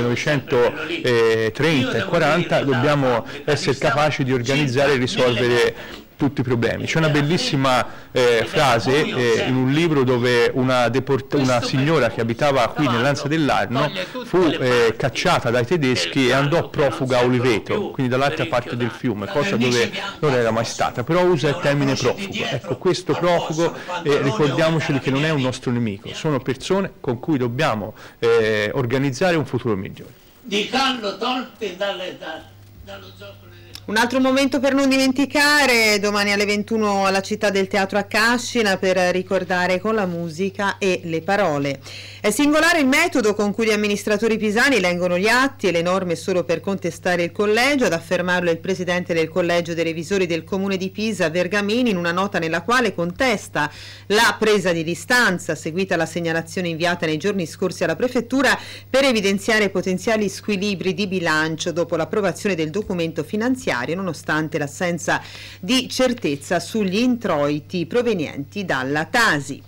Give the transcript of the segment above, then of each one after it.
1930 e 40 dobbiamo essere capaci di organizzare e risolvere tutti i problemi. C'è una bellissima eh, frase eh, in un libro dove una, una, signora che abitava qui nell'Anza dell'Arno fu eh, cacciata dai tedeschi e andò profuga a Oliveto, quindi dall'altra parte del fiume, cosa dove non era mai stata, però usa il termine profugo. Ecco, questo profugo eh, ricordiamoci che non è un nostro nemico, sono persone con cui dobbiamo eh, organizzare un futuro migliore. Di Carlo tolte dalle, da, dallo gioco un altro momento per non dimenticare, domani alle 21 alla città del teatro a Cascina per ricordare con la musica e le parole. È singolare il metodo con cui gli amministratori pisani leggono gli atti e le norme solo per contestare il collegio, ad affermarlo il presidente del collegio dei revisori del comune di Pisa, Vergamini, in una nota nella quale contesta la presa di distanza seguita alla segnalazione inviata nei giorni scorsi alla prefettura per evidenziare potenziali squilibri di bilancio dopo l'approvazione del documento finanziario finanziarie nonostante l'assenza di certezza sugli introiti provenienti dalla Tasi.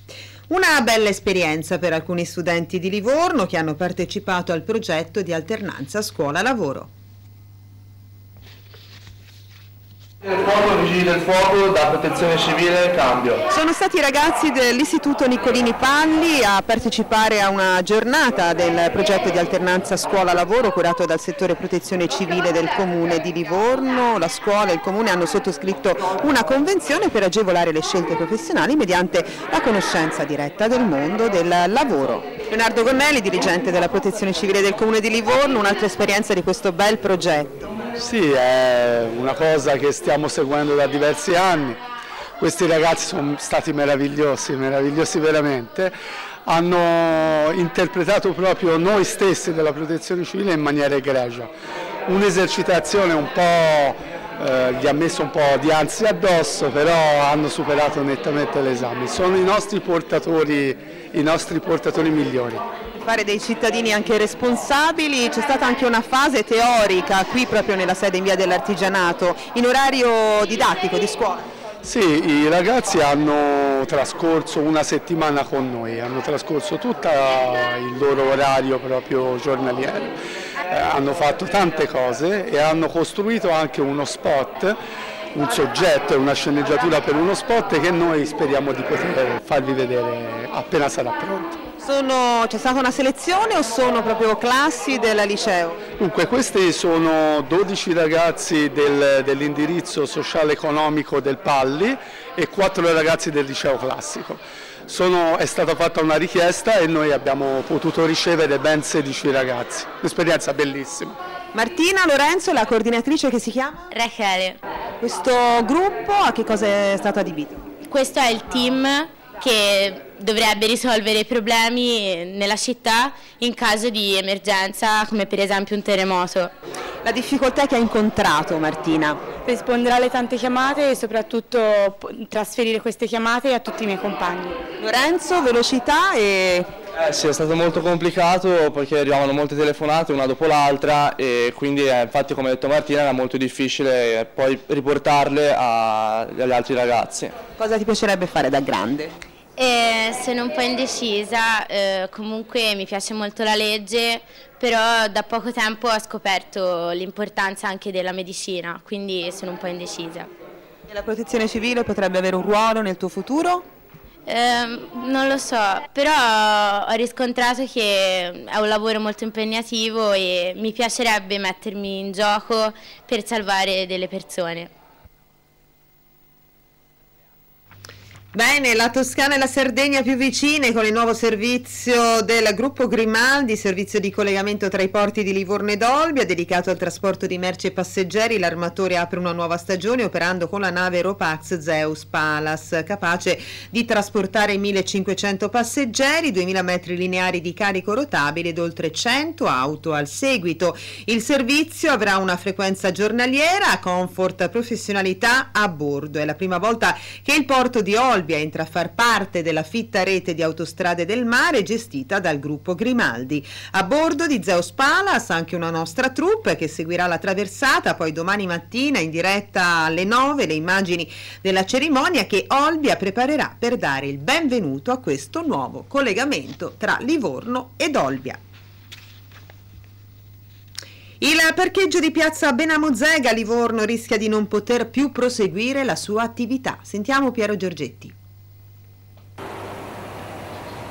Una bella esperienza per alcuni studenti di Livorno che hanno partecipato al progetto di alternanza scuola-lavoro. Del fuoco, vigili del fuoco, da protezione civile, cambio. Sono stati i ragazzi dell'Istituto Niccolini Palli a partecipare a una giornata del progetto di alternanza scuola-lavoro curato dal settore protezione civile del comune di Livorno. La scuola e il comune hanno sottoscritto una convenzione per agevolare le scelte professionali mediante la conoscenza diretta del mondo del lavoro. Leonardo Gonnelli, dirigente della protezione civile del comune di Livorno, un'altra esperienza di questo bel progetto. Sì, è una cosa che stiamo seguendo da diversi anni. Questi ragazzi sono stati meravigliosi, meravigliosi veramente. Hanno interpretato proprio noi stessi della protezione civile in maniera egregia. Un'esercitazione un po' eh, gli ha messo un po' di ansia addosso, però hanno superato nettamente l'esame. Sono i nostri portatori, i nostri portatori migliori fare dei cittadini anche responsabili, c'è stata anche una fase teorica qui proprio nella sede in via dell'artigianato, in orario didattico di scuola. Sì, i ragazzi hanno trascorso una settimana con noi, hanno trascorso tutto il loro orario proprio giornaliero, eh, hanno fatto tante cose e hanno costruito anche uno spot un soggetto e una sceneggiatura per uno spot che noi speriamo di poter farvi vedere appena sarà pronto. C'è stata una selezione o sono proprio classi del liceo? Dunque questi sono 12 ragazzi del, dell'indirizzo sociale economico del Palli e 4 ragazzi del liceo classico. Sono, è stata fatta una richiesta e noi abbiamo potuto ricevere ben 16 ragazzi, un'esperienza bellissima. Martina Lorenzo, la coordinatrice che si chiama? Rachele. Questo gruppo a che cosa è stato adibito? Questo è il team che dovrebbe risolvere i problemi nella città in caso di emergenza come per esempio un terremoto. La difficoltà che ha incontrato Martina? Rispondere alle tante chiamate e soprattutto trasferire queste chiamate a tutti i miei compagni. Lorenzo, velocità e eh sì, è stato molto complicato perché arrivavano molte telefonate una dopo l'altra e quindi eh, infatti come ha detto Martina era molto difficile poi riportarle agli altri ragazzi. Cosa ti piacerebbe fare da grande? Eh, sono un po' indecisa, eh, comunque mi piace molto la legge, però da poco tempo ho scoperto l'importanza anche della medicina, quindi sono un po' indecisa. E la protezione civile potrebbe avere un ruolo nel tuo futuro? Eh, non lo so, però ho riscontrato che è un lavoro molto impegnativo e mi piacerebbe mettermi in gioco per salvare delle persone. Bene, la Toscana e la Sardegna più vicine con il nuovo servizio del gruppo Grimaldi, servizio di collegamento tra i porti di Livorno ed Olbia, dedicato al trasporto di merci e passeggeri. L'armatore apre una nuova stagione operando con la nave Ropax Zeus Palas, capace di trasportare 1500 passeggeri, 2000 metri lineari di carico rotabile ed oltre 100 auto al seguito. Il servizio avrà una frequenza giornaliera, comfort, professionalità a bordo. È la prima volta che il porto di Olbia Olbia entra a far parte della fitta rete di autostrade del mare gestita dal gruppo Grimaldi. A bordo di Zeus Palace anche una nostra troupe che seguirà la traversata, poi domani mattina in diretta alle 9 le immagini della cerimonia che Olbia preparerà per dare il benvenuto a questo nuovo collegamento tra Livorno ed Olbia. Il parcheggio di piazza Benamozega a Livorno rischia di non poter più proseguire la sua attività. Sentiamo Piero Giorgetti.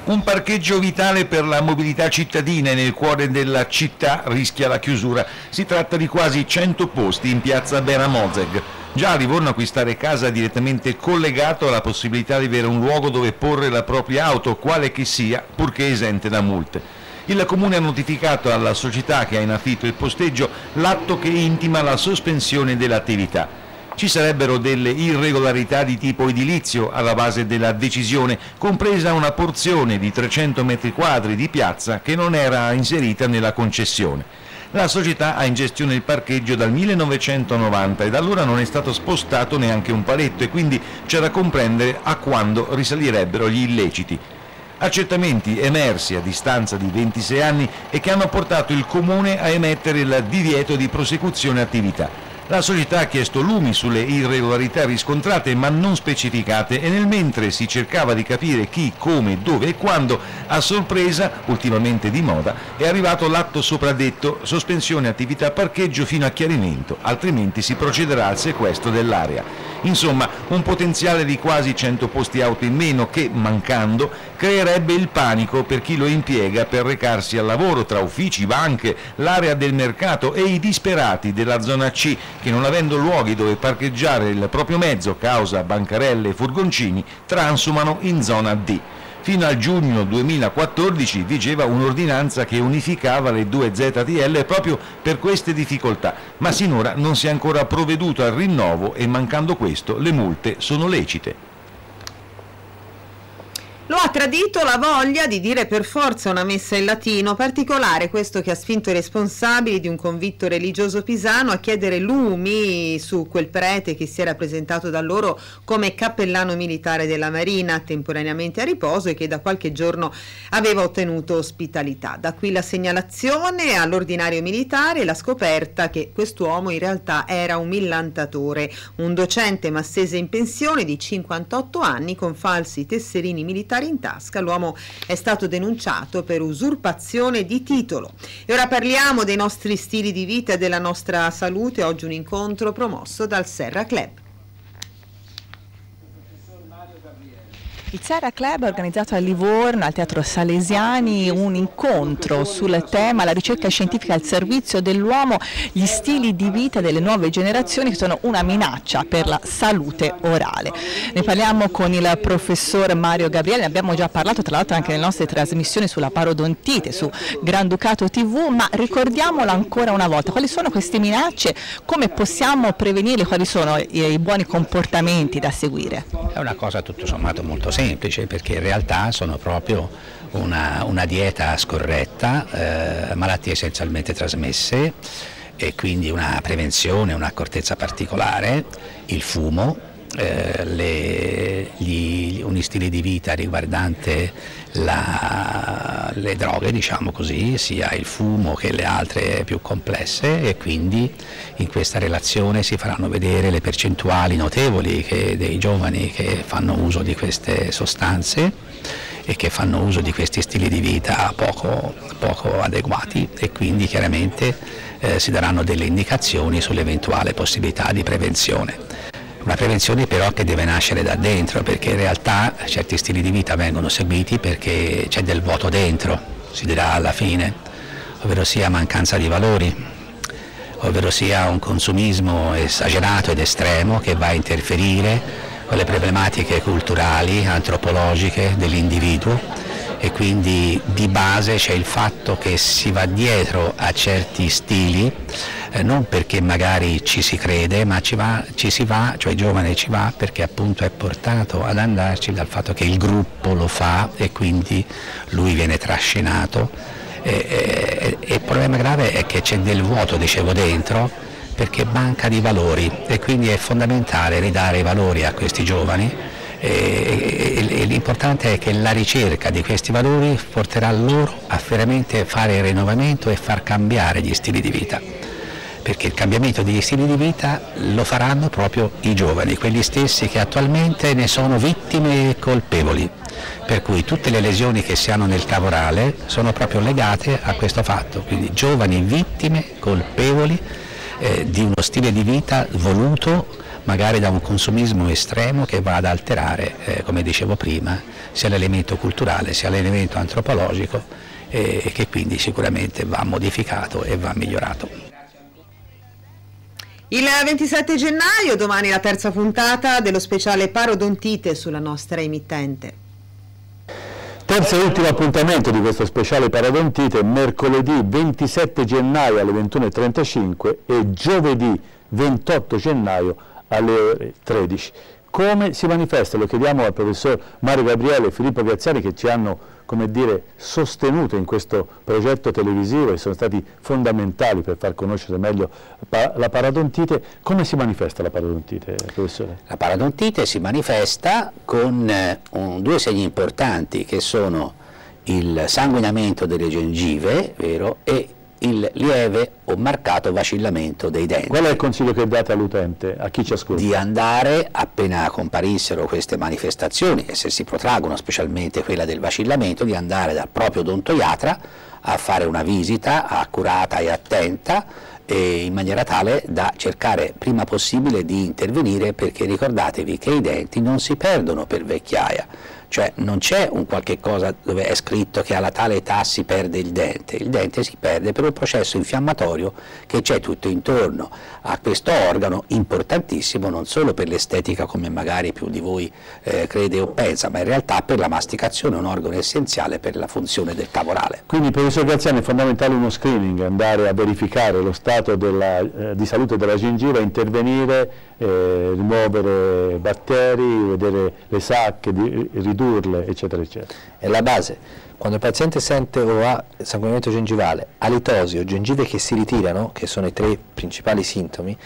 Un parcheggio vitale per la mobilità cittadina nel cuore della città rischia la chiusura. Si tratta di quasi 100 posti in piazza Benamozeg. Già a Livorno acquistare casa è direttamente collegato alla possibilità di avere un luogo dove porre la propria auto, quale che sia, purché esente da multe. Il Comune ha notificato alla società che ha in affitto il posteggio l'atto che intima la sospensione dell'attività. Ci sarebbero delle irregolarità di tipo edilizio alla base della decisione, compresa una porzione di 300 metri quadri di piazza che non era inserita nella concessione. La società ha in gestione il parcheggio dal 1990 e da allora non è stato spostato neanche un paletto e quindi c'è da comprendere a quando risalirebbero gli illeciti accertamenti emersi a distanza di 26 anni e che hanno portato il Comune a emettere il divieto di prosecuzione attività. La società ha chiesto lumi sulle irregolarità riscontrate ma non specificate e nel mentre si cercava di capire chi, come, dove e quando, a sorpresa, ultimamente di moda, è arrivato l'atto sopradetto, sospensione attività parcheggio fino a chiarimento, altrimenti si procederà al sequestro dell'area. Insomma, un potenziale di quasi 100 posti auto in meno che, mancando, creerebbe il panico per chi lo impiega per recarsi al lavoro tra uffici, banche, l'area del mercato e i disperati della zona C che non avendo luoghi dove parcheggiare il proprio mezzo causa bancarelle e furgoncini transumano in zona D. Fino al giugno 2014 vigeva un'ordinanza che unificava le due ZTL proprio per queste difficoltà, ma sinora non si è ancora provveduto al rinnovo e mancando questo le multe sono lecite. Lo ha tradito la voglia di dire per forza una messa in latino, particolare questo che ha spinto i responsabili di un convitto religioso pisano a chiedere lumi su quel prete che si era presentato da loro come cappellano militare della Marina, temporaneamente a riposo e che da qualche giorno aveva ottenuto ospitalità. Da qui la segnalazione all'ordinario militare e la scoperta che quest'uomo in realtà era un millantatore, un docente massese in pensione di 58 anni con falsi tesserini militari militari in tasca, l'uomo è stato denunciato per usurpazione di titolo. E ora parliamo dei nostri stili di vita e della nostra salute. Oggi un incontro promosso dal Serra Club. Il Serra Club ha organizzato a Livorno, al Teatro Salesiani, un incontro sul tema la ricerca scientifica al servizio dell'uomo, gli stili di vita delle nuove generazioni che sono una minaccia per la salute orale. Ne parliamo con il professor Mario Gabriele, ne abbiamo già parlato tra l'altro anche nelle nostre trasmissioni sulla parodontite, su Granducato TV, ma ricordiamolo ancora una volta, quali sono queste minacce, come possiamo prevenirle, quali sono i buoni comportamenti da seguire? È una cosa tutto sommato molto semplice semplice perché in realtà sono proprio una, una dieta scorretta, eh, malattie essenzialmente trasmesse e quindi una prevenzione, un'accortezza particolare, il fumo, eh, le, gli, un stile di vita riguardante la, le droghe, diciamo così, sia il fumo che le altre più complesse e quindi in questa relazione si faranno vedere le percentuali notevoli che, dei giovani che fanno uso di queste sostanze e che fanno uso di questi stili di vita poco, poco adeguati e quindi chiaramente eh, si daranno delle indicazioni sull'eventuale possibilità di prevenzione. Una prevenzione però che deve nascere da dentro perché in realtà certi stili di vita vengono seguiti perché c'è del vuoto dentro, si dirà alla fine, ovvero sia mancanza di valori, ovvero sia un consumismo esagerato ed estremo che va a interferire con le problematiche culturali, antropologiche dell'individuo e quindi di base c'è il fatto che si va dietro a certi stili eh, non perché magari ci si crede, ma ci, va, ci si va, cioè giovane ci va perché appunto è portato ad andarci dal fatto che il gruppo lo fa e quindi lui viene trascinato. E, e, e il problema grave è che c'è del vuoto, dicevo, dentro perché manca di valori e quindi è fondamentale ridare i valori a questi giovani e, l'importante è che la ricerca di questi valori porterà loro a veramente fare il rinnovamento e far cambiare gli stili di vita perché il cambiamento degli stili di vita lo faranno proprio i giovani, quelli stessi che attualmente ne sono vittime e colpevoli. Per cui tutte le lesioni che si hanno nel cavorale sono proprio legate a questo fatto, quindi giovani vittime colpevoli eh, di uno stile di vita voluto magari da un consumismo estremo che va ad alterare, eh, come dicevo prima, sia l'elemento culturale sia l'elemento antropologico e eh, che quindi sicuramente va modificato e va migliorato. Il 27 gennaio, domani la terza puntata dello speciale Parodontite sulla nostra emittente. Terzo e ultimo appuntamento di questo speciale Paradontite, mercoledì 27 gennaio alle 21.35 e giovedì 28 gennaio alle ore 13. Come si manifesta? Lo chiediamo al professor Mario Gabriele e Filippo Graziani che ci hanno come dire, sostenute in questo progetto televisivo e sono stati fondamentali per far conoscere meglio la paradontite. Come si manifesta la paradontite, professore? La paradontite si manifesta con eh, un, due segni importanti che sono il sanguinamento delle gengive vero, e il lieve o marcato vacillamento dei denti. Qual è il consiglio che date all'utente, a chi ci ascolta? Di andare, appena comparissero queste manifestazioni, e se si protraggono specialmente quella del vacillamento, di andare dal proprio odontoiatra a fare una visita accurata e attenta e in maniera tale da cercare prima possibile di intervenire perché ricordatevi che i denti non si perdono per vecchiaia, cioè non c'è un qualche cosa dove è scritto che alla tale età si perde il dente, il dente si perde per un processo infiammatorio che c'è tutto intorno a questo organo importantissimo non solo per l'estetica come magari più di voi eh, crede o pensa, ma in realtà per la masticazione è un organo essenziale per la funzione del cavorale. Quindi professor Graziani è fondamentale uno screening, andare a verificare lo stato della, eh, di salute della gengiva, intervenire, eh, rimuovere batteri, vedere le sacche, di, ridurle eccetera eccetera. È la base. Quando il paziente sente o ha sanguinamento gengivale, alitosi o gengive che si ritirano, che sono i tre principali sintomi,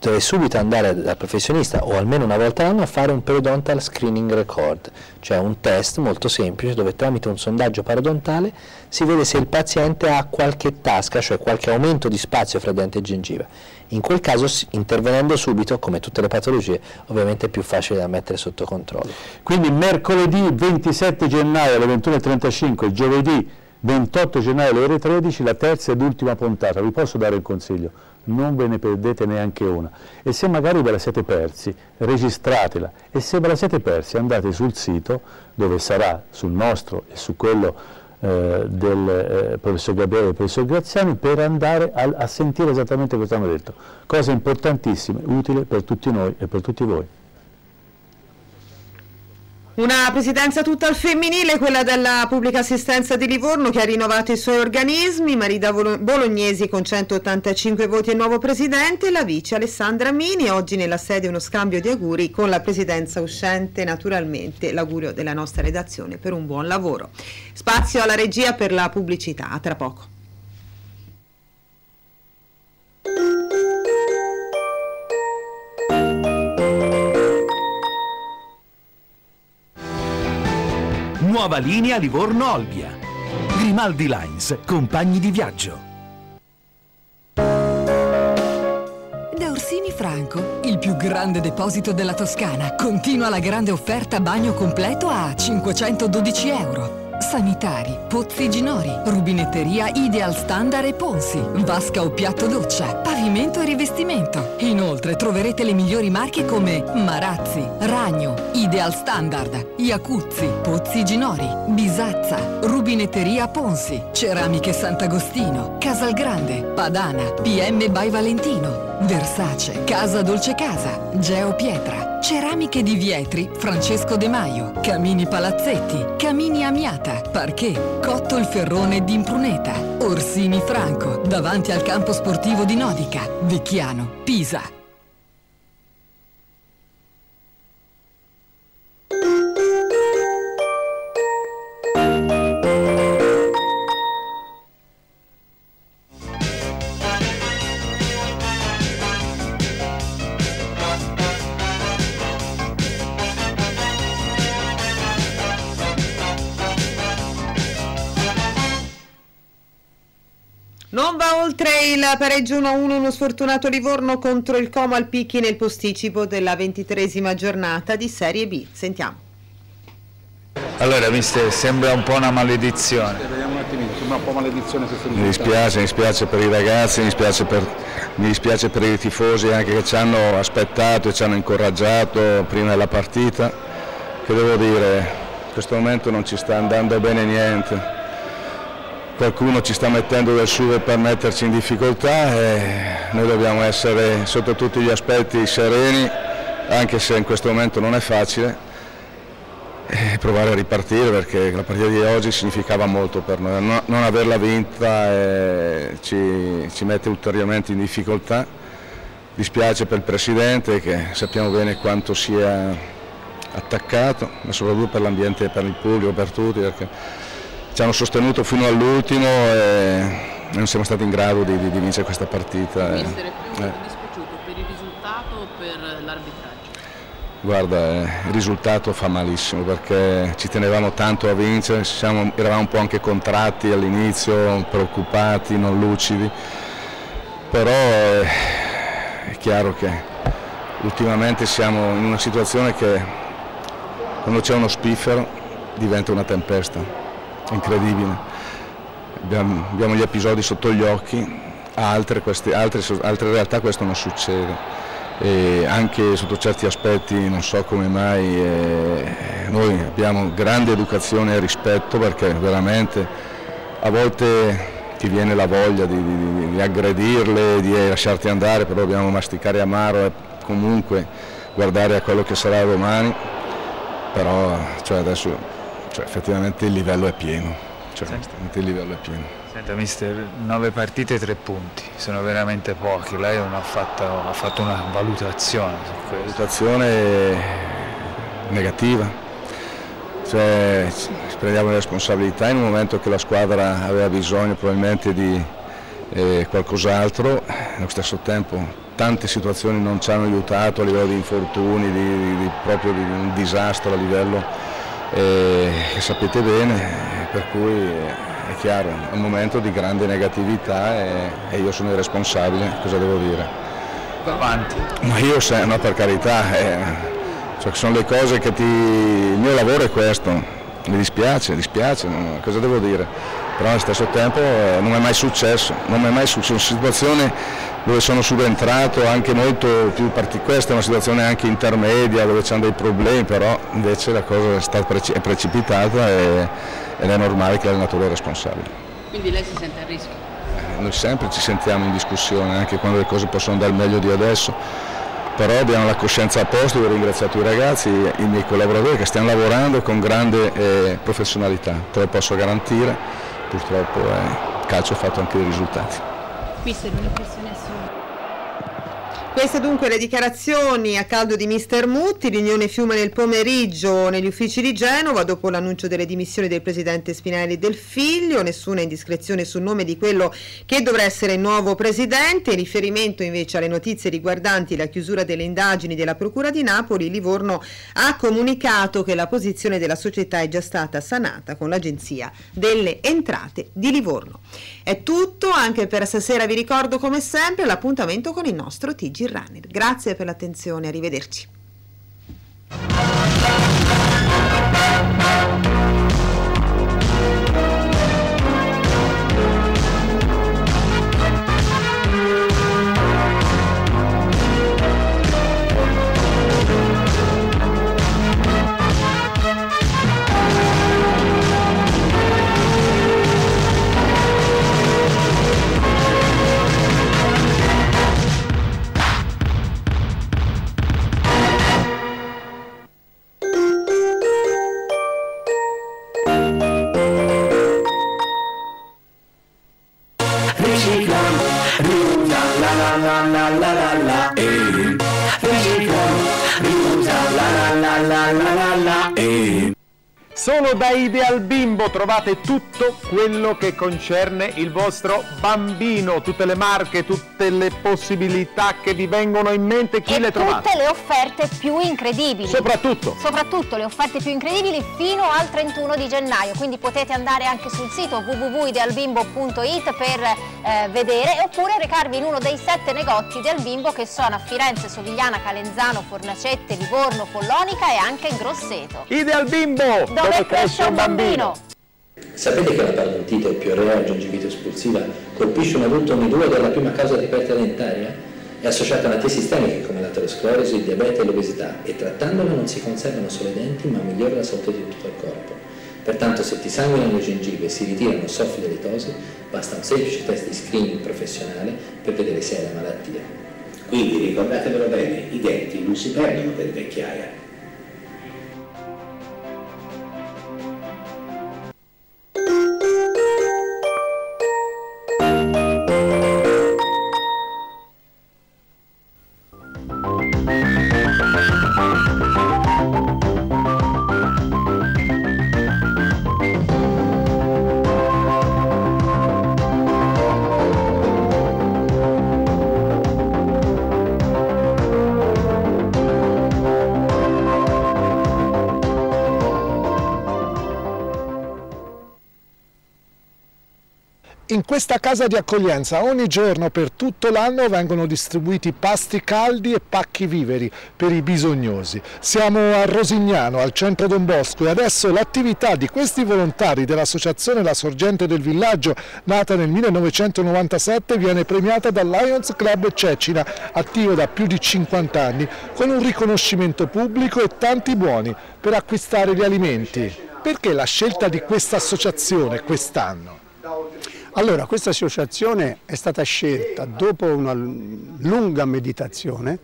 deve subito andare dal professionista o almeno una volta all'anno a fare un periodontal screening record, cioè un test molto semplice dove tramite un sondaggio parodontale si vede se il paziente ha qualche tasca, cioè qualche aumento di spazio fra dente e gengiva. In quel caso intervenendo subito, come tutte le patologie, ovviamente è più facile da mettere sotto controllo. Quindi mercoledì 27 gennaio alle 21.35, giovedì 28 gennaio alle ore 13, la terza ed ultima puntata. Vi posso dare un consiglio? non ve ne perdete neanche una. E se magari ve la siete persi, registratela. E se ve la siete persi, andate sul sito dove sarà sul nostro e su quello eh, del eh, professor Gabriele e del professor Graziani per andare a, a sentire esattamente cosa hanno detto. Cose importantissime, utili per tutti noi e per tutti voi. Una presidenza tutta al femminile, quella della pubblica assistenza di Livorno che ha rinnovato i suoi organismi, Marida Bolognesi con 185 voti e nuovo presidente, la vice Alessandra Mini, oggi nella sede uno scambio di auguri con la presidenza uscente, naturalmente l'augurio della nostra redazione per un buon lavoro. Spazio alla regia per la pubblicità, a tra poco. Nuova linea Livorno-Olbia. Grimaldi Lines, compagni di viaggio. Da Orsini Franco, il più grande deposito della Toscana, continua la grande offerta bagno completo a 512 euro. Sanitari, pozzi ginori, rubinetteria Ideal Standard e Ponsi, vasca o piatto doccia, pavimento e rivestimento. Inoltre troverete le migliori marche come Marazzi, Ragno, Ideal Standard, Iacuzzi, Pozzi Ginori, Bisazza, Rubinetteria Ponsi, Ceramiche Sant'Agostino, Casalgrande, Padana, PM by Valentino, Versace, Casa Dolce Casa, Geo Pietra, Ceramiche di Vietri, Francesco De Maio, Camini Palazzetti, Camini Amiata, Parquet, Cotto il Ferrone d'Impruneta, Orsini Franco, davanti al campo sportivo di Nodica, Vecchiano, Pisa. Oltre il pareggio 1-1 uno sfortunato Livorno contro il Como al Picchi nel posticipo della ventitresima giornata di Serie B. Sentiamo. Allora, mister, sembra un po' una maledizione. Vediamo un attimino, sembra un po' maledizione questo Mi dispiace, mi dispiace per i ragazzi, mi dispiace per, mi dispiace per i tifosi anche che ci hanno aspettato e ci hanno incoraggiato prima della partita. Che devo dire, in questo momento non ci sta andando bene niente. Qualcuno ci sta mettendo del suo per metterci in difficoltà e noi dobbiamo essere sotto tutti gli aspetti sereni, anche se in questo momento non è facile e provare a ripartire perché la partita di oggi significava molto per noi, non, averla vinta eh, ci, ci, mette ulteriormente in difficoltà, dispiace per il Presidente che sappiamo bene quanto sia attaccato, ma soprattutto per l'ambiente, per il pubblico, per tutti, perché ci hanno sostenuto fino all'ultimo e non siamo stati in grado di, di, di vincere questa partita. Eh. eh. Guarda, eh, il risultato fa malissimo perché ci tenevamo tanto a vincere, siamo, eravamo un po' anche contratti all'inizio, preoccupati, non lucidi, però eh, è chiaro che ultimamente siamo in una situazione che quando c'è uno spiffero diventa una tempesta, incredibile. Abbiamo, abbiamo gli episodi sotto gli occhi, a altre, queste, altre, altre realtà questo non succede e anche sotto certi aspetti non so come mai eh, noi abbiamo grande educazione e rispetto perché veramente a volte ti viene la voglia di, di, di aggredirle, di lasciarti andare, però dobbiamo masticare amaro e comunque guardare a quello che sarà domani, però cioè adesso cioè, effettivamente il livello è pieno, cioè, il livello è pieno. Senta mister, nove partite, tre punti, sono veramente pochi, lei non ha fatto, ha fatto una valutazione su questo. Valutazione negativa, cioè prendiamo le responsabilità in un momento che la squadra aveva bisogno probabilmente di eh, qualcos'altro, allo stesso tempo tante situazioni non ci hanno aiutato a livello di infortuni, di, di, proprio di un disastro a livello eh, che sapete bene, per cui è chiaro, è un momento di grande negatività e, e io sono il responsabile, cosa devo dire? Avanti. Ma io se, no per carità, eh, cioè sono le cose che ti... il mio lavoro è questo, mi dispiace, dispiace, no, cosa devo dire? Però allo stesso tempo eh, non è mai successo, non è mai successo, una situazione dove sono subentrato anche molto più particolare, questa è una situazione anche intermedia dove c'hanno dei problemi, però invece la cosa è, stata è precipitata e, ed è normale che l'allenatore è responsabile. Quindi lei si sente a rischio? Eh, noi sempre ci sentiamo in discussione, anche quando le cose possono andare meglio di adesso, però abbiamo la coscienza a posto, io ho ringraziato i ragazzi, i miei collaboratori che stiamo lavorando con grande eh, professionalità, te lo posso garantire, purtroppo eh, il calcio ha fatto anche dei risultati. Mister, un'impressione queste dunque le dichiarazioni a caldo di Mister Mutti, riunione fiume nel pomeriggio negli uffici di Genova dopo l'annuncio delle dimissioni del presidente Spinelli e del figlio, nessuna indiscrezione sul nome di quello che dovrà essere il nuovo presidente, in riferimento invece alle notizie riguardanti la chiusura delle indagini della Procura di Napoli, Livorno ha comunicato che la posizione della società è già stata sanata con l'Agenzia delle Entrate di Livorno. È tutto anche per stasera, vi ricordo come sempre l'appuntamento con il nostro TG Runner. Grazie per l'attenzione, arrivederci. Solo da Ideal Bimbo trovate tutto quello che concerne il vostro bambino, tutte le marche, tutte le possibilità che vi vengono in mente, chi e le trovate? tutte le offerte più incredibili. Soprattutto. Soprattutto le offerte più incredibili fino al 31 di gennaio, quindi potete andare anche sul sito www.idealbimbo.it per eh, vedere oppure recarvi in uno dei sette negozi di Albimbo che sono a Firenze, Sovigliana, Calenzano, Fornacette, Livorno, Follonica e anche Grosseto. Ideal Bimbo! Dove, cresce un bambino? Sapete che la parodontite piorrea gingivite espulsiva colpisce un adulto ogni due ed è la prima causa di perdita dentaria? È associata a malattie sistemiche come l'aterosclerosi, il diabete e l'obesità e trattandola non si conservano solo i denti ma migliora la salute di tutto il corpo. Pertanto se ti sanguinano le gengive e si ritirano o soffri di litosi, basta un semplice test di screening professionale per vedere se hai la malattia. Quindi ricordatevelo bene, i denti non si perdono per vecchiaia. Questa casa di accoglienza ogni giorno per tutto l'anno vengono distribuiti pasti caldi e pacchi viveri per i bisognosi. Siamo a Rosignano, al centro Don Bosco e adesso l'attività di questi volontari dell'associazione La Sorgente del Villaggio, nata nel 1997, viene premiata dal Lions Club Cecina, attivo da più di 50 anni, con un riconoscimento pubblico e tanti buoni per acquistare gli alimenti. Perché la scelta di questa associazione quest'anno? Allora, questa associazione è stata scelta dopo una lunga meditazione.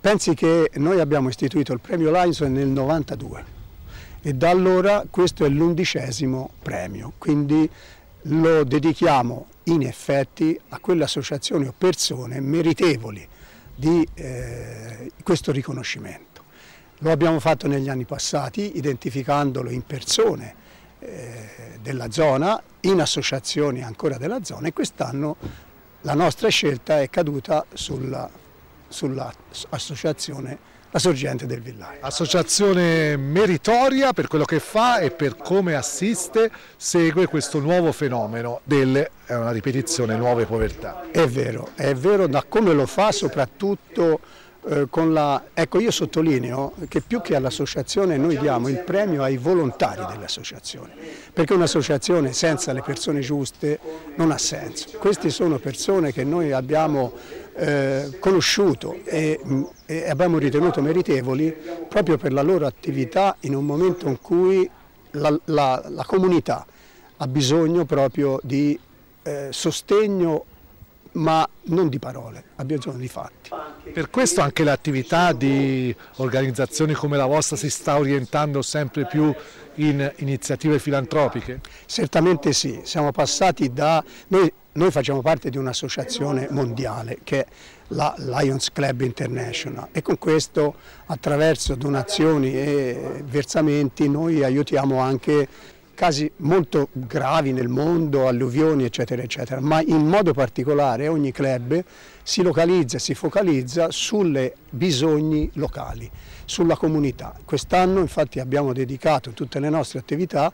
Pensi che noi abbiamo istituito il premio Lions nel 92 e da allora questo è l'undicesimo premio, quindi lo dedichiamo in effetti a quelle associazioni o persone meritevoli di eh, questo riconoscimento. Lo abbiamo fatto negli anni passati identificandolo in persone della zona, in associazioni ancora della zona e quest'anno la nostra scelta è caduta sulla, sull'associazione La Sorgente del Villaggio. Associazione meritoria per quello che fa e per come assiste, segue questo nuovo fenomeno delle, è una ripetizione, nuove povertà. È vero, è vero da come lo fa soprattutto eh, la... Ecco io sottolineo che più che all'associazione noi diamo il premio ai volontari dell'associazione, perché un'associazione senza le persone giuste non ha senso. Queste sono persone che noi abbiamo eh, conosciuto e, e abbiamo ritenuto meritevoli proprio per la loro attività in un momento in cui la, la, la comunità ha bisogno proprio di eh, sostegno ma non di parole, ha bisogno di fatti. Per questo anche l'attività di organizzazioni come la vostra si sta orientando sempre più in iniziative filantropiche? Certamente sì, siamo passati da... Noi, noi facciamo parte di un'associazione mondiale che è la Lions Club International e con questo attraverso donazioni e versamenti noi aiutiamo anche casi molto gravi nel mondo, alluvioni eccetera eccetera, ma in modo particolare ogni club si localizza e si focalizza sulle bisogni locali, sulla comunità. Quest'anno infatti abbiamo dedicato tutte le nostre attività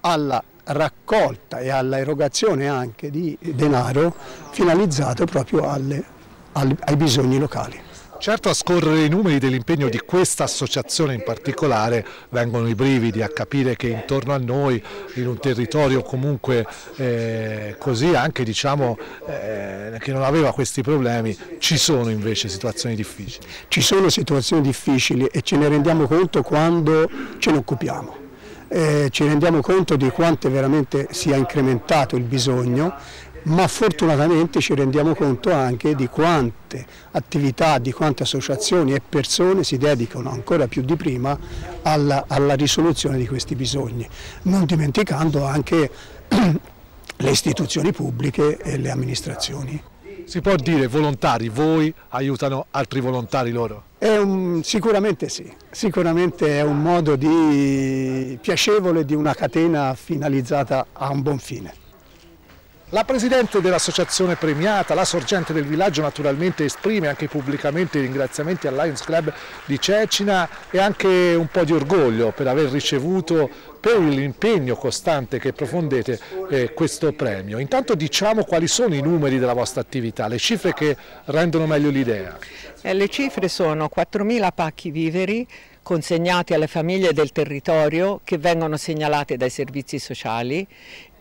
alla raccolta e alla erogazione anche di denaro finalizzato proprio alle, ai bisogni locali. Certo a scorrere i numeri dell'impegno di questa associazione in particolare vengono i brividi a capire che intorno a noi, in un territorio comunque eh, così anche diciamo eh, che non aveva questi problemi, ci sono invece situazioni difficili. Ci sono situazioni difficili e ce ne rendiamo conto quando ce ne occupiamo. Eh, ci rendiamo conto di quanto veramente sia incrementato il bisogno ma fortunatamente ci rendiamo conto anche di quante attività, di quante associazioni e persone si dedicano ancora più di prima alla, alla risoluzione di questi bisogni, non dimenticando anche le istituzioni pubbliche e le amministrazioni. Si può dire volontari, voi aiutano altri volontari loro? Un, sicuramente sì, sicuramente è un modo di, piacevole di una catena finalizzata a un buon fine. La Presidente dell'associazione premiata, la sorgente del villaggio naturalmente esprime anche pubblicamente i ringraziamenti al Lions Club di Cecina e anche un po' di orgoglio per aver ricevuto per l'impegno costante che profondete eh, questo premio. Intanto diciamo quali sono i numeri della vostra attività, le cifre che rendono meglio l'idea. Eh, le cifre sono 4.000 pacchi viveri consegnati alle famiglie del territorio che vengono segnalate dai servizi sociali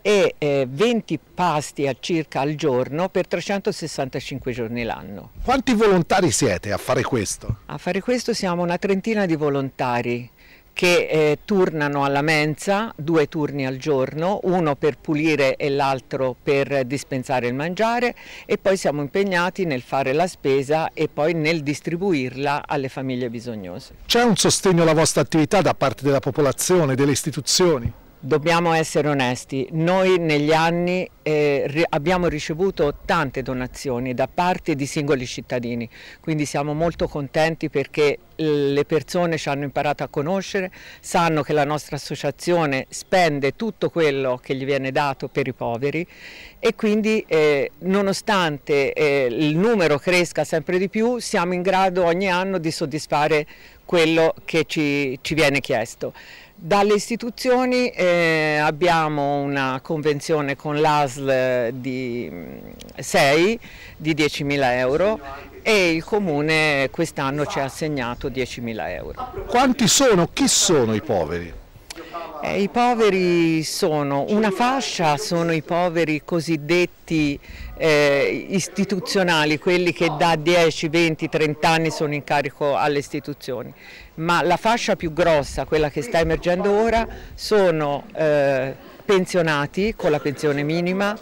e eh, 20 pasti a circa al giorno per 365 giorni l'anno. Quanti volontari siete a fare questo? A fare questo siamo una trentina di volontari che eh, turnano alla mensa, due turni al giorno, uno per pulire e l'altro per dispensare il mangiare e poi siamo impegnati nel fare la spesa e poi nel distribuirla alle famiglie bisognose. C'è un sostegno alla vostra attività da parte della popolazione, delle istituzioni? Dobbiamo essere onesti, noi negli anni eh, abbiamo ricevuto tante donazioni da parte di singoli cittadini, quindi siamo molto contenti perché le persone ci hanno imparato a conoscere, sanno che la nostra associazione spende tutto quello che gli viene dato per i poveri e quindi eh, nonostante eh, il numero cresca sempre di più siamo in grado ogni anno di soddisfare quello che ci, ci viene chiesto. Dalle istituzioni eh, abbiamo una convenzione con l'ASL di 6 di 10.000 euro e il comune quest'anno ci ha assegnato 10.000 euro. Quanti sono? Chi sono i poveri? Eh, I poveri sono una fascia, sono i poveri cosiddetti eh, istituzionali, quelli che da 10, 20, 30 anni sono in carico alle istituzioni, ma la fascia più grossa, quella che sta emergendo ora, sono eh, pensionati con la pensione minima,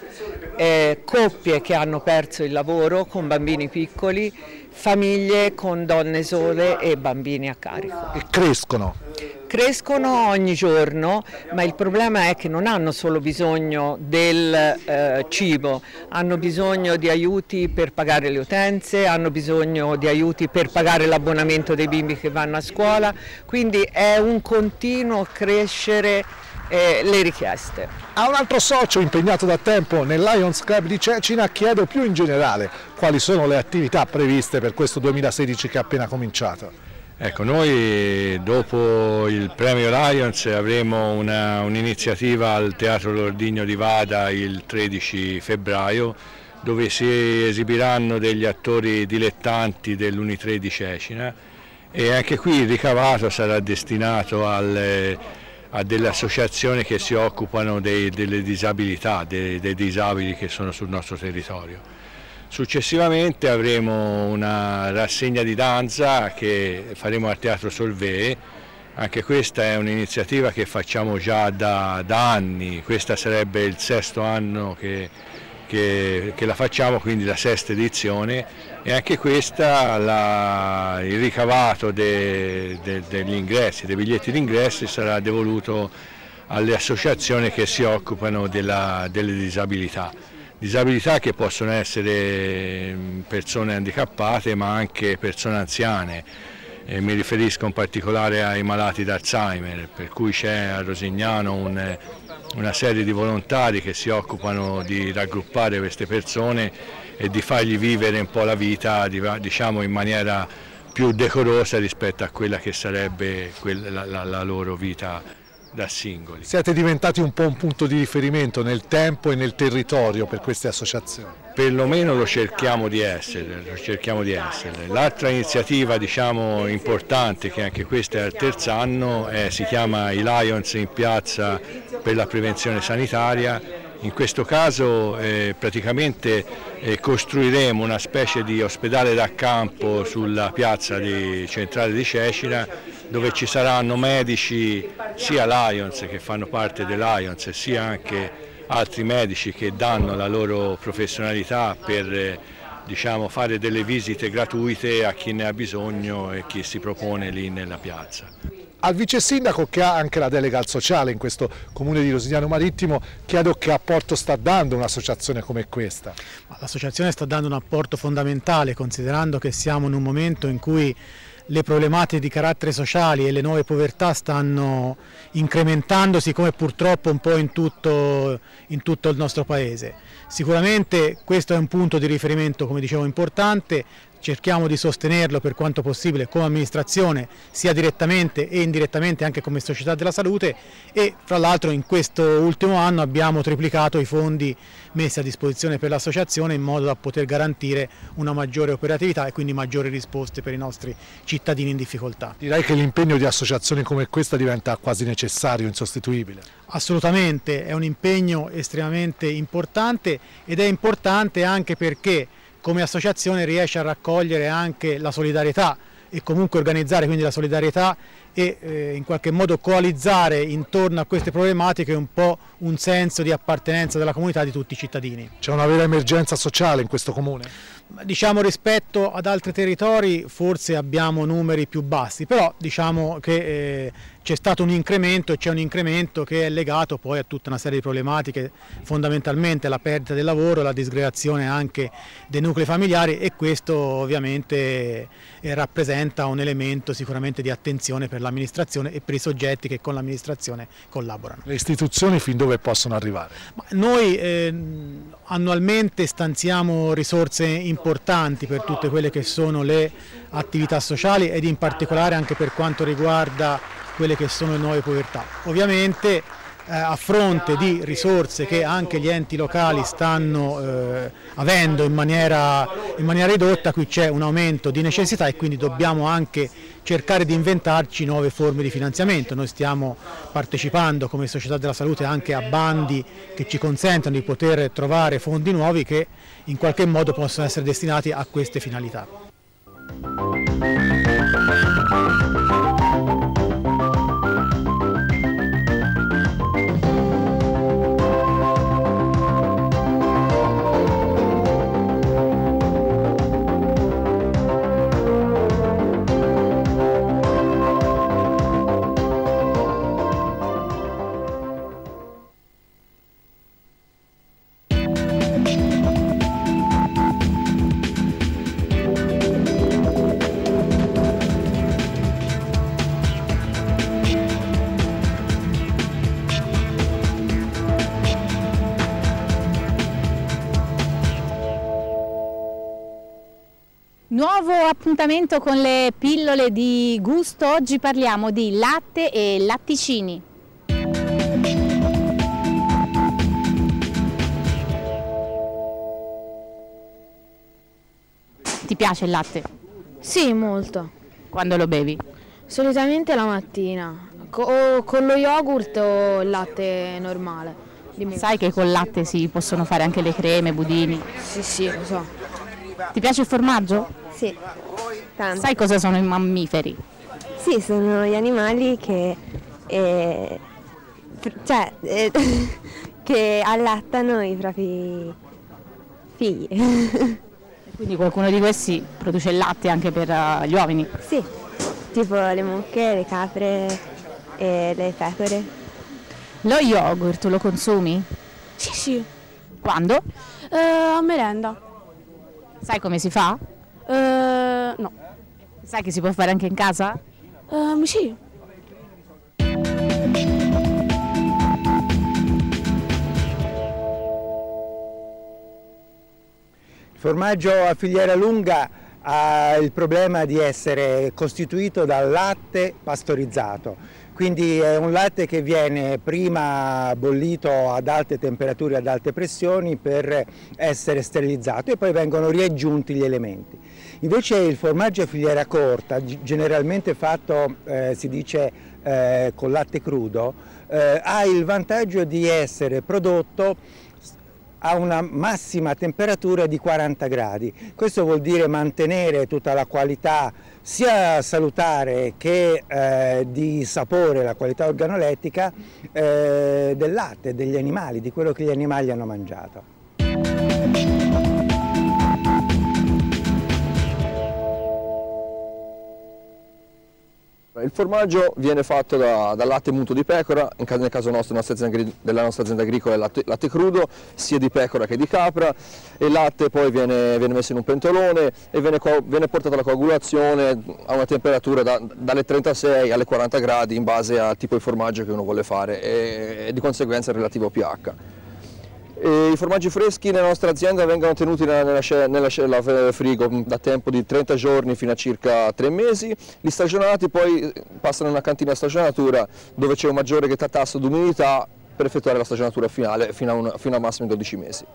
eh, coppie che hanno perso il lavoro con bambini piccoli, famiglie con donne sole e bambini a carico. E crescono? Crescono ogni giorno, ma il problema è che non hanno solo bisogno del eh, cibo, hanno bisogno di aiuti per pagare le utenze, hanno bisogno di aiuti per pagare l'abbonamento dei bimbi che vanno a scuola, quindi è un continuo crescere eh, le richieste. A un altro socio impegnato da tempo nel Lions Club di Cecina chiedo più in generale quali sono le attività previste per questo 2016 che è appena cominciato. Ecco, noi dopo il premio Lions avremo un'iniziativa un al Teatro Lordigno di Vada il 13 febbraio dove si esibiranno degli attori dilettanti dell'Uni3 di Cecina e anche qui il ricavato sarà destinato alle, a delle associazioni che si occupano dei, delle disabilità, dei, dei disabili che sono sul nostro territorio. Successivamente avremo una rassegna di danza che faremo al Teatro Solvay, anche questa è un'iniziativa che facciamo già da, da, anni, questa sarebbe il sesto anno che, che, che la facciamo, quindi la sesta edizione. E anche questa la, il ricavato de, de, degli ingressi, dei biglietti d'ingresso sarà devoluto alle associazioni che si occupano della, delle disabilità disabilità che possono essere mm, persone handicappate ma anche persone anziane. E mi riferisco in particolare ai malati d'Alzheimer, per cui c'è a Rosignano un, una serie di volontari che si occupano di raggruppare queste persone e di fargli vivere un po' la vita diciamo, in maniera più decorosa rispetto a quella che sarebbe quella, la, la loro vita da singoli. Siete diventati un po' un punto di riferimento nel tempo e nel territorio per queste associazioni? Perlomeno lo cerchiamo di essere, essere. L'altra iniziativa diciamo, importante, che anche questa è al terzo anno, è, si chiama i Lions in piazza per la prevenzione sanitaria. In questo caso eh, praticamente eh, costruiremo una specie di ospedale da campo sulla piazza di, centrale di Cecina dove ci saranno medici sia Lions che fanno parte dell'Ions sia anche altri medici che danno la loro professionalità per diciamo, fare delle visite gratuite a chi ne ha bisogno e chi si propone lì nella piazza. Al vice sindaco che ha anche la delega al sociale in questo comune di Rosignano Marittimo chiedo che apporto sta dando un'associazione come questa. L'associazione sta dando un apporto fondamentale considerando che siamo in un momento in cui le problematiche di carattere sociali e le nuove povertà stanno incrementandosi come purtroppo un po' in tutto, in tutto il nostro paese. Sicuramente questo è un punto di riferimento, come dicevo, importante, cerchiamo di sostenerlo per quanto possibile come amministrazione sia direttamente e indirettamente anche come società della salute e fra l'altro in questo ultimo anno abbiamo triplicato i fondi messi a disposizione per l'associazione in modo da poter garantire una maggiore operatività e quindi maggiori risposte per i nostri cittadini in difficoltà. Direi che l'impegno di associazioni come questa diventa quasi necessario, insostituibile. Assolutamente, è un impegno estremamente importante ed è importante anche perché come associazione riesce a raccogliere anche la solidarietà e comunque organizzare quindi la solidarietà e eh, in qualche modo coalizzare intorno a queste problematiche un po' un senso di appartenenza della comunità di tutti i cittadini. C'è una vera emergenza sociale in questo comune? Diciamo rispetto ad altri territori forse abbiamo numeri più bassi, però diciamo che eh, c'è stato un incremento e c'è un incremento che è legato poi a tutta una serie di problematiche, fondamentalmente la perdita del lavoro, la disgregazione anche dei nuclei familiari e questo ovviamente eh, rappresenta un elemento sicuramente di attenzione per l'amministrazione e per i soggetti che con l'amministrazione collaborano. Le istituzioni fin dove possono arrivare? Ma noi eh, annualmente stanziamo risorse importanti per tutte quelle che sono le attività sociali ed in particolare anche per quanto riguarda quelle che sono le nuove povertà. Ovviamente eh, a fronte di risorse che anche gli enti locali stanno eh, avendo in maniera, in maniera ridotta, qui c'è un aumento di necessità e quindi dobbiamo anche cercare di inventarci nuove forme di finanziamento. Noi stiamo partecipando come Società della Salute anche a bandi che ci consentono di poter trovare fondi nuovi che in qualche modo possono essere destinati a queste finalità. Appuntamento con le pillole di gusto, oggi parliamo di latte e latticini. Ti piace il latte? Sì, molto. Quando lo bevi? Solitamente la mattina, co- con lo yogurt o il latte normale. Sai che col latte si possono fare anche le creme, budini? Sì, sì, lo so. Ti piace il formaggio? Sì, tanto. Sai cosa sono i mammiferi? Sì, sono gli animali che, eh, cioè, eh, che allattano i propri figli. Quindi qualcuno di questi produce il latte anche per uh, gli uomini? Sì, tipo le mucche, le capre e le pecore. Lo yogurt lo consumi? Sì, sì. Quando? Eh, a merenda. Sai come si fa? Eh, no. Sai che si può fare anche in casa? Um, sì. Il formaggio a filiera lunga ha il problema di essere costituito dal latte pastorizzato, quindi è un latte che viene prima bollito ad alte temperature, ad alte pressioni per essere sterilizzato e poi vengono riaggiunti gli elementi. Invece il formaggio a filiera corta, generalmente fatto eh, si dice eh, con latte crudo, eh, ha il vantaggio di essere prodotto a una massima temperatura di 40 gradi. Questo vuol dire mantenere tutta la qualità sia salutare che eh, di sapore, la qualità organolettica eh, del latte, degli animali, di quello che gli animali hanno mangiato. Il formaggio viene fatto da, da latte munto di pecora, nel caso nostro, della nostra azienda agricola è latte, latte, crudo, sia di pecora che di capra, e il latte poi viene, viene messo in un pentolone e viene, viene portato alla coagulazione a una temperatura da, dalle 36 alle 40 gradi in base al tipo di formaggio che uno vuole fare e, e di conseguenza il relativo pH. I formaggi freschi nella nostra azienda vengono tenuti nella, nella, nella, frigo da tempo di 30 giorni fino a circa 3 mesi, li stagionati poi passano in una cantina stagionatura dove c'è un maggiore tasso di umidità per effettuare la stagionatura finale fino a, un, fino a massimo 12 mesi.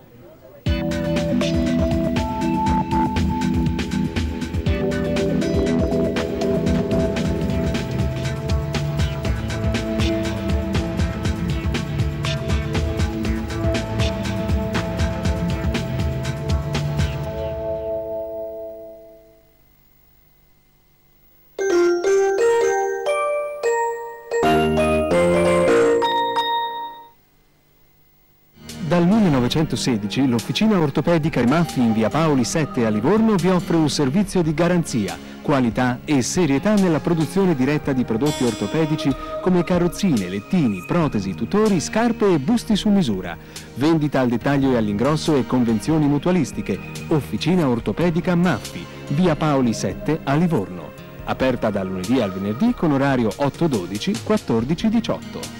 1916 l'Officina Ortopedica Rimaffi in via Paoli 7 a Livorno vi offre un servizio di garanzia, qualità e serietà nella produzione diretta di prodotti ortopedici come carrozzine, lettini, protesi, tutori, scarpe e busti su misura. Vendita al dettaglio e all'ingrosso e convenzioni mutualistiche. Officina Ortopedica Maffi, via Paoli 7 a Livorno. Aperta dal lunedì al venerdì con orario 8-12, 14-18.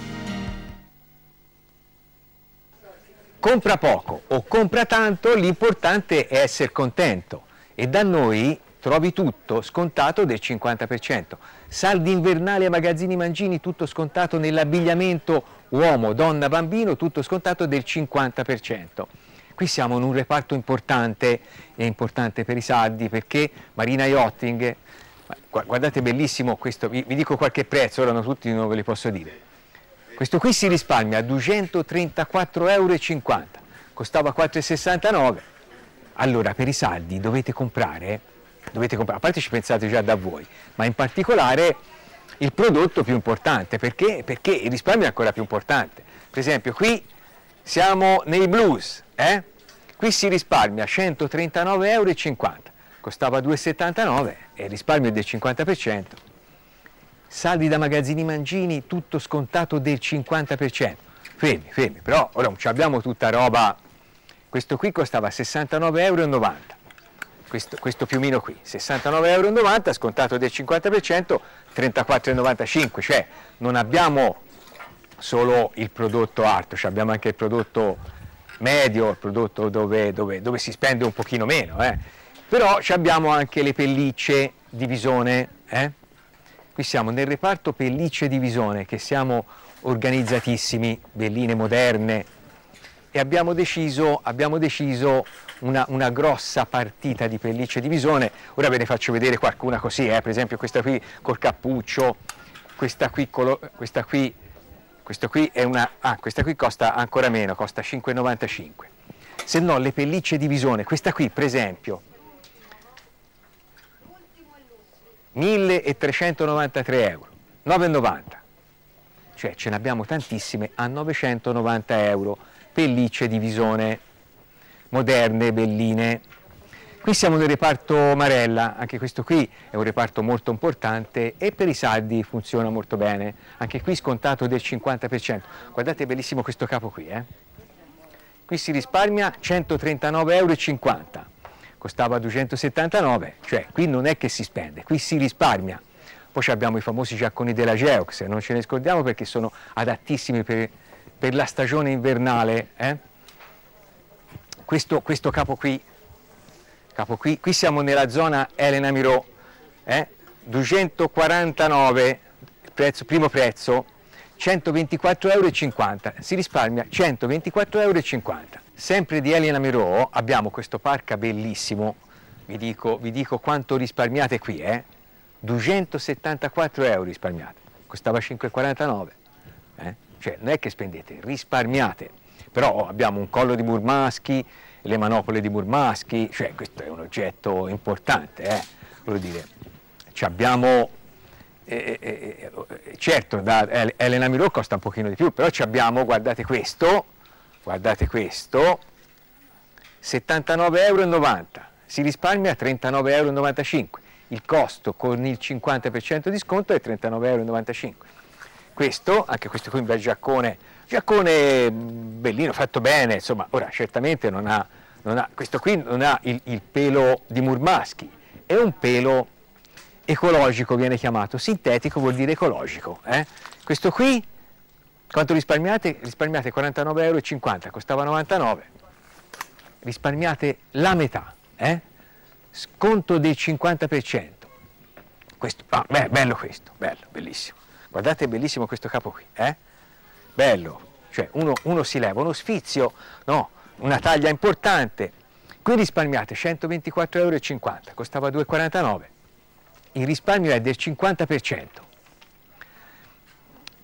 Compra poco o compra tanto, l'importante è essere contento e da noi trovi tutto scontato del 50%. Saldi invernali a magazzini mangini, tutto scontato nell'abbigliamento uomo, donna, bambino, tutto scontato del 50%. Qui siamo in un reparto importante, è importante per i saldi perché Marina Yachting, guardate bellissimo questo, vi, dico qualche prezzo, ora non tutti non ve li posso dire. Questo qui si risparmia a 234,50 euro, costava 4,69 Allora per i saldi dovete comprare, dovete comprare, a parte ci pensate già da voi, ma in particolare il prodotto più importante, perché? Perché il risparmio è ancora più importante. Per esempio qui siamo nei blues, eh? qui si risparmia 139,50 euro, costava 2,79 e il risparmio è del 50% saldi da magazzini mangini, tutto scontato del 50%. Fermi, fermi, però ora non abbiamo tutta roba, questo qui costava 69,90 euro, questo, questo piumino qui, 69,90 euro, scontato del 50%, 34,95, cioè non abbiamo solo il prodotto alto, cioè abbiamo anche il prodotto medio, il prodotto dove, dove, dove si spende un pochino meno, eh. però abbiamo anche le pellicce di visone, eh? Qui siamo nel reparto pellicce di visone, che siamo organizzatissimi, belline moderne, e abbiamo deciso, abbiamo deciso una, una, grossa partita di pellicce di visone. Ora ve ne faccio vedere qualcuna così, eh? per esempio questa qui col cappuccio, questa qui, questa qui, questa qui è una, ah, questa qui costa ancora meno, costa 5,95. Se no le pellicce di visone, questa qui per esempio, 1393 euro, 9,90, cioè ce ne abbiamo tantissime a 990 euro, pellicce di visone, moderne, belline. Qui siamo nel reparto Marella, anche questo qui è un reparto molto importante e per i saldi funziona molto bene, anche qui scontato del 50%. Guardate bellissimo questo capo qui, eh? qui si risparmia 139,50 euro costava 279, cioè qui non è che si spende, qui si risparmia. Poi abbiamo i famosi giacconi della Geox, non ce ne scordiamo perché sono adattissimi per, per la stagione invernale. Eh? Questo, questo capo, qui, capo qui, qui siamo nella zona Elena Mirò, eh? 249, prezzo, primo prezzo, 124,50 euro, si risparmia 124,50 euro. Sempre di Elena Mirò abbiamo questo parca bellissimo, vi dico, vi dico quanto risparmiate qui, eh? 274 euro risparmiate, costava 5,49, eh? cioè non è che spendete, risparmiate, però abbiamo un collo di Murmaschi, le manopole di Murmaschi, cioè questo è un oggetto importante, eh? voglio dire, abbiamo, eh, eh, eh, certo da Elena Mirò costa un pochino di più, però abbiamo, guardate questo, guardate questo, 79,90 euro, si risparmia 39,95 euro, il costo con il 50% di sconto è 39,95 euro. Questo, anche questo qui un bel giaccone, giaccone bellino, fatto bene, insomma, ora certamente non ha, non ha questo qui non ha il, il pelo di Murmaschi, è un pelo ecologico viene chiamato, sintetico vuol dire ecologico. Eh? Questo qui, quanto risparmiate? Risparmiate 49,50 euro, costava 99, risparmiate la metà, eh? sconto del 50%. Questo, ah, beh, bello questo, bello, bellissimo. Guardate, è bellissimo questo capo qui, eh? Bello, cioè uno, uno si leva uno sfizio, no, una taglia importante. Qui risparmiate 124,50 euro, costava 2,49. Il risparmio è del 50%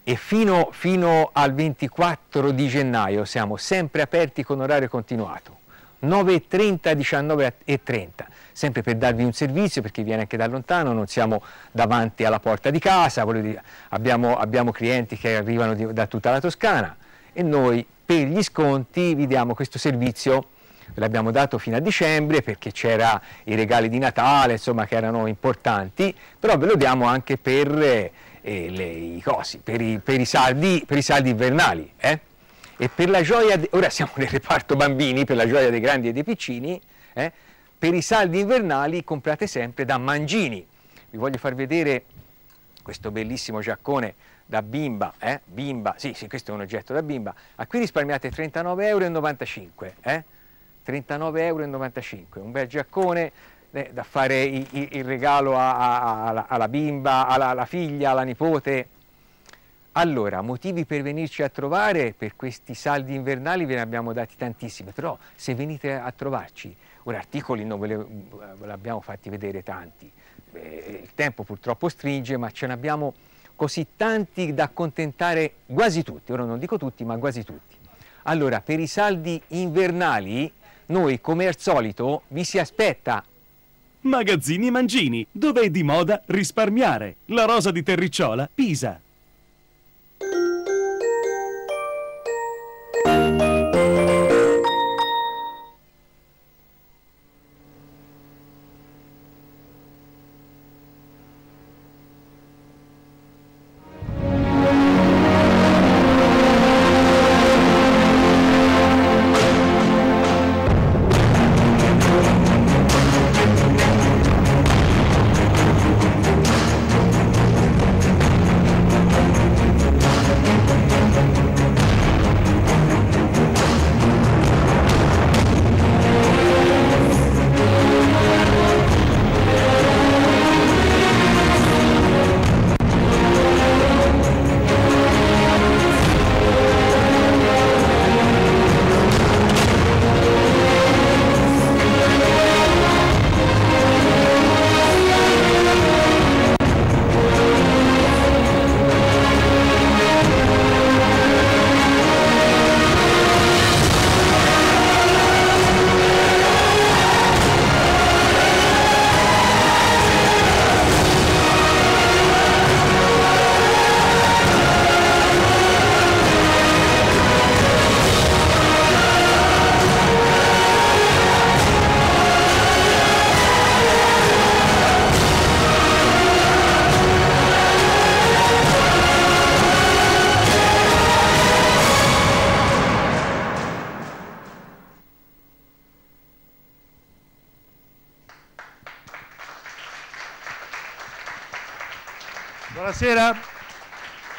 e fino, fino, al 24 di gennaio siamo sempre aperti con orario continuato. 9.30 19.30 sempre per darvi un servizio perché viene anche da lontano non siamo davanti alla porta di casa dire, abbiamo, abbiamo, clienti che arrivano di, da tutta la Toscana e noi per gli sconti vi diamo questo servizio. L'abbiamo dato fino a dicembre perché c'era i regali di Natale insomma che erano importanti però ve lo diamo anche per eh, le, i cosi, per i, per i, saldi, per i saldi invernali eh? e per la gioia, de... ora siamo nel reparto bambini per la gioia dei grandi e dei piccini eh? per i saldi invernali comprate sempre da Mangini vi voglio far vedere questo bellissimo giaccone da bimba, eh? bimba, sì, sì, questo è un oggetto da bimba, a qui risparmiate 39,95 euro, eh? 39,95 euro, un bel giaccone eh, da fare i, il regalo a, a, alla, alla, bimba, alla, alla, figlia, alla nipote. Allora, motivi per venirci a trovare, per questi saldi invernali ve ne abbiamo dati tantissimi, però se venite a trovarci, ora articoli non ve, le, ve l'abbiamo fatti vedere tanti, eh, il tempo purtroppo stringe, ma ce ne abbiamo così tanti da accontentare quasi tutti, ora non dico tutti, ma quasi tutti. Allora, per i saldi invernali, noi come al solito vi si aspetta Magazzini Mangini, dove è di moda risparmiare. La rosa di terricciola, Pisa.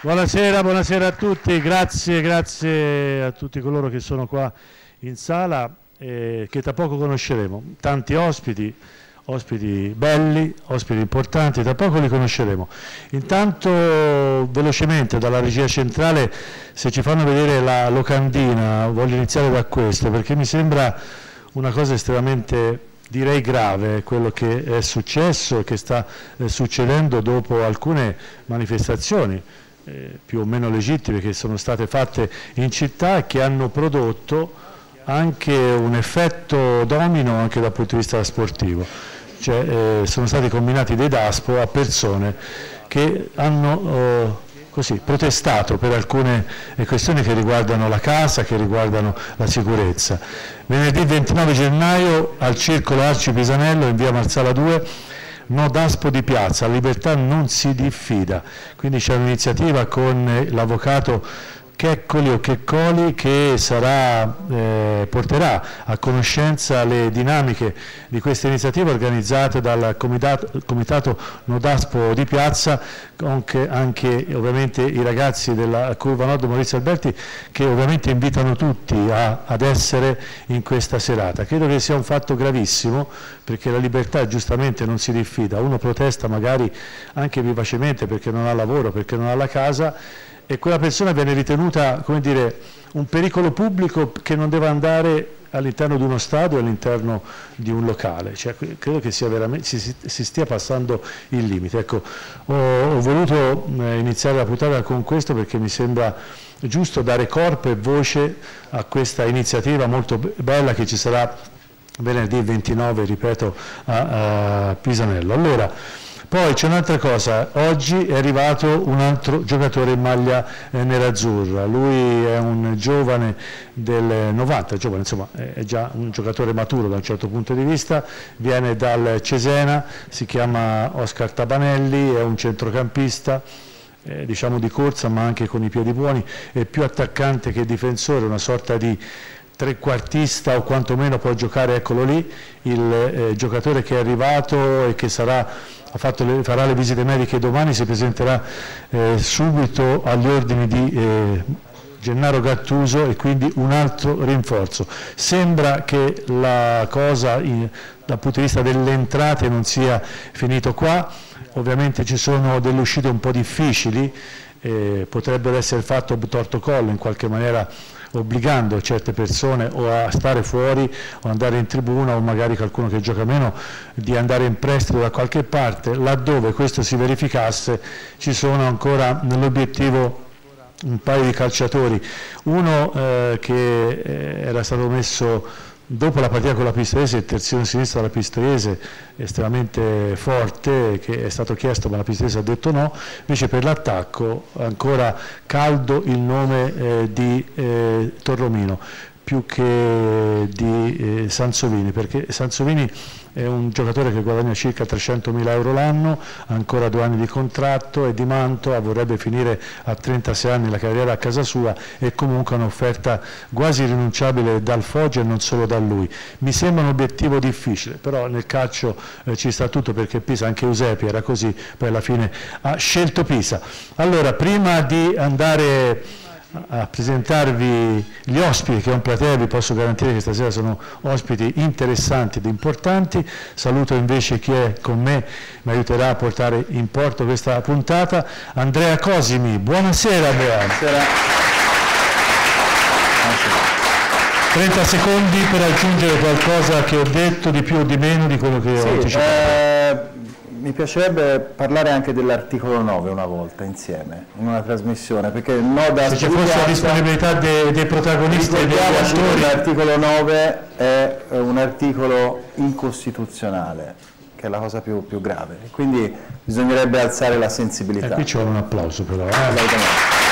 Buonasera, buonasera a tutti, grazie, grazie a tutti coloro che sono qua in sala e che tra poco conosceremo. Tanti ospiti, ospiti belli, ospiti importanti, tra poco li conosceremo. Intanto velocemente dalla regia centrale, se ci fanno vedere la locandina, voglio iniziare da questo perché mi sembra una cosa estremamente direi grave quello che è successo e che sta eh, succedendo dopo alcune manifestazioni eh, più o meno legittime che sono state fatte in città e che hanno prodotto anche un effetto domino anche dal punto di vista sportivo. Cioè, eh, sono stati combinati dei DASPO a persone che hanno eh, così, protestato per alcune questioni che riguardano la casa, che riguardano la sicurezza. Venerdì 29 gennaio al Circolo Arci Pisanello in via Marsala 2 no daspo di piazza, la libertà non si diffida, quindi c'è un'iniziativa con l'avvocato Checcoli o Checcoli che sarà, eh, porterà a conoscenza le dinamiche di questa iniziativa organizzata dal Comitato, comitato Nodaspo di Piazza, anche, anche ovviamente i ragazzi della Curva Nord Maurizio Alberti che ovviamente invitano tutti a, ad essere in questa serata. Credo che sia un fatto gravissimo perché la libertà giustamente non si diffida, uno protesta magari anche vivacemente perché non ha lavoro, perché non ha la casa e quella persona viene ritenuta come dire, un pericolo pubblico che non deve andare all'interno di uno stadio, all'interno di un locale, cioè, credo che si, si, stia passando il limite. Ecco, ho, ho, voluto eh, iniziare la puntata con questo perché mi sembra giusto dare corpo e voce a questa iniziativa molto bella che ci sarà venerdì 29, ripeto, a, a Pisanello. Allora, poi c'è un'altra cosa, oggi è arrivato un altro giocatore in maglia eh, nerazzurra, lui è un giovane del 90, giovane, insomma è già un giocatore maturo da un certo punto di vista, viene dal Cesena, si chiama Oscar Tabanelli, è un centrocampista, eh, diciamo di corsa ma anche con i piedi buoni, è più attaccante che difensore, una sorta di trequartista o quantomeno può giocare, eccolo lì, il eh, giocatore che è arrivato e che sarà le, farà le visite mediche domani, si presenterà eh, subito agli ordini di eh, Gennaro Gattuso e quindi un altro rinforzo. Sembra che la cosa in, dal punto di vista delle entrate non sia finito qua, ovviamente ci sono delle uscite un po' difficili, eh, potrebbero essere fatte torto collo in qualche maniera obbligando certe persone o a stare fuori o andare in tribuna o magari qualcuno che gioca meno di andare in prestito da qualche parte, laddove questo si verificasse ci sono ancora nell'obiettivo un paio di calciatori, uno eh, che eh, era stato messo Dopo la partita con la Pistoiese, il terzino sinistro della Pistoiese estremamente forte, che è stato chiesto ma la Pistoiese ha detto no, invece per l'attacco ancora caldo il nome eh, di eh, Torromino più che di eh, Sansovini, perché Sansovini è un giocatore che guadagna circa 300 mila euro l'anno, ancora due anni di contratto, è di Mantova, vorrebbe finire a 36 anni la carriera a casa sua e comunque un'offerta quasi irrinunciabile dal Foggia e non solo da lui. Mi sembra un obiettivo difficile, però nel calcio eh, ci sta tutto perché Pisa, anche Eusepi era così, poi alla fine ha scelto Pisa. Allora, prima di andare a presentarvi gli ospiti che ho in platea, vi posso garantire che stasera sono ospiti interessanti ed importanti, saluto invece chi è con me, mi aiuterà a portare in porto questa puntata, Andrea Cosimi, buonasera Andrea. Buonasera. 30 secondi per aggiungere qualcosa che ho detto di più o di meno di quello che sì, ho anticipato. Eh mi piacerebbe parlare anche dell'articolo 9 una volta insieme, in una trasmissione, perché il Noda Se ci fosse la disponibilità dei, dei protagonisti e degli attori... L'articolo 9 è un articolo incostituzionale, che è la cosa più, più grave, quindi bisognerebbe alzare la sensibilità. E qui ci vuole un applauso però. Eh?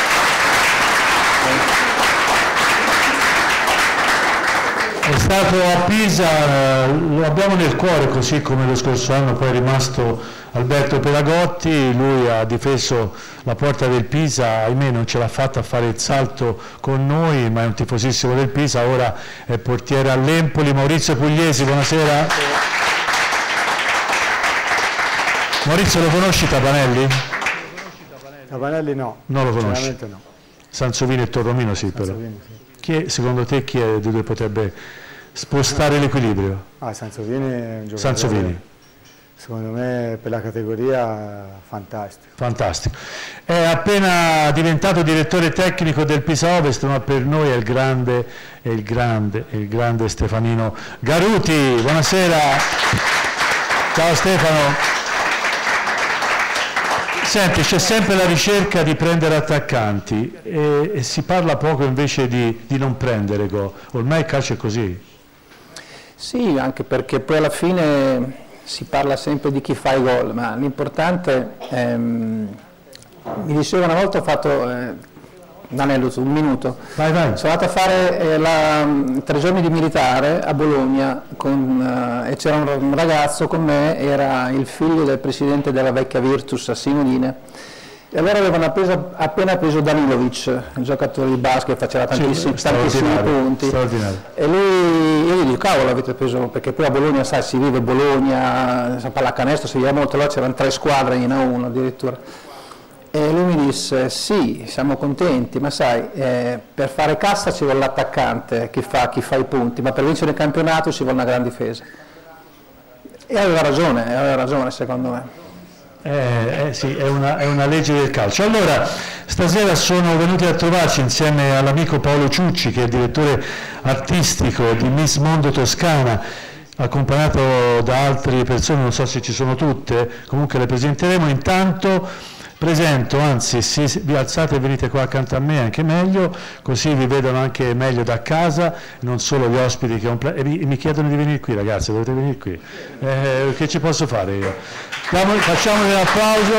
Stato a Pisa, lo abbiamo nel cuore così come lo scorso anno poi è rimasto Alberto Pelagotti, lui ha difeso la porta del Pisa, ahimè non ce l'ha fatta a fare il salto con noi, ma è un tifosissimo del Pisa, ora è portiere all'Empoli, Maurizio Pugliesi, buonasera. Maurizio lo conosci Tabanelli? Tabanelli no. Non lo conosci? No. Sansovini e Torromino sì Sansovini, però. Sì. Chi, secondo te chi è dei due potrebbe spostare l'equilibrio? Ah, Sansovini è un giocatore. Sansovini. Secondo me per la categoria fantastico. Fantastico. È appena diventato direttore tecnico del Pisa Ovest, ma per noi è il grande, è il grande, è il grande Stefanino Garuti. Buonasera. Ciao Stefano. Senti, c'è sempre la ricerca di prendere attaccanti e, e si parla poco invece di, di non prendere gol. Ormai il calcio è così. Sì, anche perché poi alla fine si parla sempre di chi fa i gol, ma l'importante, ehm, mi diceva una volta ho fatto, eh, un aneddoto, un minuto. Vai, vai. Sono andato a fare eh, la, tre giorni di militare a Bologna con, eh, e c'era un, ragazzo con me, era il figlio del presidente della vecchia Virtus a Simonine. E allora avevano appeso- appena preso Danilovic, un giocatore di basket, faceva tantissimi, Sì, tantissimi punti. E lui, io gli dico, cavolo avete preso, perché poi a Bologna, sai, si vive Bologna, pallacanestro, si vive molto, là c'erano tre squadre in A1 addirittura. E lui mi disse, sì, siamo contenti, ma sai, eh, per fare cassa ci vuole l'attaccante, chi fa, chi fa i punti, ma per vincere il campionato ci vuole una gran difesa. E aveva ragione, aveva ragione secondo me. Eh, eh sì, è una, è una legge del calcio. Allora, stasera sono venuti a trovarci insieme all'amico Paolo Ciucci, che è direttore artistico di Miss Mondo Toscana, accompagnato da altre persone, non so se ci sono tutte, comunque le presenteremo. Intanto presento, anzi se vi alzate e venite qua accanto a me anche meglio, così vi vedono anche meglio da casa, non solo gli ospiti che ho e mi, mi chiedono di venire qui ragazzi, dovete venire qui. Eh, che ci posso fare io? Diamo, facciamo un applauso.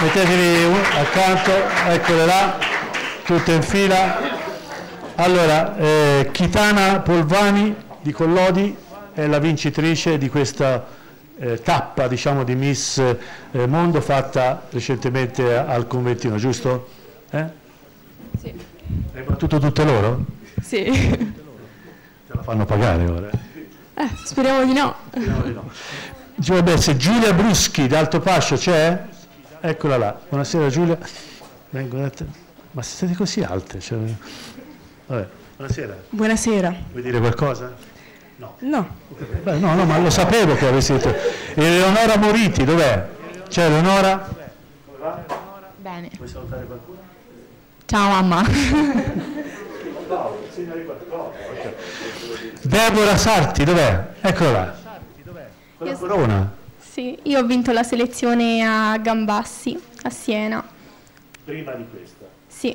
Mettetevi accanto, eccole là, tutte in fila. Allora, eh, Chitana Polvani di Collodi è la vincitrice di questa eh, tappa diciamo, di Miss eh, Mondo fatta recentemente al Conventino, giusto? Eh? Sì. Hai battuto tutte loro? Sì. Te la fanno pagare ora. Eh, speriamo di no. Dice, vabbè, se Giulia Bruschi d'Alto Pascio c'è? Eccola là. Buonasera Giulia. Vengo da te. Ma siete così alte? Cioè... Buonasera. Buonasera. Vuoi dire qualcosa? No. Beh, no, no, ma lo sapevo che avessi detto. E Eleonora Moriti, dov'è? C'è Eleonora? Bene. Vuoi salutare qualcuno? Ciao mamma. Deborah Sarti, dov'è? Eccola là. Con la Io- corona. Sì, io ho vinto la selezione a Gambassi, a Siena. Prima di questa. Sì,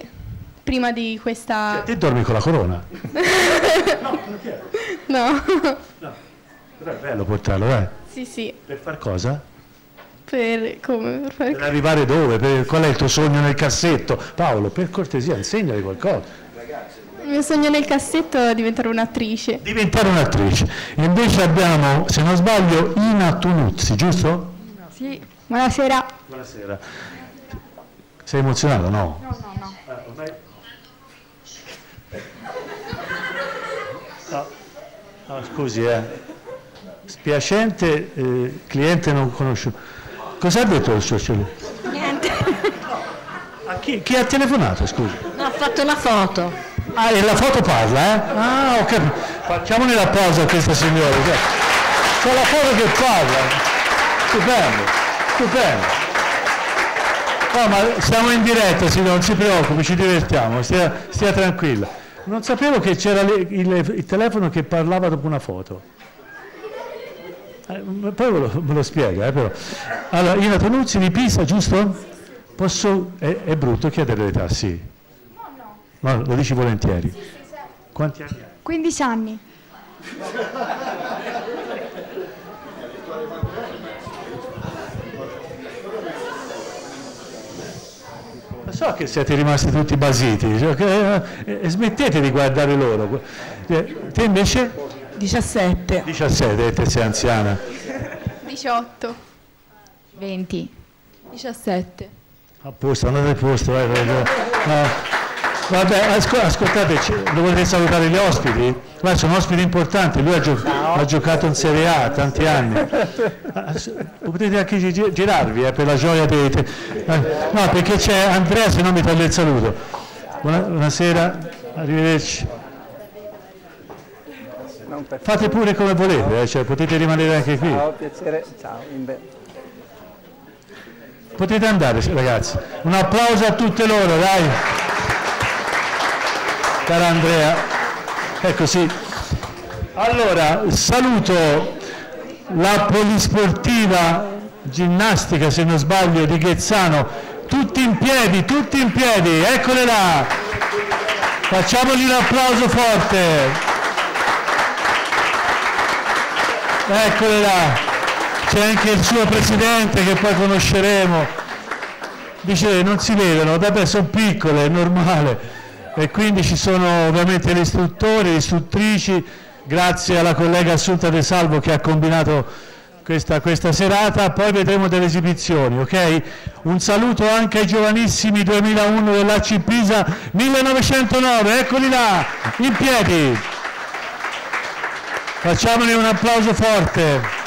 prima di questa... Te dormi con la corona? No. Però è bello portarlo, dai. Sì, sì. Per far cosa? Per come? Per fare- Per arrivare dove? Per- qual è il tuo sogno nel cassetto? Paolo, per cortesia, insegnali qualcosa. Il mio sogno nel cassetto è diventare un'attrice. Diventare un'attrice. E invece abbiamo, se non sbaglio, Ina Tunuzzi, giusto? Sì. Buonasera. Buonasera. Sei emozionato? No. No, no, no. No, no, scusi, eh. Spiacente, eh, cliente non conosciuto. Cosa ha detto il suo cellulare? Niente. A chi, chi ha telefonato, scusi? ho fatto una foto. Ah, e la foto parla, eh? Ah, capito. Facciamone la pausa a questa signora. C'è la foto che parla. Stupendo, stupendo. No, ma siamo in diretta, signora, non si preoccupi, ci divertiamo, stia, stia tranquilla. Non sapevo che c'era il, il telefono che parlava dopo una foto. Eh, poi ve lo, me lo spiega, eh, però. Allora, Ina Tonuzzi di Pisa, giusto? Posso... È, è brutto chiedere l'età, sì. No, lo dici volentieri. Quanti anni hai? 15 anni. So che siete rimasti tutti basiti, cioè che, eh, eh, smettete di guardare loro. Eh, Te invece? 17. 17, te sei anziana. 18. 20. 17. A posto, andate a posto. vai, vai, vai. No. Vabbè, asco- ascoltate, ci- lo volete salutare gli ospiti? Guarda, sono ospiti importanti, lui ha, gio- ha giocato in Serie A tanti anni. Potete anche gi- girarvi eh, per la gioia dei... te- eh, no, perché c'è Andrea, se no mi toglie il saluto. Buona- buonasera, arrivederci. Fate pure come volete, eh, cioè, potete rimanere anche qui. Ciao, piacere. Ciao. Potete andare ragazzi. Un applauso a tutte loro, dai. Cara Andrea. Ecco sì. Allora, saluto la polisportiva ginnastica, se non sbaglio, di Ghezzano. Tutti in piedi, tutti in piedi, eccole là. Facciamogli un applauso forte. Eccole là. C'è anche il suo presidente che poi conosceremo. dice non si vedono, vabbè sono piccole, è normale e quindi ci sono ovviamente gli istruttori, le istruttrici, grazie alla collega Assunta De Salvo che ha combinato questa, questa serata, poi vedremo delle esibizioni, ok? Un saluto anche ai giovanissimi 2001 dell'AC Pisa 1909, eccoli là, in piedi. Facciamoli un applauso forte.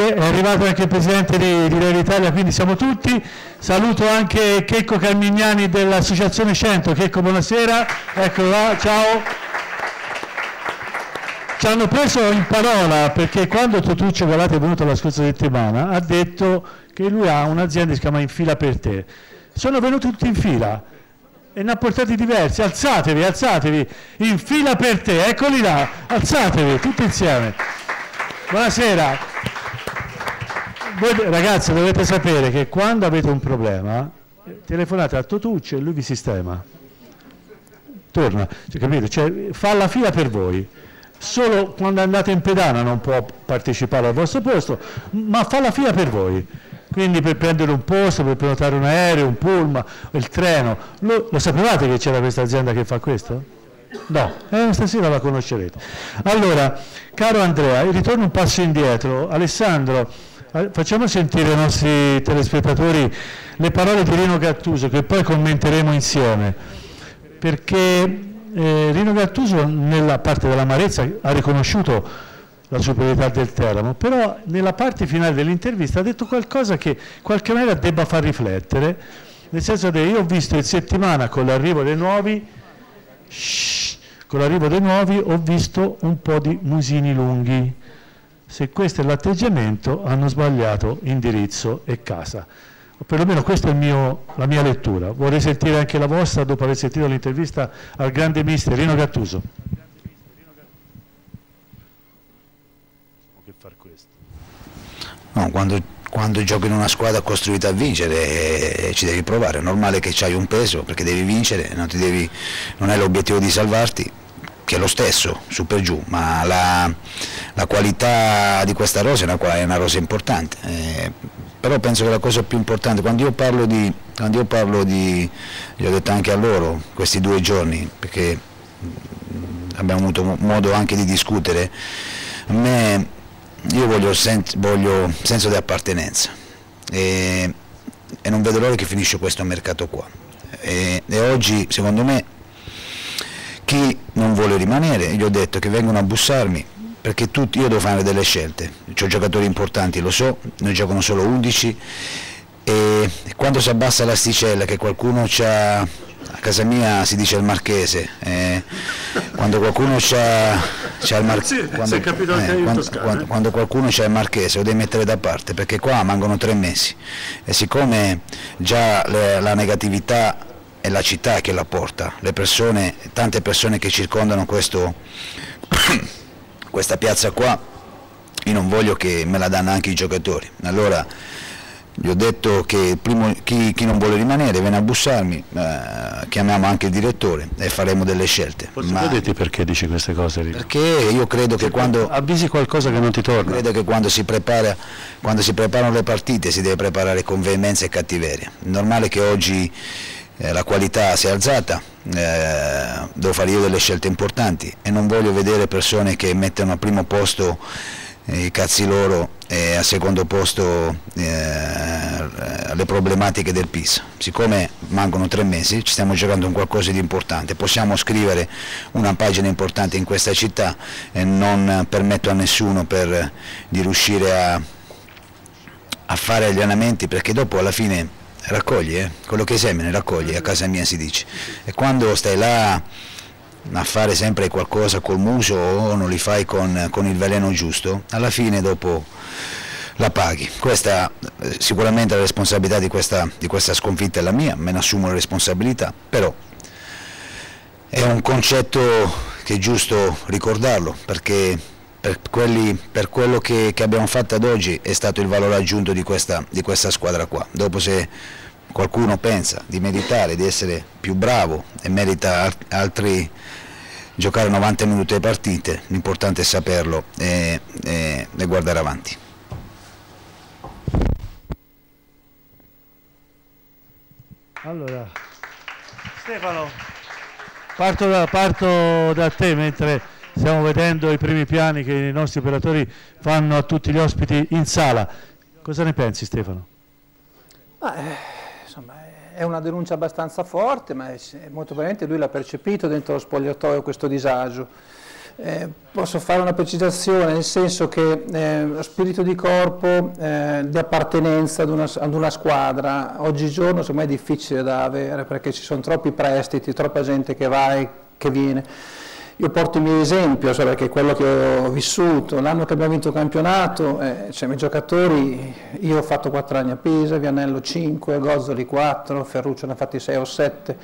C'è, è arrivato anche il presidente di, di Real Italia, quindi siamo tutti. Saluto anche Checco Carmignani dell'Associazione 100. Checco, buonasera. Eccolo là, ciao. Ci hanno preso in parola perché quando Totuccio Galati è venuto la scorsa settimana ha detto che lui ha un'azienda che si chiama In Fila per te. Sono venuti tutti in fila e ne ha portati diversi. Alzatevi, alzatevi, in fila per te, eccoli là, alzatevi tutti insieme. Buonasera voi ragazzi dovete sapere che quando avete un problema telefonate a Totucci e lui vi sistema. Torna, cioè? Cioè, fa la fila per voi. Solo quando andate in pedana non può partecipare al vostro posto ma fa la fila per voi. Quindi per prendere un posto, per prenotare un aereo, un pullman, il treno lo, lo sapevate che c'era questa azienda che fa questo? No, eh, stasera la conoscerete. Allora, caro Andrea, ritorno un passo indietro. Alessandro Facciamo sentire ai nostri telespettatori le parole di Rino Gattuso che poi commenteremo insieme, perché eh, Rino Gattuso nella parte dell'amarezza ha riconosciuto la superiorità del Teramo, però nella parte finale dell'intervista ha detto qualcosa che in qualche maniera debba far riflettere, nel senso che io ho visto in settimana con l'arrivo dei nuovi, shh, con l'arrivo dei nuovi ho visto un po' di musini lunghi, se questo è l'atteggiamento hanno sbagliato indirizzo e casa. O perlomeno questa è mio, la mia lettura. Vorrei sentire anche la vostra dopo aver sentito l'intervista al grande mister Rino Gattuso. No, quando, quando, giochi in una squadra costruita a vincere eh, ci devi provare, è normale che hai un peso perché devi vincere, non, devi, non è l'obiettivo di salvarti, che è lo stesso, su per giù, ma la, la qualità di questa rosa è una, è una rosa importante. Eh, però penso che la cosa più importante, quando io parlo di, quando io parlo di, gli ho detto anche a loro questi due giorni, perché abbiamo avuto modo anche di discutere, a me io voglio, sen voglio senso di appartenenza e, e, non vedo l'ora che finisce questo mercato qua. E, e oggi secondo me chi non vuole rimanere, gli ho detto che vengono a bussarmi perché tutti, io devo fare delle scelte, ho giocatori importanti, lo so, noi giocano solo 11 e quando si abbassa l'asticella che qualcuno c'ha a casa mia si dice il marchese, eh, quando qualcuno c'ha, c'ha il marchese, quando, eh, quando, quando, quando, qualcuno c'ha il marchese lo devi mettere da parte perché qua mancano tre mesi. E siccome già le, la negatività è la città che la porta, le persone, tante persone che circondano questo, questa piazza qua, io non voglio che me la danno anche i giocatori. Allora gli ho detto che primo, chi, chi, non vuole rimanere viene a bussarmi, eh, chiamiamo anche il direttore e faremo delle scelte. Ma, dirti perché dici queste cose? Rino? Perché io credo che quando... Avvisi qualcosa che non ti torna. Credo che quando si, prepara, quando si preparano le partite si deve preparare con veemenza e cattiveria. Normale che oggi eh, la qualità si è alzata, eh, devo fare io delle scelte importanti e non voglio vedere persone che mettono al primo posto eh, i cazzi loro e al secondo posto eh, le problematiche del PIS. Siccome mancano tre mesi ci stiamo giocando un qualcosa di importante, possiamo scrivere una pagina importante in questa città e non permetto a nessuno per, di riuscire a, a fare allenamenti perché dopo alla fine raccogli, eh? quello che semini raccogli, a casa mia si dice. E quando stai là a fare sempre qualcosa col muso o non li fai con, con il veleno giusto, alla fine dopo la paghi. Questa eh, sicuramente la responsabilità di questa, di questa sconfitta è la mia, me ne assumo la responsabilità, però è un concetto che è giusto ricordarlo perché per, quelli, per quello che, che, abbiamo fatto ad oggi è stato il valore aggiunto di questa, di questa squadra qua. Dopo se qualcuno pensa di meritare, di essere più bravo e merita altri giocare 90 minuti le partite, l'importante è saperlo e, e, e guardare avanti. Allora, Stefano, parto da, parto da, te mentre stiamo vedendo i primi piani che i nostri operatori fanno a tutti gli ospiti in sala. Cosa ne pensi Stefano? Ah, eh, è una denuncia abbastanza forte, ma è, molto probabilmente lui l'ha percepito dentro lo spogliatoio questo disagio. Eh, posso fare una precisazione, nel senso che eh, lo spirito di corpo, eh, di appartenenza ad una, ad una, squadra, oggigiorno insomma, è difficile da avere perché ci sono troppi prestiti, troppa gente che va e che viene. Io porto il mio esempio, cioè perché è quello che ho vissuto, l'anno che abbiamo vinto il campionato, eh, cioè, i miei giocatori, io ho fatto 4 anni a Pisa, Vianello 5, Gozzoli 4, Ferruccio ne ha fatti 6 o 7,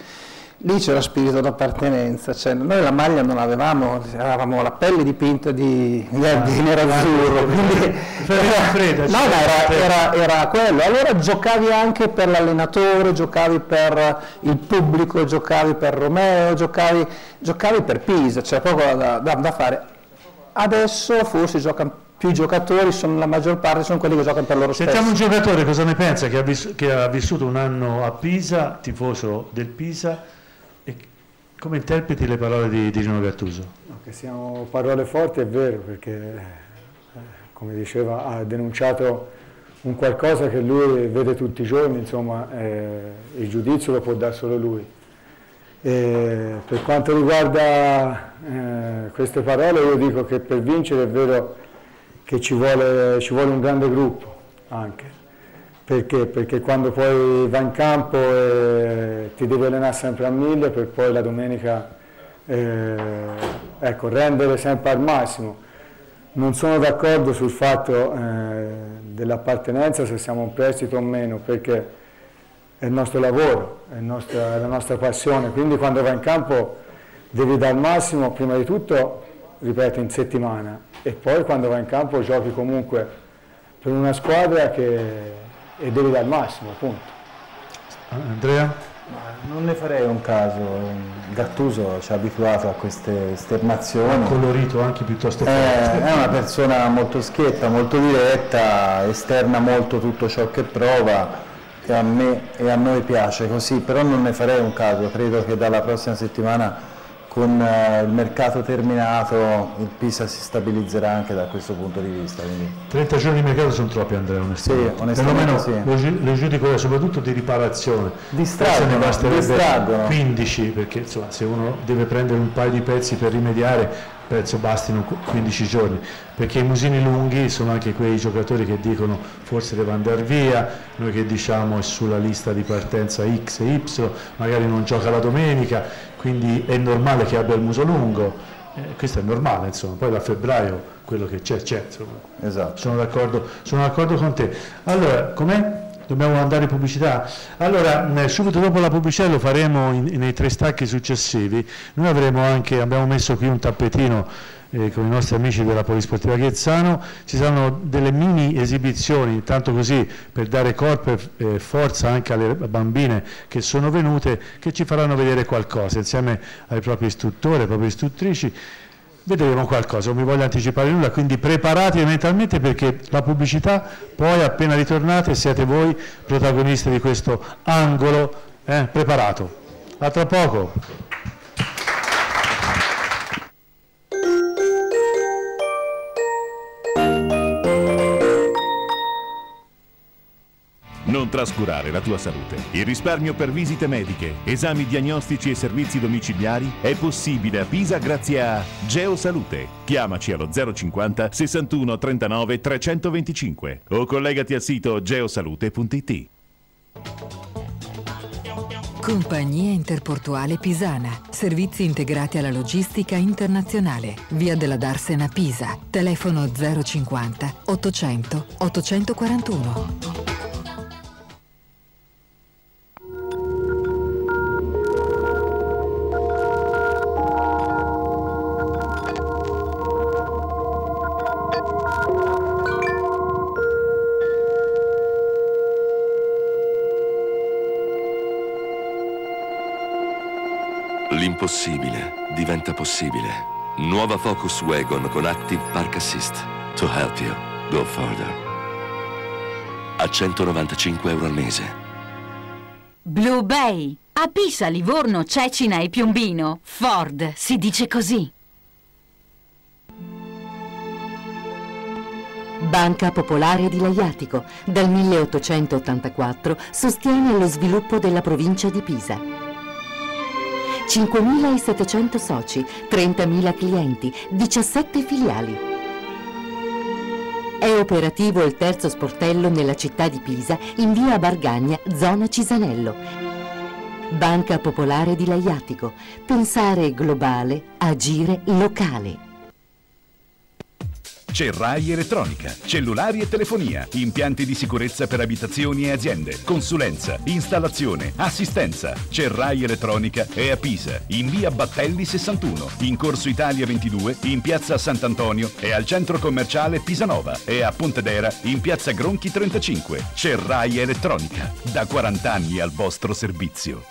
lì c'era spirito d'appartenenza, cioè, noi la maglia non l'avevamo, avevamo la pelle dipinta di, di, ah, di nero-azzurro, quindi era, no, ma era, era, era, quello, allora giocavi anche per l'allenatore, giocavi per il pubblico, giocavi per Romeo, giocavi, giocavi per Pisa, c'è poco da, da, da fare. Adesso forse giocano più giocatori, sono, la maggior parte sono quelli che giocano per loro stessi. Sentiamo un giocatore cosa ne pensa che ha, che ha vissuto un anno a Pisa, tifoso del Pisa, come interpreti le parole di, di Rino Gattuso? No, che siano parole forti è vero, perché eh, come diceva ha denunciato un qualcosa che lui vede tutti i giorni, insomma eh, il giudizio lo può dare solo lui. E per quanto riguarda eh, queste parole io dico che per vincere è vero che ci vuole, ci vuole un grande gruppo anche perché? Perché quando poi vai in campo e ti devi allenare sempre a mille per poi la domenica eh, ecco, rendere sempre al massimo. Non sono d'accordo sul fatto eh, dell'appartenenza se siamo un prestito o meno, perché è il nostro lavoro, è, il nostro, è la nostra passione, quindi quando vai in campo devi dare il massimo, prima di tutto, ripeto, in settimana, e poi quando vai in campo giochi comunque per una squadra che e devi dare il massimo, appunto. Andrea? Non ne farei un caso, Gattuso ci ha abituato a queste esternazioni. Ha colorito anche piuttosto forte. È, è una persona molto schietta, molto diretta, esterna molto tutto ciò che prova e a me e a noi piace così, però non ne farei un caso, credo che dalla prossima settimana con eh, il mercato terminato il Pisa si stabilizzerà anche da questo punto di vista. Quindi. 30 giorni di mercato sono troppi Andrea, onestamente. Sì, onestamente Perlomeno sì. lo, giudico soprattutto di riparazione. Distraggono, ne basterebbe 15, perché insomma, se uno deve prendere un paio di pezzi per rimediare penso bastino 15 giorni, perché i musini lunghi sono anche quei giocatori che dicono forse deve andare via, noi che diciamo è sulla lista di partenza X e Y, magari non gioca la domenica, quindi è normale che abbia il muso lungo, eh, questo è normale, insomma, poi da febbraio quello che c'è, c'è, esatto. sono d'accordo con te. Allora, com'è? Dobbiamo andare in pubblicità? Allora, subito dopo la pubblicità lo faremo in, nei tre stacchi successivi. Noi avremo anche, abbiamo messo qui un tappetino eh, con i nostri amici della Polisportiva Chezzano, ci saranno delle mini esibizioni, tanto così per dare corpo e eh, forza anche alle bambine che sono venute, che ci faranno vedere qualcosa insieme ai propri istruttori, alle proprie istruttrici vedremo qualcosa, non mi voglio anticipare nulla, quindi preparatevi mentalmente perché la pubblicità poi appena ritornate siete voi protagonisti di questo angolo eh, preparato. A tra poco. Non trascurare la tua salute. Il risparmio per visite mediche, esami diagnostici e servizi domiciliari è possibile a Pisa grazie a Geosalute. Chiamaci allo 050 61 39 325 o collegati al sito geosalute.it. Compagnia Interportuale Pisana. Servizi integrati alla logistica internazionale. Via della Darsena Pisa. Telefono 050 800 841. L'impossibile diventa possibile. Nuova Focus Wagon con Active Park Assist. To help you go further. A 195 euro al mese. Blue Bay. A Pisa, Livorno, Cecina e Piombino. Ford, si dice così. Banca Popolare di Laiatico, dal 1884 sostiene lo sviluppo della provincia di Pisa. 5.700 soci, 30.000 clienti, 17 filiali. È operativo il terzo sportello nella città di Pisa, in via Bargagna, zona Cisanello. Banca Popolare di Laiatico. Pensare globale, agire locale. Cerrai Elettronica, cellulari e telefonia, impianti di sicurezza per abitazioni e aziende, consulenza, installazione, assistenza. Cerrai Elettronica è a Pisa, in via Battelli 61, in Corso Italia 22, in piazza Sant'Antonio e al centro commerciale Pisanova e a Pontedera in piazza Gronchi 35. Cerrai Elettronica, da 40 anni al vostro servizio.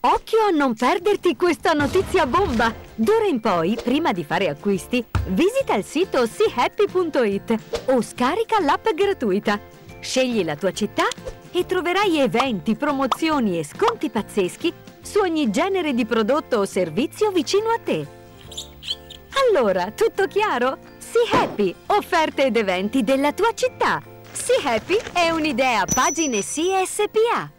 Occhio a non perderti questa notizia bomba! D'ora in poi, prima di fare acquisti, visita il sito seehappy.it o scarica l'app gratuita. Scegli la tua città e troverai eventi, promozioni e sconti pazzeschi su ogni genere di prodotto o servizio vicino a te. Allora, tutto chiaro? Sii Happy, offerte ed eventi della tua città. Sii Happy è un'idea pagine CSPA.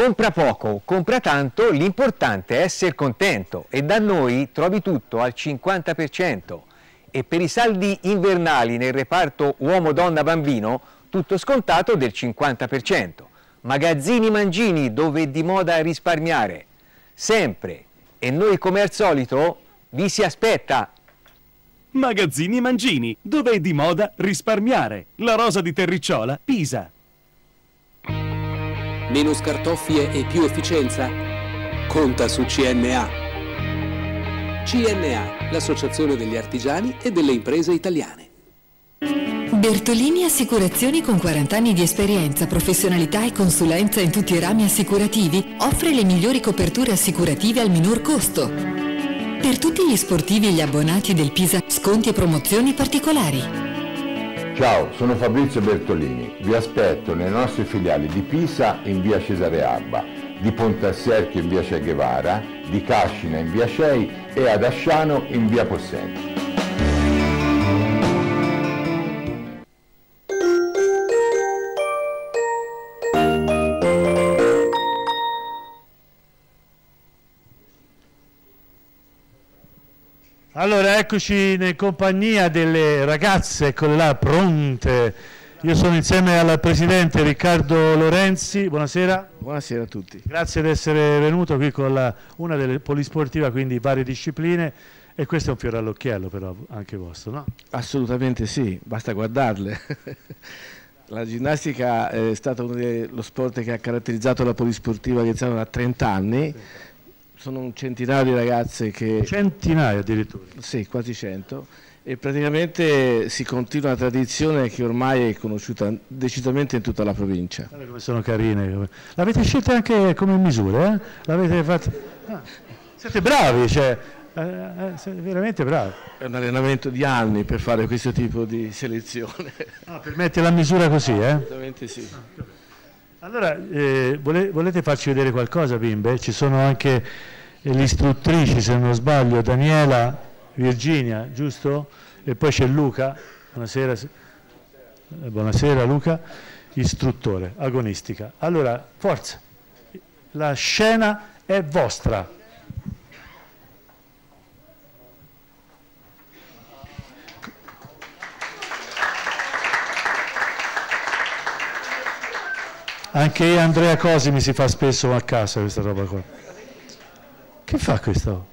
Compra poco, compra tanto, l'importante è essere contento e da noi trovi tutto al 50% e per i saldi invernali nel reparto uomo, donna, bambino tutto scontato del 50%. Magazzini Mangini dove è di moda risparmiare, sempre. E noi come al solito vi si aspetta. Magazzini Mangini, dove è di moda risparmiare. La rosa di terricciola, Pisa. Meno scartoffie e più efficienza? Conta su CNA. CNA, l'associazione degli artigiani e delle imprese italiane. Bertolini Assicurazioni con 40 anni di esperienza, professionalità e consulenza in tutti i rami assicurativi offre le migliori coperture assicurative al minor costo. Per tutti gli sportivi e gli abbonati del Pisa, sconti e promozioni particolari. Ciao, sono Fabrizio Bertolini. Vi aspetto nelle nostre filiali di Pisa in via Cesare Abba, di Ponte Asserchio in via Che Guevara, di Cascina in via Cei e ad Asciano in via Possenti. Allora, eccoci in compagnia delle ragazze, eccole là, pronte. Io sono insieme al presidente Riccardo Lorenzi, buonasera. Buonasera a tutti. Grazie di essere venuto qui con la, una delle polisportiva, quindi varie discipline. E questo è un fiore all'occhiello però, anche vostro, no? Assolutamente sì, basta guardarle. la ginnastica è stato lo sport che ha caratterizzato la polisportiva iniziata da 30 anni. Sì sono un centinaio di ragazze che... Centinaio addirittura? Sì, quasi cento. E praticamente si continua una tradizione che ormai è conosciuta decisamente in tutta la provincia. Guarda come sono carine. L'avete scelta anche come misure, eh? L'avete fatta... Ah, siete bravi, cioè... Eh, eh, siete veramente bravi. È un allenamento di anni per fare questo tipo di selezione. Ah, per mettere la misura così, eh? Assolutamente sì. Allora, eh, volete farci vedere qualcosa, bimbe? Ci sono anche le istruttrici, se non sbaglio, Daniela, Virginia, giusto? E poi c'è Luca, buonasera, eh, buonasera Luca, istruttore, agonistica. Allora, forza, la scena è vostra. Anche Andrea Cosi mi si fa spesso a casa questa roba qua. Che fa questo?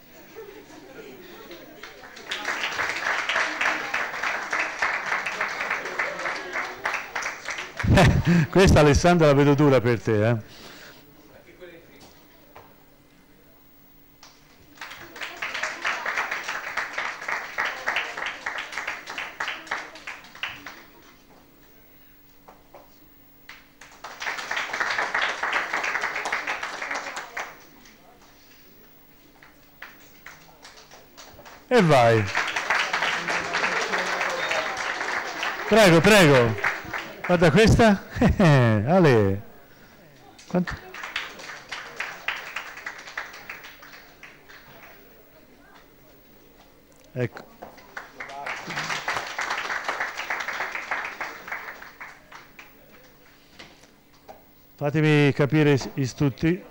questa Alessandra la vedo dura per te, eh? Vai. Prego, prego. Guarda questa. Ale. Quanto- Ecco. Fatemi capire i tutti.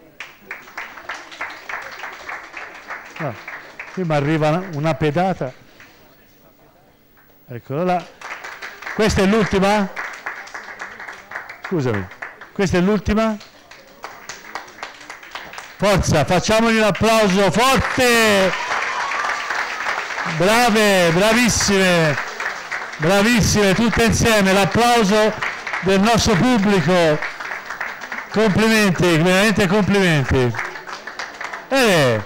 Ah, qui mi arriva una pedata. Eccola là. Questa è l'ultima? Scusami, questa è l'ultima? Forza, facciamogli un applauso forte! Brave, bravissime, bravissime, tutte insieme, l'applauso del nostro pubblico. Complimenti, veramente complimenti. Eh,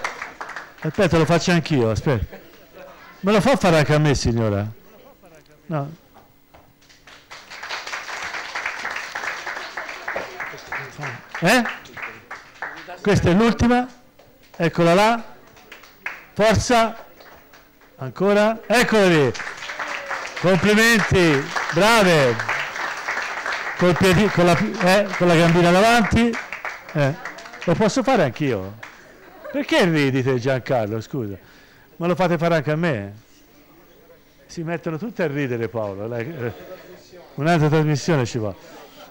aspetta, lo faccio anch'io, aspetta. Me lo fa fare anche a me, signora? No. Eh? Questa è l'ultima. Eccola là. Forza. Ancora. Eccola lì. Complimenti. Brave. Piedi, con, la, eh, con la gambina davanti. Eh. Lo posso fare anch'io. Perché ridite Giancarlo? Scusa. Ma lo fate fare anche a me? Si mettono tutti a ridere Paolo. Eh, Un'altra trasmissione ci va.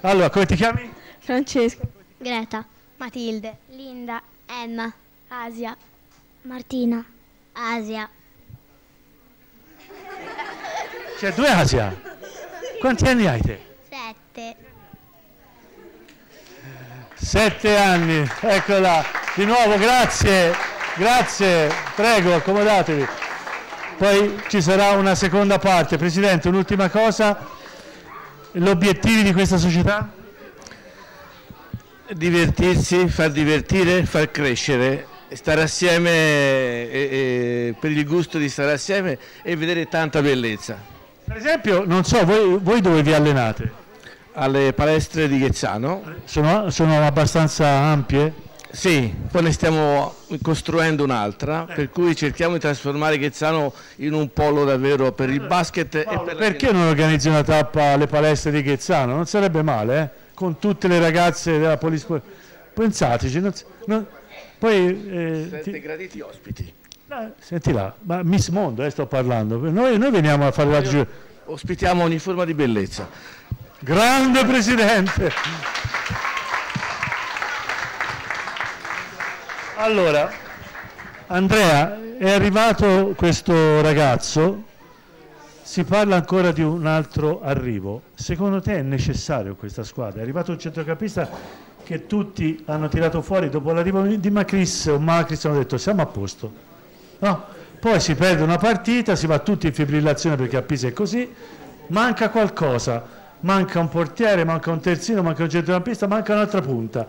Allora, come ti chiami? Francesco. Greta. Matilde. Linda. Emma. Asia. Martina. Asia. C'è due Asia. Quanti anni hai te? Sette. Sette anni, eccola. Di nuovo, grazie, grazie. Prego, accomodatevi. Poi ci sarà una seconda parte. Presidente, un'ultima cosa. Gli obiettivi di questa società? divertirsi, far divertire, far crescere, stare assieme e- e- per il gusto di stare assieme e vedere tanta bellezza. Per esempio, non so, voi, voi dove vi allenate? Alle palestre di Ghezzano. Sono, sono abbastanza ampie? Sì, poi ne stiamo costruendo un'altra, per cui cerchiamo di trasformare Ghezzano in un polo davvero per il basket e per Perché non organizzi una tappa alle palestre di Ghezzano? Non sarebbe male, eh? Con tutte le ragazze della Polisport. Pensateci. non non- Poi, eh, Sette ti- graditi ospiti. eh, senti là, ma Miss Mondo eh, sto parlando. Noi, noi veniamo a fare la giù. Ospitiamo ogni forma di bellezza. Grande Presidente! Allora, Andrea, è arrivato questo ragazzo, si parla ancora di un altro arrivo. Secondo te è necessario questa squadra? È arrivato un centrocampista che tutti hanno tirato fuori dopo l'arrivo di Macris o Macris hanno detto siamo a posto. No? Poi si perde una partita, si va tutti in fibrillazione perché a Pisa è così, manca qualcosa, manca un portiere, manca un terzino, manca un centrocampista, manca un'altra punta.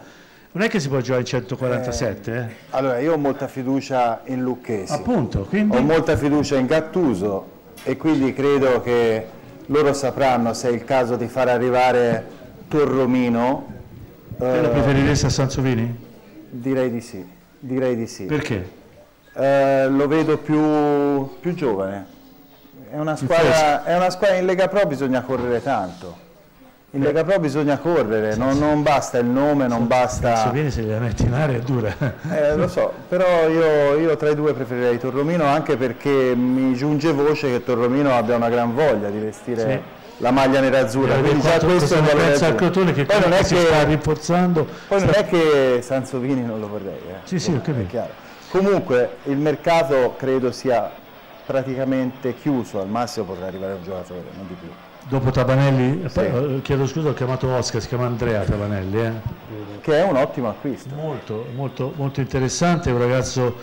Non è che si può giocare in 147, eh? Allora, io ho molta fiducia in Lucchesi. Appunto, quindi... Ho molta fiducia in Gattuso e quindi credo che loro sapranno se è il caso di far arrivare Torromino. Te lo eh, preferiresti a Sansovini? Direi di sì, direi di sì. Perché? Eh, lo vedo più, più giovane. È una, squadra, è una squadra in Lega Pro bisogna correre tanto. In Lega Pro bisogna correre, non, non basta il nome, non basta... Sansovini se gliela metti in aria è dura. Eh, lo so, però io, io tra i due preferirei Torromino anche perché mi giunge voce che Torromino abbia una gran voglia di vestire Sì. la maglia nerazzurra. Quindi già questo è un valore al. Crotone che Poi non è che sta rinforzando. poi non sta- è che Sansovini non lo vorrei. eh. Sì, sì, ho capito. Comunque il mercato credo sia praticamente chiuso, al massimo potrà arrivare un giocatore, non di più. Dopo Tabanelli, Sì. poi, eh, chiedo scusa, ho chiamato Oscar, si chiama Andrea Tabanelli. eh. Che è un ottimo acquisto. Molto, molto, molto interessante, un ragazzo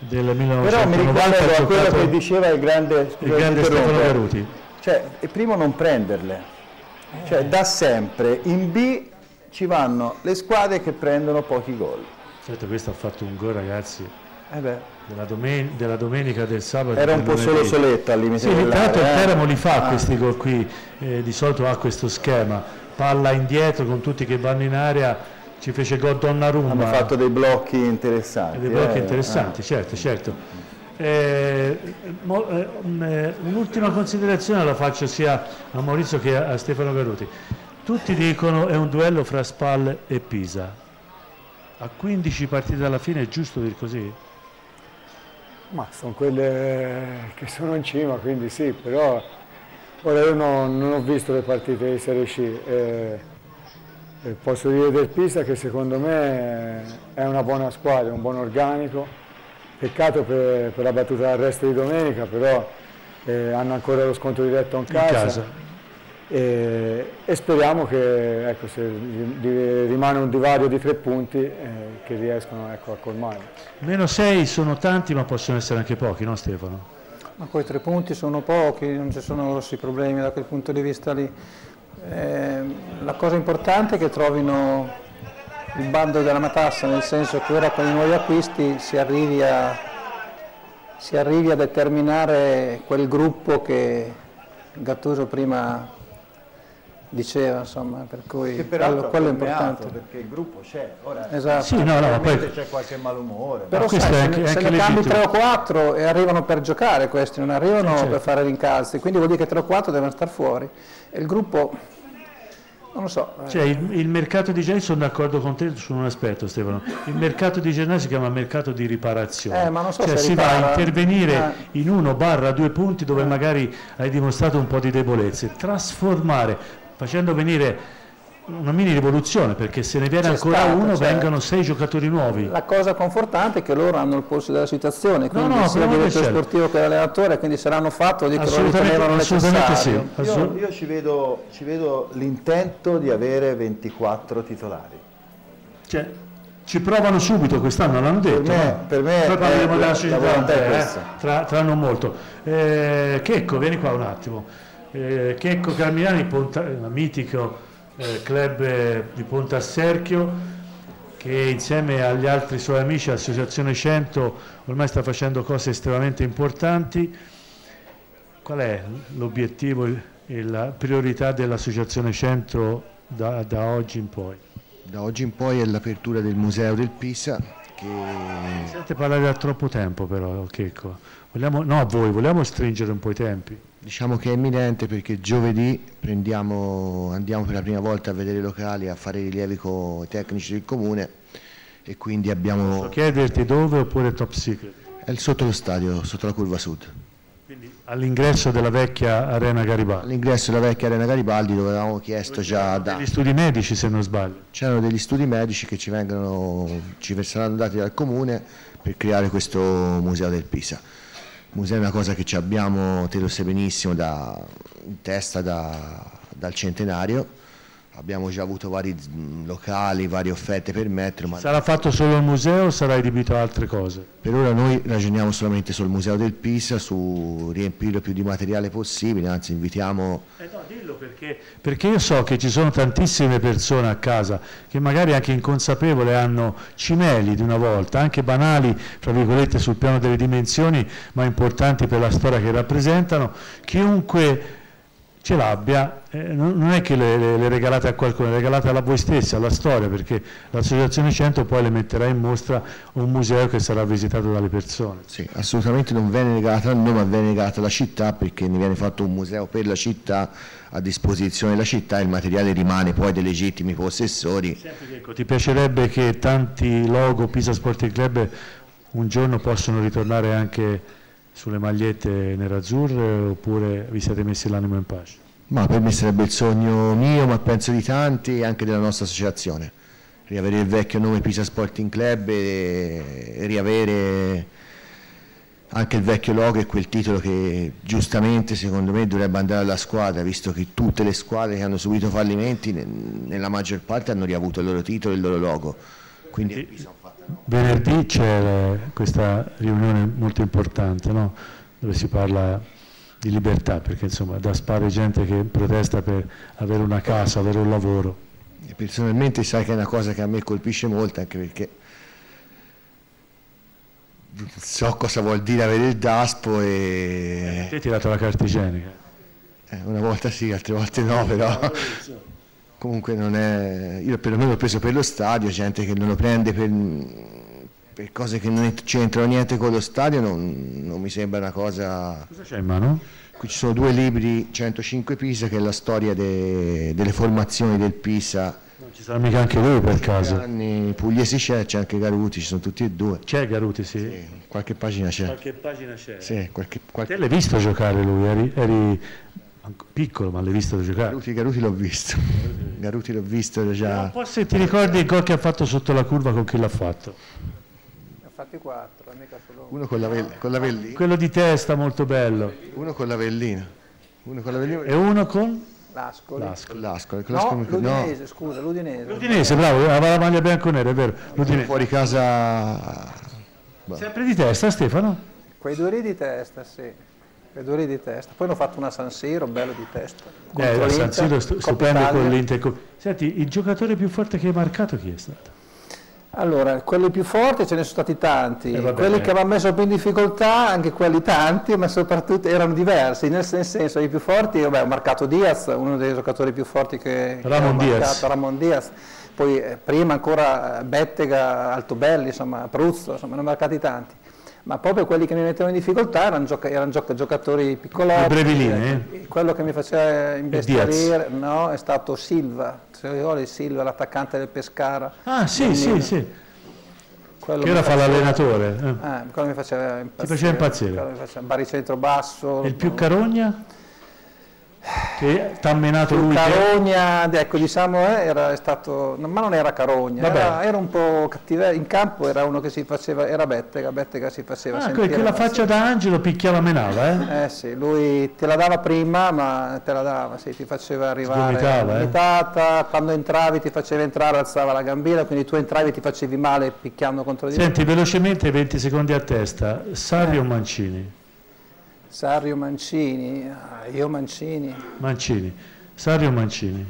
del Però 1990. mi ha ricollego a quello che diceva il grande, il grande Stefano Garuti. Cioè, primo non prenderle. Cioè, da sempre in B ci vanno le squadre che prendono pochi gol. Certo, questo ha fatto un gol, ragazzi. Eh. Della, domen- della domenica del sabato. Era un po' solo soletto al limite Sì, dell'area, eh. Teramo li fa Ah. questi gol qui, eh, di solito ha questo schema, palla indietro con tutti che vanno in area, ci fece gol Donnarumma. Hanno fatto dei blocchi interessanti. dei blocchi eh, interessanti, certo, certo. Eh, eh, um, eh, un'ultima considerazione la faccio sia a Maurizio che a, Stefano Caruti. Tutti dicono è un duello fra Spal e Pisa. A 15 partite alla fine è giusto dir così? Ma sono quelle che sono in cima, quindi sì, però ora io non, non ho visto le partite di Serie C. eh, eh, posso dire del Pisa che secondo me è una buona squadra, un buon organico. Peccato per, per la battuta d'arresto di domenica, però eh, hanno ancora lo scontro diretto in casa. casa. E, e speriamo che ecco, se rimane un divario di tre punti eh, che riescono ecco, a colmare. Meno 6 sono tanti ma possono essere anche pochi, no Stefano? Ma poi tre punti sono pochi, non ci sono grossi problemi da quel punto di vista lì. Eh, la cosa importante è che trovino il bando della matassa, nel senso che ora con i nuovi acquisti si arrivi a, si arrivi a determinare quel gruppo che Gattuso prima diceva, insomma, per cui Che peraltro quello è importante. perché il gruppo c'è. Ora, Esatto. Sì, no, no, poi- c'è qualche malumore. Però Ma sai, questo è se, anche- se anche ne cambi legittimo. 3 o 4 e arrivano per giocare questi, non arrivano certo. per fare rincalzi, quindi vuol dire che 3 o 4 devono star fuori. E il gruppo, non lo so, eh, Cioè, il, il mercato di gennaio, sono d'accordo con te su un aspetto Stefano, il mercato di gennaio si chiama mercato di riparazione, Eh, ma non so cioè se si va a ripara. intervenire Eh. in uno barra due punti dove magari hai dimostrato un po' di debolezze, trasformare, facendo venire una mini rivoluzione, perché se ne viene C'è ancora stata, uno certo. vengono sei giocatori nuovi. la cosa confortante è che loro hanno il polso della situazione, quindi no, sia il direttore sportivo che l'allenatore, quindi se l'hanno fatto dire che lo Assolutamente- ritenevano necessario. sì. Io, io ci, vedo, ci vedo l'intento di avere 24 titolari. Cioè, ci provano subito quest'anno, l'hanno detto. me- no? per me Poi parleremo la- della la società eh, tra, tra non molto. Eh, Checco, vieni qua un attimo. Eh, Checco Carminani, Ponta, eh, mitico eh, club eh, di Pontasserchio, che insieme agli altri suoi amici, Associazione 100, ormai sta facendo cose estremamente importanti. Qual è l'obiettivo e la priorità dell'Associazione 100 da, da oggi in poi? Da oggi in poi è l'apertura del Museo del Pisa che Sente parlare da troppo tempo però, Checco. Vogliamo, no, a voi, vogliamo stringere un po' i tempi. Diciamo che è imminente perché giovedì andiamo per la prima volta a vedere i locali, a fare i rilievi co- tecnici del comune e quindi abbiamo... Posso chiederti dove oppure top secret? È sotto lo stadio, sotto la curva sud. All'ingresso della vecchia Arena Garibaldi. All'ingresso della vecchia Arena Garibaldi dove avevamo chiesto già da... Gli studi medici se non sbaglio. C'erano degli studi medici che ci, vengono, ci saranno dati dal comune per creare questo museo del Pisa. Museo è una cosa che ci abbiamo, te lo sai benissimo, da- in testa da- dal centenario. Abbiamo già avuto vari locali, varie offerte per metterlo, ma Sarà fatto solo il museo o sarà adibito a altre cose? per ora noi ragioniamo solamente sul museo del Pisa, su riempirlo più di materiale possibile, anzi invitiamo Eh no, dillo perché, perché io so che ci sono tantissime persone a casa che magari anche inconsapevole hanno cimeli di una volta, anche banali, fra virgolette, sul piano delle dimensioni, ma importanti per la storia che rappresentano. Chiunque ce l'abbia, eh, non è che le, le- le regalate a qualcuno, le regalate a voi stessi, alla storia, perché l'Associazione 100 poi le metterà in mostra un museo che sarà visitato dalle persone. Sì, assolutamente non viene negata a noi, ma viene negata alla città perché ne viene fatto un museo per la città a disposizione della città e il materiale rimane poi dei legittimi possessori. Ecco, ti piacerebbe che tanti logo Pisa Sporting Club un giorno possono ritornare anche sulle magliette nerazzurre oppure vi siete messi l'animo in pace? Ma per me sarebbe il sogno mio, ma penso di tanti e anche della nostra associazione. Riavere il vecchio nome Pisa Sporting Club e e riavere anche il vecchio logo e quel titolo che giustamente secondo me dovrebbe andare alla squadra, visto che tutte le squadre che hanno subito fallimenti ne- nella maggior parte hanno riavuto il loro titolo e il loro logo. Quindi Venerdì c'è questa riunione molto importante no? dove si parla di libertà perché insomma da spare gente che protesta per avere una casa, avere un lavoro. E personalmente sai che è una cosa che a me colpisce molto anche perché so cosa vuol dire avere il DASPO e Ti hai tirato la carta igienica. eh, una volta sì, altre volte no, però comunque non è io perlomeno l'ho preso per lo stadio, gente che non lo prende per, per cose che non c'entrano niente con lo stadio non, non mi sembra una cosa... Cosa c'è in mano? Qui ci sono due libri, 105 Pisa, che è la storia de- delle formazioni del Pisa. Non ci sarà mica anche lui per caso. Anni Pugliesi c'è, c'è anche Garuti, ci sono tutti e due. C'è Garuti, sì. Qualche pagina c'è. Qualche pagina c'è. Sì, qualche, qualche... Te l'hai visto giocare lui? Eri, eri piccolo, ma l'hai visto giocare? Garuti, Garuti l'ho visto. Garuti l'ho visto Un già. po' se ti ricordi il gol che ha fatto sotto la curva con chi l'ha fatto? Ne ho fatti quattro, Uno con la, vel- con la vellina. Quello di testa molto bello. Uno con la vellina. Uno con la vellina. E uno con? L'Ascoli. L'Ascoli. L'Ascoli. No, L'Ascoli- l'Udinese, scusa, l'Udinese. L'Udinese, bravo, aveva la maglia bianco-nera, è vero. L'Udinese. Fuori casa... Sempre di testa, Stefano? Quei due lì di testa, sì. Due lì di testa. Poi hanno fatto una San Siro, bello di testa. Eh, la San Siro stu- stupendo con l'Inter. Senti, il giocatore più forte che hai marcato chi è stato? Allora, quelli più forti ce ne sono stati tanti, Eh, quelli che mi hanno messo più in difficoltà, anche quelli tanti, ma soprattutto erano diversi, nel, senso i più forti, vabbè, ho marcato Diaz, uno dei giocatori più forti che, che Ramon ho Diaz. marcato, Ramon Diaz, poi eh, prima ancora eh, Bettega, Altobelli, insomma, Pruzzo, insomma, ne ho marcati tanti. Ma proprio quelli che mi mettevano in difficoltà erano, gioca- erano gioca- giocatori piccolotti. Le breviline, eh, Quello che mi faceva imbestialire no, è stato Silva, Silva, l'attaccante del Pescara. Ah, sì, Nannino. sì, sì. Quello Che ora fa l'allenatore. eh. eh, quello mi faceva impazzire. faceva impazzire. Baricentro basso. E il più Carogna? Che t'ha menato lui? te? Carogna, ecco, diciamo, eh, era stato, ma non era Carogna, era, era un po' cattivo, in campo era uno che si faceva, era Bettega, Bettega si faceva Ah, sentire. che la faccia da angelo picchiava menava, eh? Eh sì, lui te la dava prima, ma te la dava, sì, ti faceva arrivare Sgomitava, eh? limitata, quando entravi ti faceva entrare, alzava la gambina, quindi tu entravi e ti facevi male picchiando contro di lui. Senti, velocemente 20 secondi a testa. Sarri o Mancini? Sarrio Mancini, ah, io Mancini. Mancini. Sarri o Mancini?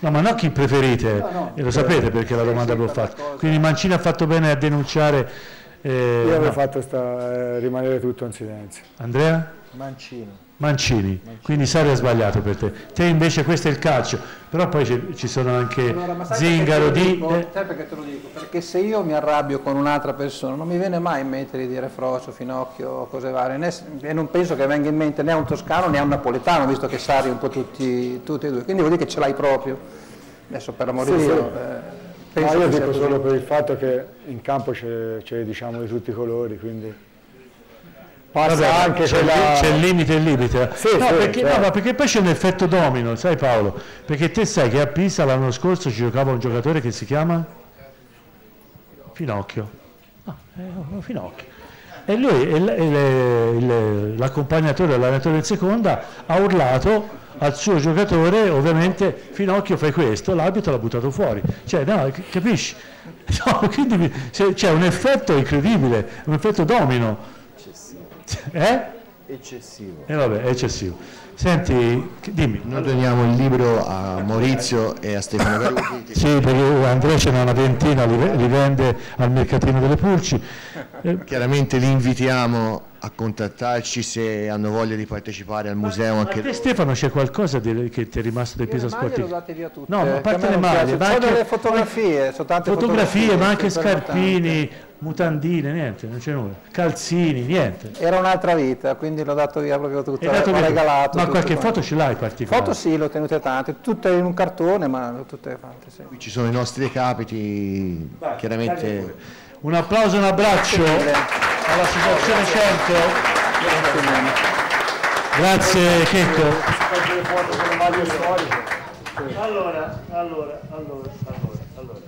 No, ma no chi preferite, No, no. e lo sapete perché la domanda sì, l'ho fatta. Quindi Mancini ha fatto bene a denunciare... eh, Io avrei no. fatto sta- eh, rimanere tutto in silenzio. Andrea? Mancini. Mancini, quindi Sarri ha sbagliato per te. Te invece questo è il calcio, però poi ci, ci sono anche Allora, Zingaro di... dico? eh, Sai perché te lo dico? Perché se io mi arrabbio con un'altra persona non mi viene mai in mente di dire Frocio, Finocchio cose varie né- e non penso che venga in mente né a un toscano né a un napoletano, visto che Sari un po' tutti, tutti e due. Quindi vuol dire che ce l'hai proprio. Adesso per amore di Sì, Dio. sì. eh, io dico solo per il fatto che in campo c'è, c'è, diciamo di tutti i colori, quindi passa Vabbè, anche c'è, quella... il, c'è il limite il limite. Sì, no, sì, perché, certo. no, ma perché poi c'è un effetto domino, sai Paolo? Perché te sai che a Pisa l'anno scorso ci giocava un giocatore che si chiama Finocchio. No, è un Finocchio. E lui, l'accompagnatore, l'allenatore del seconda, ha urlato al suo giocatore, ovviamente Finocchio fai questo, l'arbitro l'ha buttato fuori. Cioè, no, capisci? No, quindi c'è un effetto incredibile, un effetto domino. Eh? Eccessivo. E vabbè, è eccessivo. Senti, dimmi. Noi doniamo il libro a Maurizio e a Stefano Garuti. Sì, perché Andrea ce n'ha una ventina, li, ve- li vende al mercatino delle Pulci. Eh, Chiaramente li invitiamo a contattarci se hanno voglia di partecipare al museo Ma anche te Stefano c'è qualcosa di- che ti è rimasto del Io peso sportivo? date via tutte. No, ma a parte le maglie, ma anche delle fotografie, sono tante fotografie, ma anche scarpini, mutandine, niente, non c'è nulla. Calzini, niente. Era un'altra vita, quindi l'ho dato via proprio tutto, l'ho via- regalato. Ma tutto qualche quanto. foto ce l'hai particolare? Foto sì, le ho tenute tante, tutte in un cartone, ma tutte fatte, sì. ci sono i nostri capiti, chiaramente Un applauso, un abbraccio all'associazione 100. Grazie Checco. Allora, allora, allora, allora, allora.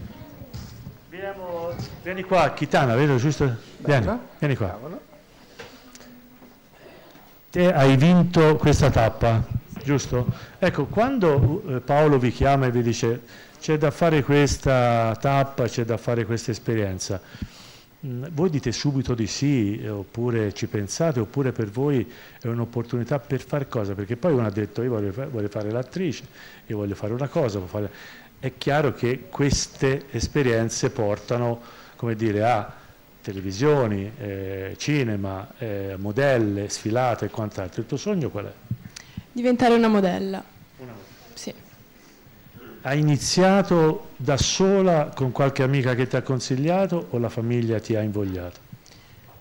Vieniamo- Vieni qua, Chitana, vedo giusto? Vieni, vieni qua. Te hai vinto questa tappa, giusto? Ecco, quando eh, Paolo vi chiama e vi dice c'è da fare questa tappa, c'è da fare questa esperienza, voi dite subito di sì, eh, oppure ci pensate, oppure per voi è un'opportunità per fare cosa? Perché poi uno ha detto io voglio, voglio fare l'attrice, io voglio fare una cosa, fare... è chiaro che queste esperienze portano, come dire, a televisioni, eh, cinema, eh, modelle, sfilate e quant'altro. Il tuo sogno qual è? Diventare una modella. Hai iniziato da sola con qualche amica che ti ha consigliato o la famiglia ti ha invogliato?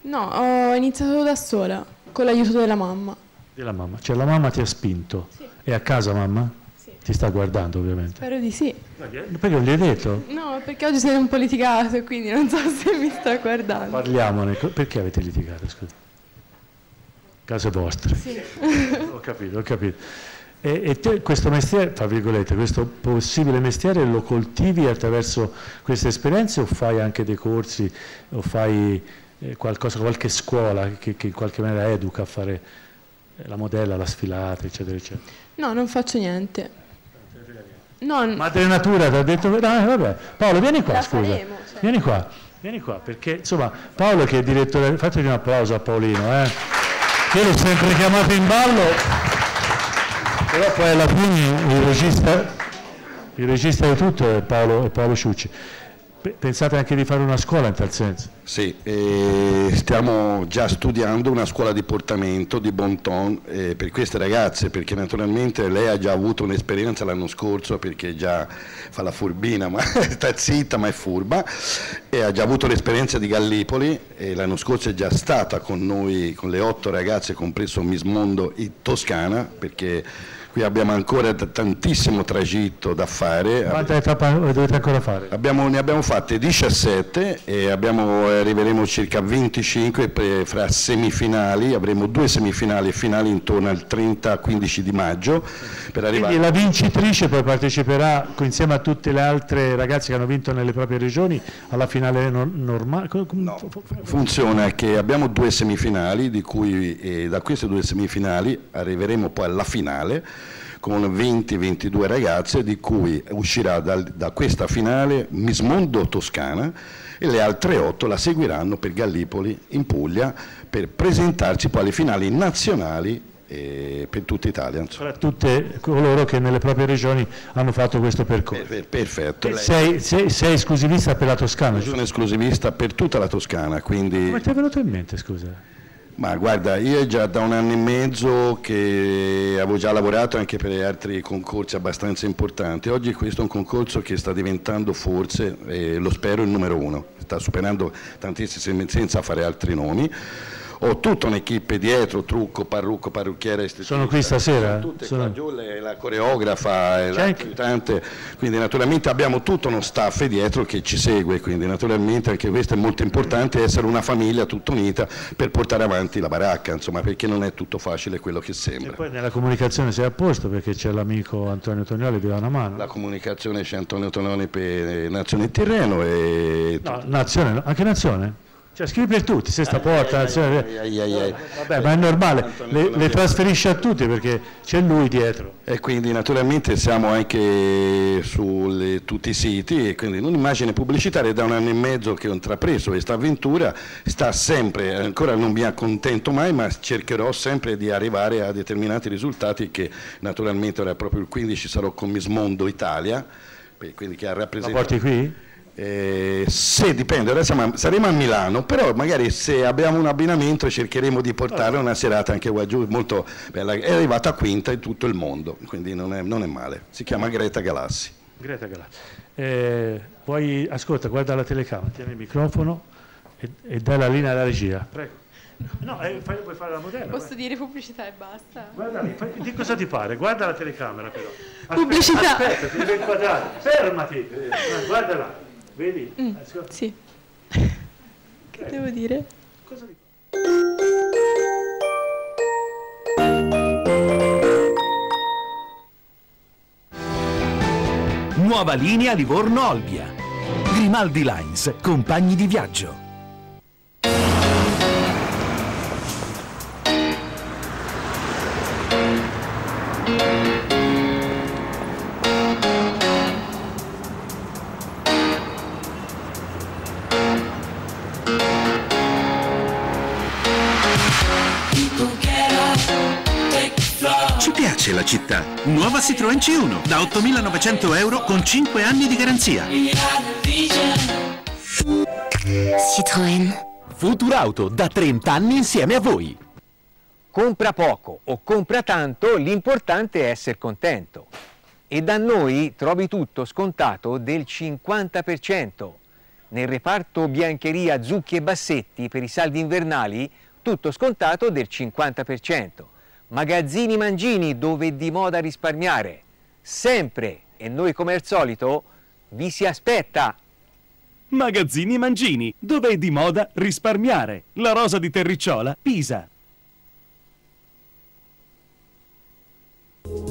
No, ho iniziato da sola, con l'aiuto della mamma. Della mamma. Cioè la mamma ti ha spinto. Sì. È a casa mamma? Sì. Ti sta guardando ovviamente. Spero di sì. Perché non gli hai detto? No, perché oggi siete un po' litigato quindi non so se mi sta guardando. Parliamone. Perché avete litigato, scusa? Case vostre. Sì. ho capito, ho capito. E, e te questo mestiere, tra virgolette, questo possibile mestiere lo coltivi attraverso queste esperienze o fai anche dei corsi o fai eh, qualcosa, qualche scuola che, che in qualche maniera educa a fare eh, la modella, la sfilata, eccetera, eccetera? No, non faccio niente. No, n- Madre Natura ti ha detto, no, vabbè. Paolo vieni qua, La scusa. faremo, cioè. Vieni qua, vieni qua, perché insomma Paolo che è direttore, fategli un applauso a Paolino, eh. Io l'ho sempre chiamato in ballo, però poi alla fine il regista, il regista di tutto è Paolo, è Paolo Ciucci. Pe- Pensate anche di fare una scuola in tal senso? Sì, stiamo già studiando una scuola di portamento di bon ton eh, per queste ragazze, perché naturalmente lei ha già avuto un'esperienza l'anno scorso, perché già fa la furbina, ma sta zitta ma è furba, e ha già avuto l'esperienza di Gallipoli, e l'anno scorso è già stata con noi, con le otto ragazze, compreso Miss Mondo in Toscana, perché qui abbiamo ancora tantissimo tragitto da fare. Quante tappe dovete ancora fare? Abbiamo- ne abbiamo fatte 17 e abbiamo, eh, arriveremo circa 25 per- fra semifinali, avremo due semifinali e finali intorno al 30-15 di maggio per arrivare Quindi la vincitrice poi parteciperà insieme a tutte le altre ragazze che hanno vinto nelle proprie regioni alla finale no- normale? Com- Funziona che abbiamo due semifinali, di cui eh, da queste due semifinali arriveremo poi alla finale con 20-22 ragazze, di cui uscirà dal- da questa finale Miss Mondo Toscana e le altre otto la seguiranno per Gallipoli in Puglia per presentarci poi alle finali nazionali eh, per tutta Italia. Fra tutte coloro che nelle proprie regioni hanno fatto questo percorso. Per- perfetto. Lei- Sei, sei- sei esclusivista per la Toscana, giusto? Sono esclusivista per tutta la Toscana, quindi... Come ti è venuto in mente, scusa? Ma guarda, io già da un anno e mezzo che avevo già lavorato anche per altri concorsi abbastanza importanti. Oggi questo è un concorso che sta diventando forse, eh, lo spero, il numero uno. Sta superando tantissimi senza fare altri nomi. Ho tutta un'equipe dietro, trucco, parrucco, parrucchiere, estetista. Sono qui stasera? Tutte Sono- qua giù, le- la coreografa, e l'aiutante, quindi naturalmente abbiamo tutto uno staff dietro che ci segue, quindi naturalmente anche questo è molto importante, essere una famiglia tutta unita per portare avanti la baracca, insomma, perché non è tutto facile quello che sembra. Poi nella comunicazione sei a posto perché c'è l'amico Antonio Tognoli che dà una mano. La comunicazione c'è Antonio Tononi per eh, Nazione e Tirreno e No, nazione, anche nazione? Cioè scrivi per tutti, se sta porta, ai, ai. Vabbè, ma è normale, le, le trasferisce a tutti perché c'è lui dietro. E quindi naturalmente siamo anche su tutti i siti e quindi un'immagine pubblicitaria da un anno e mezzo che ho intrapreso questa avventura, sta sempre, ancora non mi accontento mai, ma cercherò sempre di arrivare a determinati risultati che naturalmente ora proprio il 15 sarò con Miss Mondo Italia, quindi che ha La rappresentato... porti qui? Eh, se dipende, ora siamo a- saremo a Milano, però magari se abbiamo un abbinamento cercheremo di portare una serata anche qua giù molto bella. È arrivata quinta in tutto il mondo, quindi non è, non è male. Si chiama Greta Galassi. Greta Galassi. Eh, poi, ascolta, guarda la telecamera, tieni il microfono e, e dai la linea alla regia. Prego. No, eh, fai- vuoi fare la modella? Posso dire pubblicità e basta? Guarda, di cosa ti pare? Guarda la telecamera però. Aspetta, Pubblicità. Aspetta, ti devi inquadrare. Fermati. Eh, Guarda là. Vedi? Mm, Ascolta. sì. Che devo dire? Cosa dico? Nuova linea Livorno-Olbia. Grimaldi Lines, compagni di viaggio. Ci piace la città. Nuova Citroën C1 da 8.900 euro con 5 anni di garanzia. Citroën. Futurauto, da 30 anni insieme a voi. Compra poco o compra tanto, l'importante è essere contento. E da noi trovi tutto scontato del 50%. Nel reparto biancheria Zucchi e Bassetti per i saldi invernali tutto scontato del 50%. Magazzini Mangini dove è di moda risparmiare. Sempre e noi come al solito vi si aspetta. Magazzini Mangini, dove è di moda risparmiare. La rosa di terricciola, Pisa.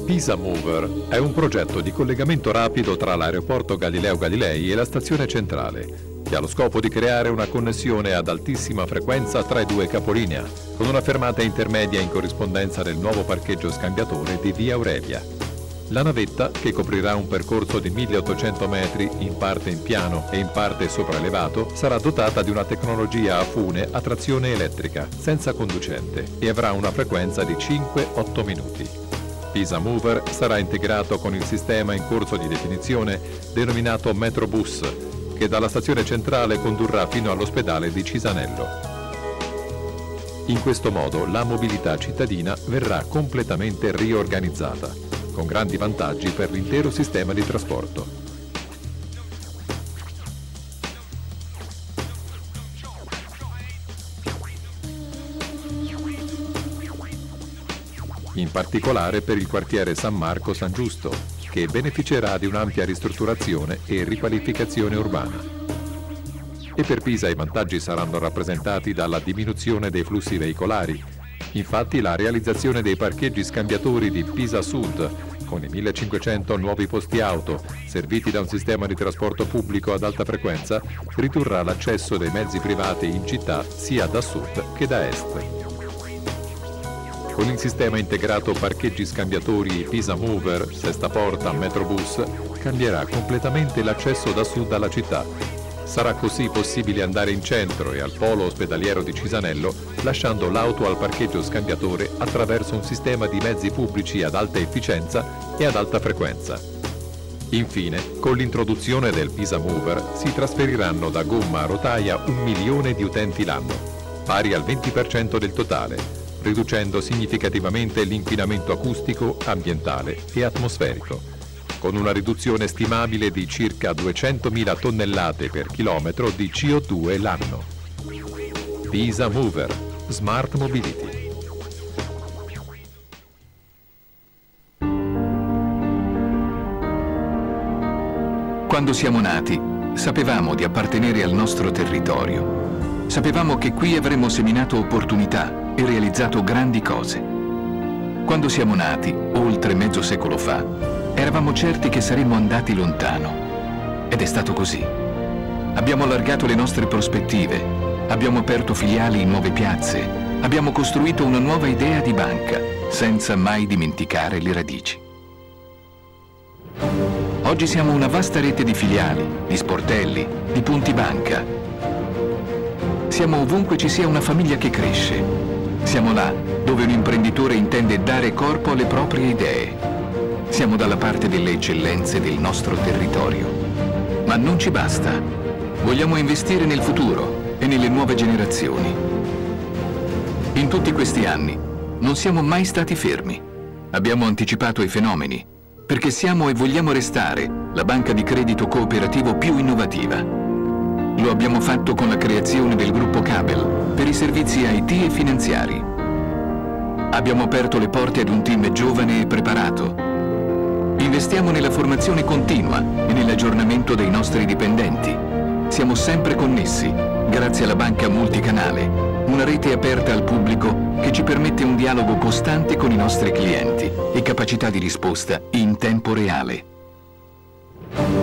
Pisa Mover è un progetto di collegamento rapido tra l'aeroporto Galileo Galilei e la stazione centrale, che ha lo scopo di creare una connessione ad altissima frequenza tra i due capolinea, con una fermata intermedia in corrispondenza del nuovo parcheggio scambiatore di Via Aurelia. La navetta, che coprirà un percorso di 1800 metri, in parte in piano e in parte sopraelevato, sarà dotata di una tecnologia a fune a trazione elettrica, senza conducente, e avrà una frequenza di 5-8 minuti. Pisa Mover sarà integrato con il sistema in corso di definizione denominato Metrobus, che dalla stazione centrale condurrà fino all'ospedale di Cisanello. In questo modo la mobilità cittadina verrà completamente riorganizzata, con grandi vantaggi per l'intero sistema di trasporto. in particolare per il quartiere San Marco San Giusto, che beneficerà di un'ampia ristrutturazione e riqualificazione urbana. E per Pisa i vantaggi saranno rappresentati dalla diminuzione dei flussi veicolari. Infatti la realizzazione dei parcheggi scambiatori di Pisa Sud, con i 1500 nuovi posti auto, serviti da un sistema di trasporto pubblico ad alta frequenza, ridurrà l'accesso dei mezzi privati in città sia da sud che da est. Con il sistema integrato parcheggi scambiatori Pisa Mover, Sesta Porta, Metrobus, cambierà completamente l'accesso da sud alla città. Sarà così possibile andare in centro e al polo ospedaliero di Cisanello lasciando l'auto al parcheggio scambiatore attraverso un sistema di mezzi pubblici ad alta efficienza e ad alta frequenza. Infine, con l'introduzione del Pisa Mover si trasferiranno da gomma a rotaia un milione di utenti l'anno, pari al 20% del totale, riducendo significativamente l'inquinamento acustico, ambientale e atmosferico, con una riduzione stimabile di circa 200.000 tonnellate per chilometro di CO2 l'anno. Pisa Mover, Smart Mobility. Quando siamo nati, sapevamo di appartenere al nostro territorio. Sapevamo che qui avremmo seminato opportunità e realizzato grandi cose. Quando siamo nati, oltre mezzo secolo fa, eravamo certi che saremmo andati lontano. Ed è stato così. Abbiamo allargato le nostre prospettive, abbiamo aperto filiali in nuove piazze, abbiamo costruito una nuova idea di banca, senza mai dimenticare le radici. Oggi siamo una vasta rete di filiali, di sportelli, di punti banca. Siamo ovunque ci sia una famiglia che cresce, siamo là dove un imprenditore intende dare corpo alle proprie idee. Siamo dalla parte delle eccellenze del nostro territorio. Ma non ci basta. Vogliamo investire nel futuro e nelle nuove generazioni. In tutti questi anni non siamo mai stati fermi. Abbiamo anticipato i fenomeni perché siamo e vogliamo restare la banca di credito cooperativo più innovativa. Lo abbiamo fatto con la creazione del gruppo Cabel per i servizi IT e finanziari. Abbiamo aperto le porte ad un team giovane e preparato. Investiamo nella formazione continua e nell'aggiornamento dei nostri dipendenti. Siamo sempre connessi, grazie alla banca multicanale, una rete aperta al pubblico che ci permette un dialogo costante con i nostri clienti e capacità di risposta in tempo reale.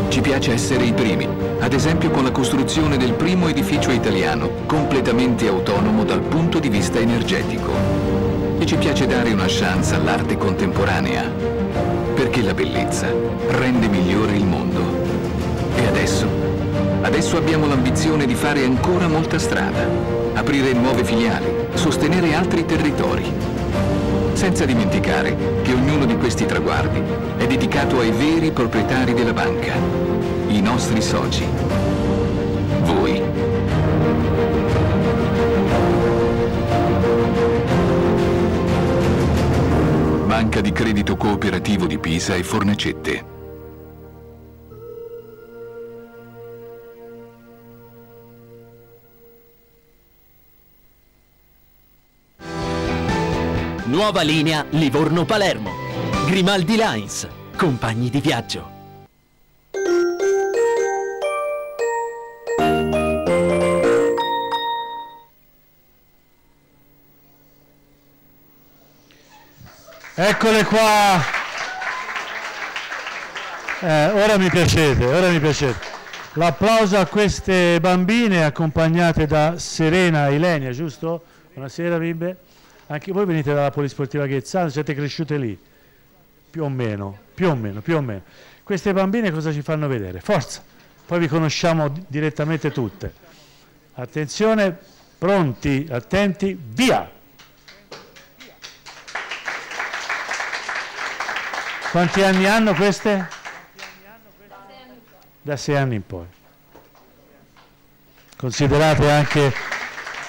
Ci piace essere i primi, ad esempio con la costruzione del primo edificio italiano, completamente autonomo dal punto di vista energetico. E ci piace dare una chance all'arte contemporanea, perché la bellezza rende migliore il mondo. E adesso? Adesso abbiamo l'ambizione di fare ancora molta strada, aprire nuove filiali, sostenere altri territori senza dimenticare che ognuno di questi traguardi è dedicato ai veri proprietari della banca, i nostri soci, voi. Banca di Credito Cooperativo di Pisa e Fornacette. Nuova linea Livorno-Palermo. Grimaldi Lines. Compagni di viaggio. Eccole qua. Eh, ora mi piacete, ora mi piacete. L'applauso a queste bambine accompagnate da Serena Ilenia, giusto? Buonasera bimbe. Anche voi venite dalla Polisportiva Ghezzano, siete cresciute lì? Più o meno, più o meno, più o meno. Queste bambine cosa ci fanno vedere? Forza, poi vi conosciamo direttamente tutte. Attenzione, pronti, attenti, via! Quanti anni hanno queste? Da sei anni in poi. Considerate anche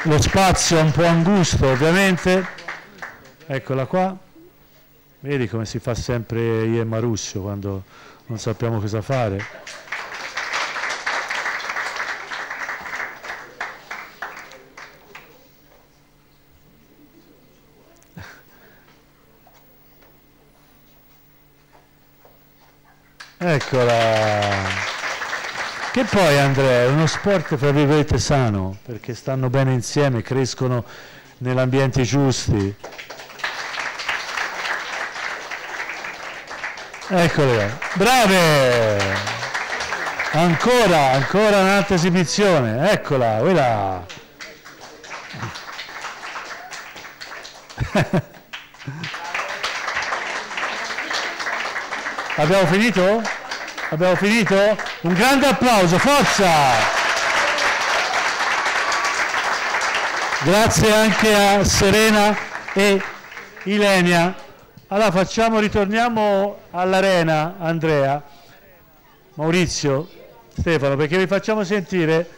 lo spazio un po' angusto ovviamente. Eccola qua. Vedi come si fa sempre io e Maruscio quando non sappiamo cosa fare. Eccola. Che poi Andrea è uno sport fra virgolette sano, perché stanno bene insieme, crescono nell'ambiente giusti. Eccole, brave! Ancora, ancora un'altra esibizione, eccola, quella. Abbiamo finito? Abbiamo finito? Un grande applauso, forza! Grazie anche a Serena e Ilenia. Allora facciamo, ritorniamo all'arena, Andrea, Maurizio, Stefano, perché vi facciamo sentire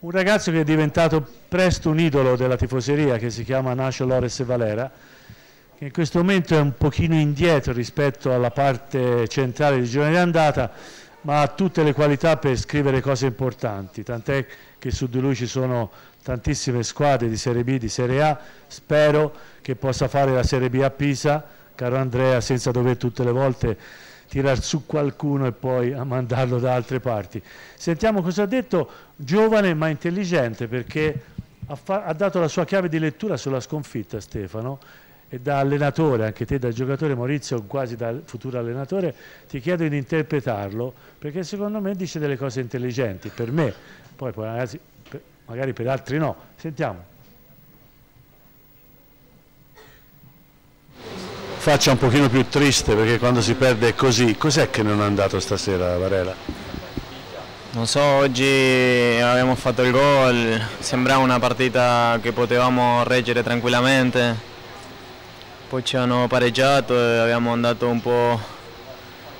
un ragazzo che è diventato presto un idolo della tifoseria, che si chiama Nacio Lores Valera, che in questo momento è un pochino indietro rispetto alla parte centrale di di andata, ma ha tutte le qualità per scrivere cose importanti, tant'è che su di lui ci sono tantissime squadre di Serie B, di Serie A, spero che possa fare la Serie B a Pisa, caro Andrea, senza dover tutte le volte tirar su qualcuno e poi a mandarlo da altre parti. Sentiamo cosa ha detto, giovane ma intelligente, perché ha, ha dato la sua chiave di lettura sulla sconfitta Stefano, e da allenatore, anche te da giocatore Maurizio, quasi da futuro allenatore, ti chiedo di interpretarlo perché secondo me dice delle cose intelligenti, per me, poi, poi magari, magari per altri no. Sentiamo. Faccia un pochino più triste perché quando si perde è così. Cos'è che non è andato stasera Varela? Non so, oggi abbiamo fatto il gol, sembrava una partita che potevamo reggere tranquillamente poi ci hanno pareggiato e abbiamo un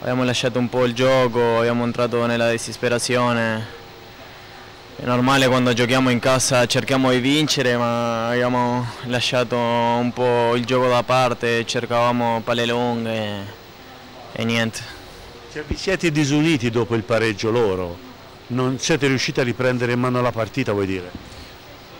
abbiamo lasciato un po' il gioco, abbiamo entrato nella disperazione. È normale quando giochiamo in casa cerchiamo di vincere ma abbiamo lasciato un po' il gioco da parte, cercavamo palle lunghe e, e niente. Cioè, vi siete disuniti dopo il pareggio loro? Non siete riusciti a riprendere in mano la partita vuoi dire?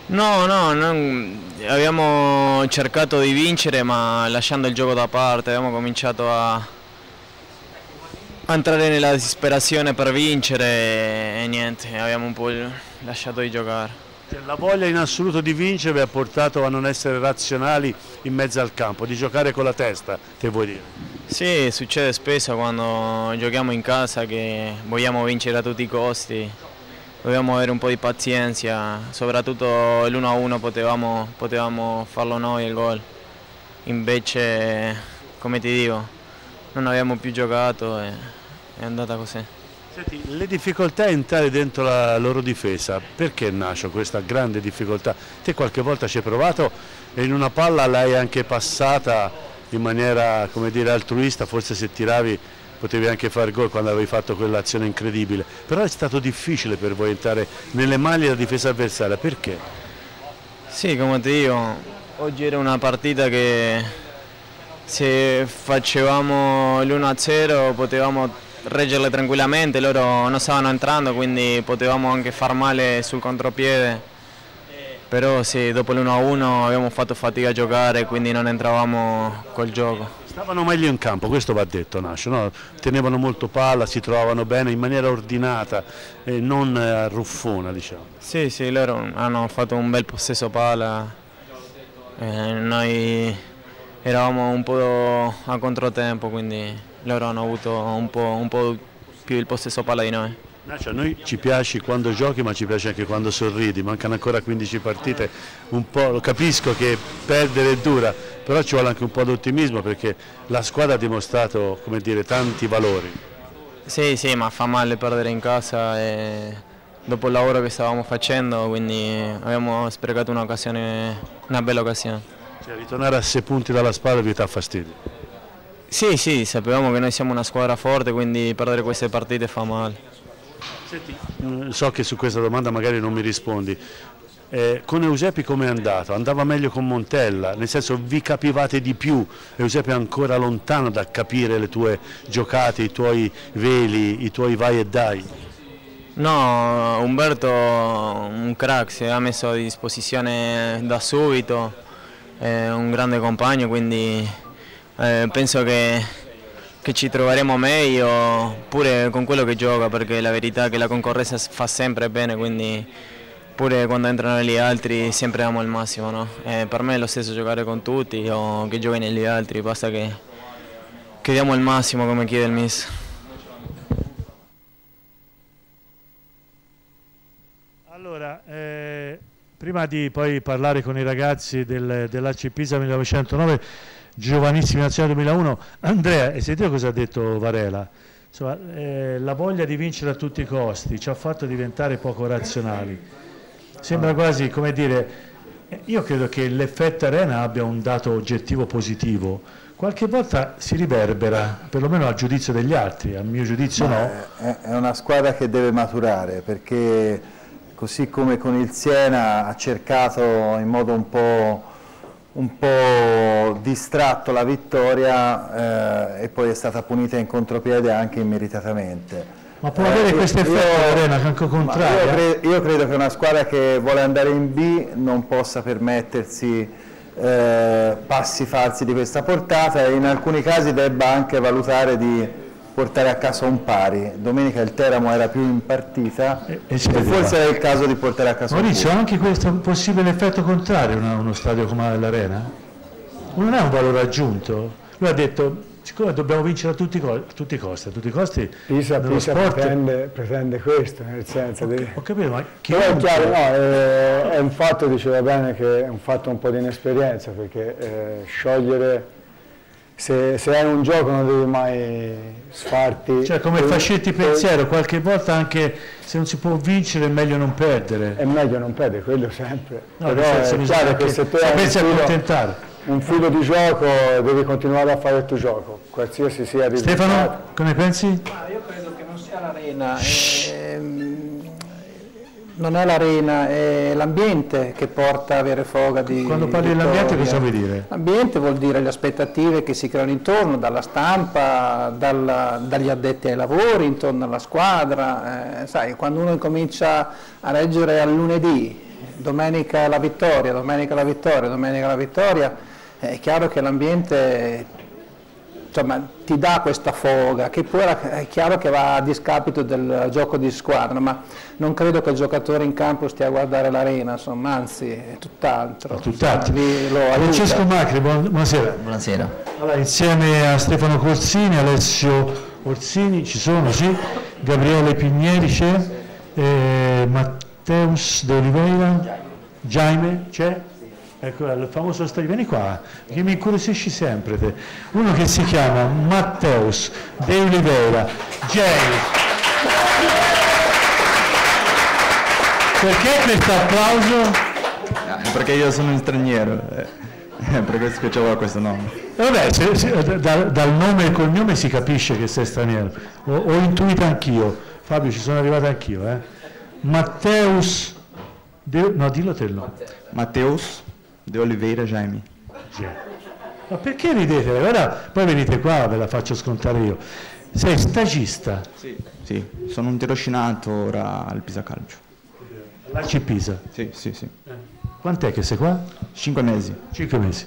No, no, non... abbiamo cercato di vincere ma lasciando il gioco da parte, abbiamo cominciato a, a entrare nella disperazione per vincere e niente, abbiamo un po' lasciato di giocare. Cioè, la voglia in assoluto di vincere vi ha portato a non essere razionali in mezzo al campo, di giocare con la testa, che vuoi dire? Sì, succede spesso quando giochiamo in casa che vogliamo vincere a tutti i costi dobbiamo avere un po' di pazienza, soprattutto l'1-1 potevamo, potevamo farlo noi il gol, invece come ti dico non abbiamo più giocato e è andata così. Senti, le difficoltà a entrare dentro la loro difesa, perché nasce questa grande difficoltà? Te qualche volta ci hai provato e in una palla l'hai anche passata in maniera come dire, altruista, forse se tiravi potevi anche fare gol quando avevi fatto quell'azione incredibile, però è stato difficile per voi entrare nelle maglie della difesa avversaria, perché? Sì, come ti dico, oggi era una partita che se facevamo l'1-0 potevamo reggerle tranquillamente, loro non stavano entrando quindi potevamo anche far male sul contropiede. Però sì, dopo l'1-1 abbiamo fatto fatica a giocare quindi non entravamo col gioco. Stavano meglio in campo, questo va detto Nascio, no? tenevano molto palla, si trovavano bene in maniera ordinata e non eh, ruffona diciamo. Sì, sì, loro hanno fatto un bel possesso palla, eh, noi eravamo un po' a controtempo quindi loro hanno avuto un po', un po più il possesso palla di noi. Nacio, a noi ci piaci quando giochi ma ci piace anche quando sorridi, mancano ancora 15 partite, un po', lo capisco che perdere è dura, però ci vuole anche un po' di ottimismo perché la squadra ha dimostrato dire, tanti valori. Sì, sì, ma fa male perdere in casa e dopo il lavoro che stavamo facendo, quindi abbiamo sprecato un'occasione, una bella occasione. Cioè, ritornare a sei punti dalla squadra vi dà fastidio? Sì, sì, sapevamo che noi siamo una squadra forte, quindi perdere queste partite fa male. Senti, mm, so che su questa domanda magari non mi rispondi. Eh, con Eusepi come è andato? Andava meglio con Montella, nel senso vi capivate di più, Eusepi è ancora lontano da capire le tue giocate, i tuoi veli, i tuoi vai e dai. No, Umberto un crack, si è messo a disposizione da subito, è un grande compagno, quindi eh, penso che che ci troveremo meglio pure con quello che gioca perché la verità è che la concorrenza fa sempre bene quindi pure quando entrano gli altri sempre diamo il massimo no? per me è lo stesso giocare con tutti o che giochi negli altri basta che, che diamo il massimo come chiede il miss allora eh, prima di poi parlare con i ragazzi del, dell'AC Pisa 1909 giovanissimi nazionali 2001. Andrea, e sentite cosa ha detto Varela? Insomma, eh, la voglia di vincere a tutti i costi ci ha fatto diventare poco razionali. Sembra quasi come dire, io credo che l'effetto arena abbia un dato oggettivo positivo, qualche volta si riverbera, perlomeno al giudizio degli altri, al mio giudizio Ma no. È una squadra che deve maturare perché così come con il Siena ha cercato in modo un po' un po' distratto la vittoria eh, e poi è stata punita in contropiede anche immeritatamente. Ma può avere eh, questo effetto Arena, anche contrario? Io, cre io, credo che una squadra che vuole andare in B non possa permettersi eh, passi falsi di questa portata e in alcuni casi debba anche valutare di portare a casa un pari. Domenica il Teramo era più in partita e, e, e forse era il caso di portare a casa Maurizio, un Maurizio, anche questo possibile effetto contrario a uno stadio come l'Arena? Non è un valore aggiunto? Lui ha detto, siccome dobbiamo vincere a tutti, a tutti i costi, a tutti i costi Pisa, Pisa sport... pretende, pretende, questo, nel senso ho, di... ho capito, ma chi Però è chiaro, no, è, è, un fatto, diceva bene, che è un fatto un po' di inesperienza, perché eh, sciogliere se, se, hai un gioco non devi mai sfarti. Cioè come Fascetti pensiero, qualche volta anche se non si può vincere è meglio non perdere. È meglio non perdere, quello sempre. No, Però è chiaro che se tu hai un filo, un filo, di gioco devi continuare a fare il tuo gioco, qualsiasi sia il risultato. Stefano, come pensi? Ah, io credo che non sia l'arena. Ehm non è l'arena, è l'ambiente che porta a avere foga di Quando parli dell'ambiente cosa vuoi dire? L'ambiente vuol dire le aspettative che si creano intorno, dalla stampa, dalla, dagli addetti ai lavori, intorno alla squadra. Eh, sai, quando uno comincia a reggere al lunedì, domenica la vittoria, domenica la vittoria, domenica la vittoria, è chiaro che l'ambiente insomma, ti dà questa foga, che poi è chiaro che va a discapito del gioco di squadra, ma non credo che il giocatore in campo stia a guardare l'arena, insomma, anzi è tutt'altro. Tutt'altro. Francesco Macri, buonasera. Buonasera. Allora, insieme a Stefano Corsini, Alessio Orsini ci sono, sì, Gabriele Pigneri c'è, eh, Matteus De Oliveira, Jaime c'è? Ecco, il famoso stadio, vieni qua, che mi incuriosisci sempre te. Uno che si chiama Matteus De Oliveira, James. Perché questo applauso? Perché io sono un straniero, eh, per questo che avevo questo nome. Vabbè, se, se, da, dal nome e cognome si capisce che sei straniero, ho, ho intuito anch'io, Fabio ci sono arrivato anch'io, eh. Matteus, De, no dillo te no. Matteus De Oliveira Jaime. Ma perché ridete? Ora poi venite qua, ve la faccio scontare io. Sei stagista? Sì, sì, sono un tirocinato ora al Pisa Calcio. L'AC Pisa? Sì, sì, sì. Quant'è che sei qua? Cinque mesi. Cinque mesi.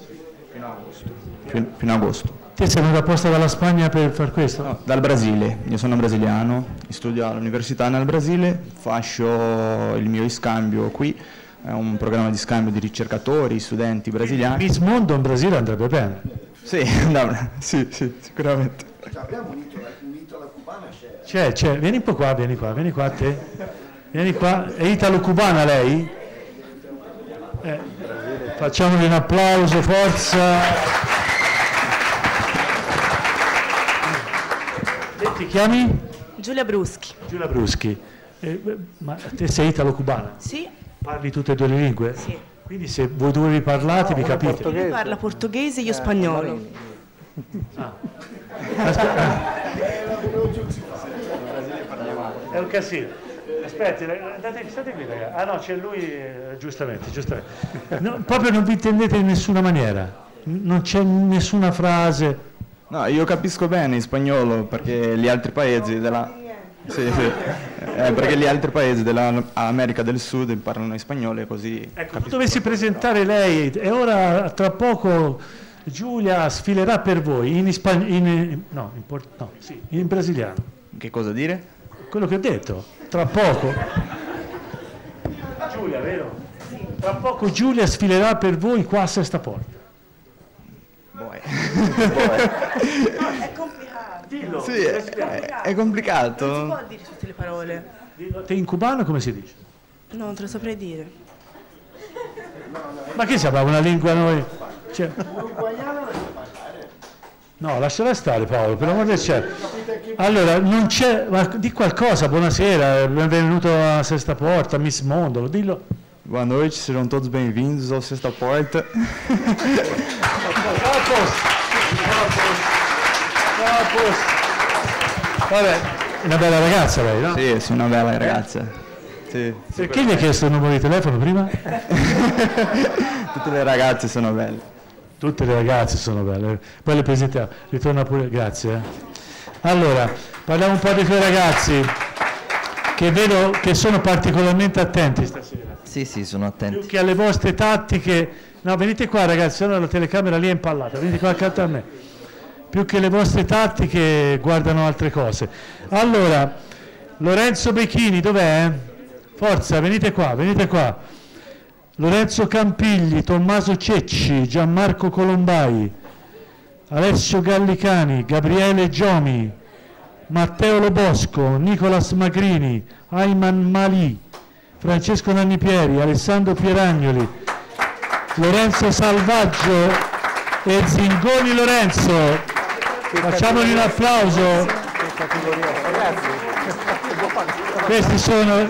Fino a agosto. Fino, fino a agosto. Te sei venuto apposta dalla Spagna per far questo? No, dal Brasile, io sono brasiliano, studio all'università nel Brasile, faccio il mio scambio qui, è un programma di scambio di ricercatori, studenti brasiliani. Miss Mondo in Brasile andrebbe bene. Sì, no, sì, sì, sicuramente. Abbiamo unito la, unito la cubana, c'è. C'è, c'è, vieni un po' qua, vieni qua, vieni qua te. Vieni qua, è italo-cubana lei? Eh, facciamogli un applauso, forza. E ti chiami? Giulia Bruschi. Giulia Bruschi. Eh, ma te sei italo-cubana? Sì. Parli tutte e due le lingue? Sì. Quindi se voi due vi parlate vi capite? Lui parla portoghese e io spagnolo. Ah. Aspetta. È un casino. Aspetti, andate, state qui ragazzi. Ah no, c'è lui, eh, giustamente, giustamente. No, proprio non vi intendete in nessuna maniera. Non c'è nessuna frase. No, io capisco bene in spagnolo perché gli altri paesi della... Sì, sì. Eh, perché gli altri paesi dell'America del Sud parlano in spagnolo e così... Ecco, tu dovessi presentare lei e ora tra poco Giulia sfilerà per voi in, ispa- in, no, in, por- no, sì, in brasiliano. Che cosa dire? Quello che ho detto, tra poco. Giulia, vero? Tra poco Giulia sfilerà per voi qua a Sesta Porta. è complicato. Dillo. Sì, è, è complicato. Non si può dire tutte le parole. Te in cubano come si dice? No, non te lo saprei dire. Ma che sappiamo una lingua noi? Cioè- No, lasciala stare Paolo, per amor del cielo. Allora, non c'è, ma di qualcosa, buonasera, benvenuto a Sesta Porta, Miss Mondo, dillo. Boa noite, sejam todos bem-vindos ao Sexta Porta. Vabbè, una bella ragazza lei, no? Sì, sì, una bella ragazza. Sì, Perché gli hai chiesto il numero di telefono prima? Tutte le ragazze sono belle. Tutte le ragazze sono belle, poi le presentiamo, ritorna pure, grazie. eh. Allora, parliamo un po' dei tuoi ragazzi, che vedo che sono particolarmente attenti stasera. Sì, sì, sono attento. Più che alle vostre tattiche, no venite qua ragazzi, ora la telecamera lì è impallata, venite qua accanto a me. Più che le vostre tattiche guardano altre cose. Allora, Lorenzo Becchini, dov'è? Forza, venite qua, venite qua. Lorenzo Campigli, Tommaso Cecci, Gianmarco Colombai, Alessio Gallicani, Gabriele Giomi, Matteo Lobosco, Nicolas Magrini, Ayman Mali, Francesco Nannipieri, Alessandro Pieragnoli, Lorenzo Salvaggio e Zingoni Lorenzo. Facciamogli un applauso. Questi sono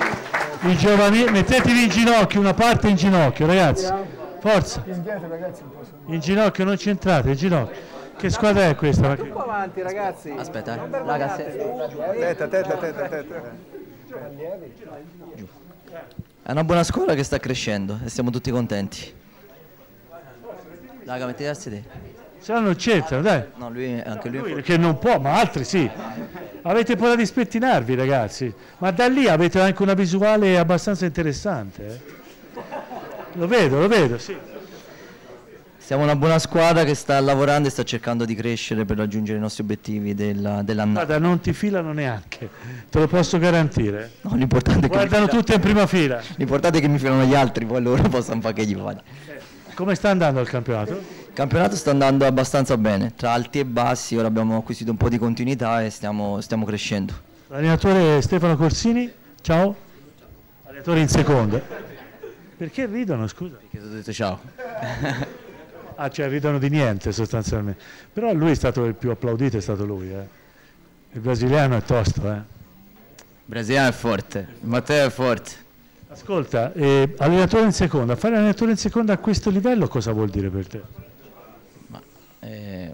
i giovani. Mettetevi in ginocchio, una parte in ginocchio, ragazzi. Forza. In ginocchio non c'entrate, in ginocchio. Che squadra è questa? Ma che- avanti ragazzi. Aspetta, ragazzi. Aspetta, aspetta, aspetta, aspetta. È una buona scuola che sta crescendo e siamo tutti contenti. Raga, mettete a sedere. Se no non c'entrano, dai. No, lui anche lui. è Lui che non può, ma altri sì. Avete paura di spettinarvi, ragazzi. Ma da lì avete anche una visuale abbastanza interessante. eh. Lo vedo, lo vedo, sì. Siamo una buona squadra che sta lavorando e sta cercando di crescere per raggiungere i nostri obiettivi della, dell'annata. Guarda, non ti filano neanche, te lo posso garantire. No, l'importante è che Guardano tutte in prima fila. L'importante è che mi filano gli altri, poi loro possono fare che gli fanno. Come sta andando il campionato? Il campionato sta andando abbastanza bene, tra alti e bassi, ora abbiamo acquisito un po' di continuità e stiamo, stiamo crescendo. L'allenatore Stefano Corsini, ciao. Allenatore in seconda. Perché ridono, scusa? Perché ti ho detto ciao. Ah, cioè ridono di niente sostanzialmente. Però lui è stato il più applaudito, è stato lui. eh. Il brasiliano è tosto, eh. Brasiliano è forte, Matteo è forte. Ascolta, eh, allenatore in seconda, fare allenatore in seconda a questo livello cosa vuol dire per te? Eh,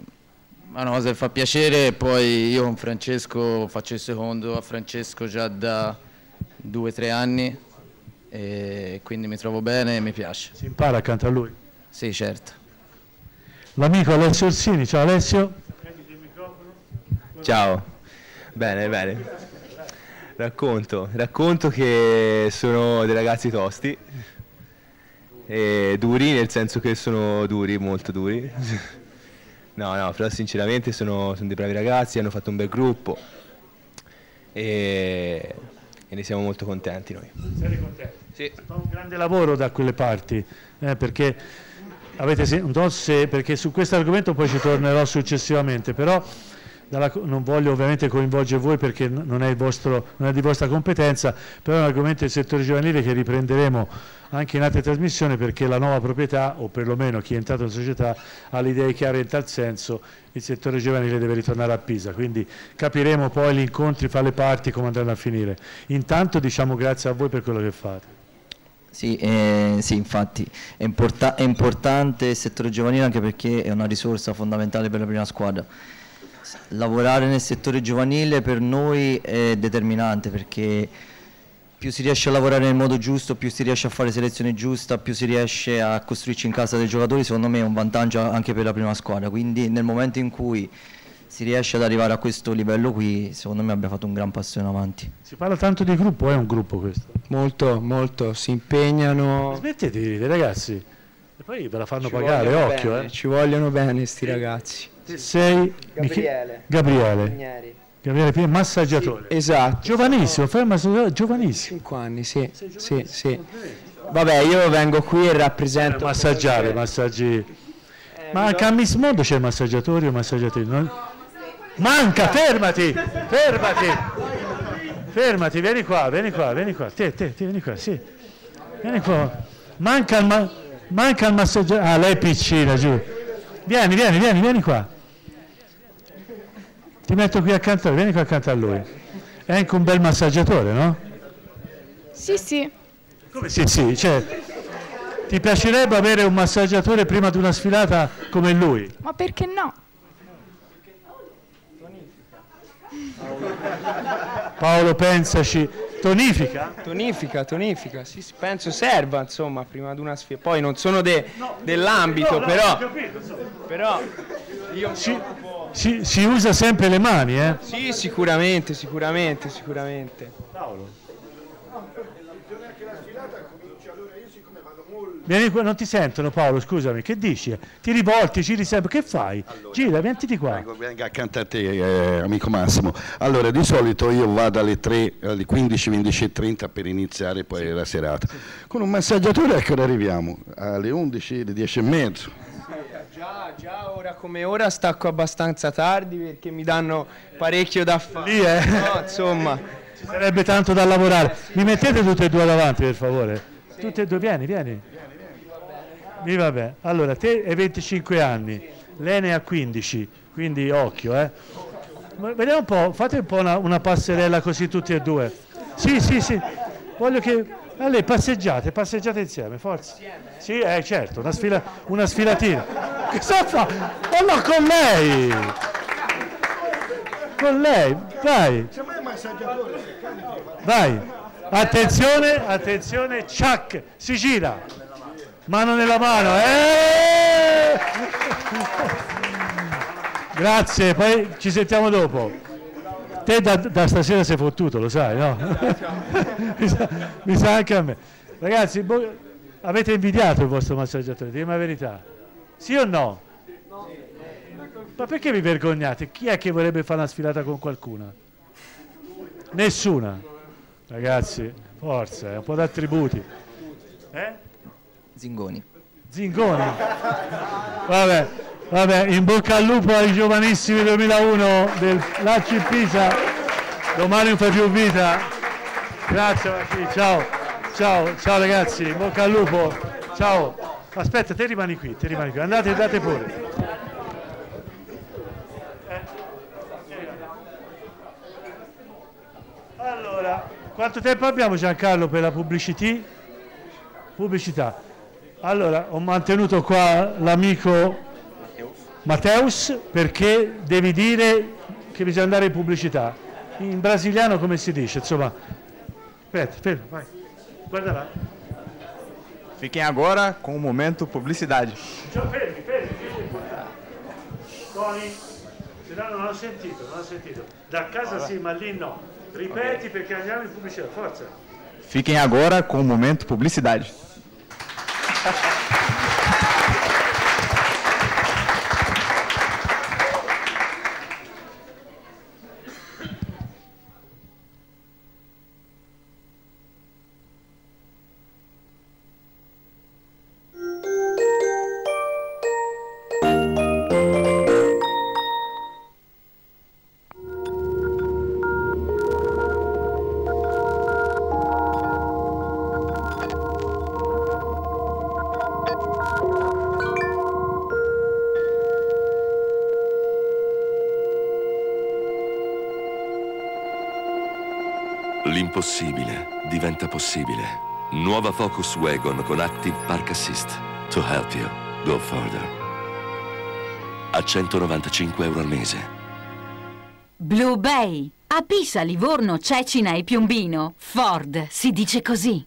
ma una cosa che fa piacere, poi io con Francesco faccio il secondo a Francesco già da due o tre anni e quindi mi trovo bene e mi piace. Si impara accanto a lui? Sì, certo. l'amico Alessio Orsini. Ciao Alessio. Ciao, bene, bene. Racconto, racconto che sono dei ragazzi tosti, duri nel senso che sono duri, molto duri. No, no, però sinceramente sono, sono dei bravi ragazzi, hanno fatto un bel gruppo e, e ne siamo molto contenti noi. Siete contenti? Sì. Fa un grande lavoro da quelle parti, eh, perché avete sen- non so se, perché su questo argomento poi ci tornerò successivamente, però dalla- non voglio ovviamente coinvolgere voi perché non è, vostro- non è di vostra competenza, però è un argomento del settore giovanile che riprenderemo anche in altre trasmissioni perché la nuova proprietà, o perlomeno chi è entrato in società, ha le idee chiare in tal senso, il settore giovanile deve ritornare a Pisa, quindi capiremo poi gli incontri fra le parti come andranno a finire. Intanto diciamo grazie a voi per quello che fate. Sì, eh, sì, infatti è, importa- è importante il settore giovanile anche perché è una risorsa fondamentale per la prima squadra. Lavorare nel settore giovanile per noi è determinante perché più si riesce a lavorare nel modo giusto, più si riesce a fare selezione giusta, più si riesce a costruirci in casa dei giocatori, secondo me è un vantaggio anche per la prima squadra. Quindi nel momento in cui si riesce ad arrivare a questo livello qui, secondo me abbiamo fatto un gran passo in avanti. Si parla tanto di gruppo, è un gruppo questo. Molto, molto, si impegnano. Smettete di ridere ragazzi, e poi ve la fanno Ci pagare, occhio. bene, Eh. Ci vogliono bene sti ragazzi. Sei Gabriele. Gabriele. Pigneri. Gabriele Pigneri, massaggiatore. Esatto. Giovanissimo, fai il massaggiatore, giovanissimo. 5 anni, sì, sì, sì. Vabbè, io vengo qui e rappresento... Massaggiare, massaggi. Ma anche a Miss Mondo c'è massaggiatori o massaggiatori? non- Manca, fermati, fermati. Fermati, vieni qua, vieni qua, vieni qua. Te, te, te, vieni qua, sì. Vieni qua. Manca il, ma- manca il massaggiatore. Ah, lei è piccina, giù. Vieni, vieni, vieni, vieni qua. Ti metto qui accanto a lui, vieni qua accanto a lui. È anche un bel massaggiatore, no? Sì, sì. Come sì, sì, cioè, ti piacerebbe avere un massaggiatore prima di una sfilata come lui? Ma perché no? Paolo, pensaci, tonifica? Tonifica, tonifica, sì, sì, penso serva insomma prima di una sfida. Poi non sono de- dell'ambito, no, però, ho capito, però io Si, si- si usa sempre le mani, eh? Sì, sicuramente, sicuramente, sicuramente. Paolo. Vieni qua, non ti sentono Paolo, scusami, che dici? Ti rivolti, giri sempre, che fai? Gira, vieni di qua. Vengo, vengo accanto a te, eh, amico Massimo. Allora, di solito io vado alle 3, alle 15, 15 e 30 per iniziare poi la serata. Con un massaggiatore a che ora arriviamo? Alle 11, alle 10 e mezzo. Già, già ora come ora stacco abbastanza tardi perché mi danno parecchio da fare. Lì, eh. No, insomma. Ci sarebbe tanto da lavorare. Mi mettete tutte e due davanti, per favore? Tutte e due, vieni, vieni. Sì, vabbè. Allora, te hai 25 anni, lei ne ha 15, quindi occhio, eh. Ma Vediamo un po', fate un po' una, una passerella così tutti e due. Sì, sì, sì. Voglio che... A lei passeggiate, passeggiate insieme, forza. Sì, eh, certo, una, sfila, una sfilatina. Cosa fa? No, con lei! Con lei, vai. Vai. Attenzione, attenzione, Chuck, si gira. Mano nella mano. eh! Grazie, poi ci sentiamo dopo. Te da, da stasera sei fottuto, lo sai, no? mi, sa, mi sa anche a me. Ragazzi, avete invidiato il vostro massaggiatore, dite la verità. Sì o no? Ma perché vi vergognate? Chi è che vorrebbe fare una sfilata con qualcuna? Nessuna. Ragazzi, forza, è un po' d'attributi. Eh? Zingoni. Zingoni. Vabbè, vabbè, in bocca al lupo ai giovanissimi 2001 del Lacci Pisa. Domani non fai più vita. Grazie ciao. Ciao, ciao ragazzi, in bocca al lupo. Ciao. Aspetta, te rimani qui, te rimani qui. Andate, andate pure. Allora, quanto tempo abbiamo Giancarlo per la pubblicità? Pubblicità. Allora, ho mantenuto qua l'amico Matteus perché devi dire che bisogna andare in pubblicità. In brasiliano come si dice? Insomma, aspetta, fermo, vai. Guarda là. Fiquem agora com o momento publicidade. Fermi, fermi. Tony? Se no, non ho sentito, non ho sentito. Da casa sì, ma lì no. Ripeti perché andiamo in pubblicità, forza. Fiquem agora com o momento publicidade. Thank you. Possibile. Nuova Focus Wagon con Active Park Assist. To help you go further. A 195 euro al mese. Blue Bay. A Pisa, Livorno, Cecina e Piombino. Ford, si dice così.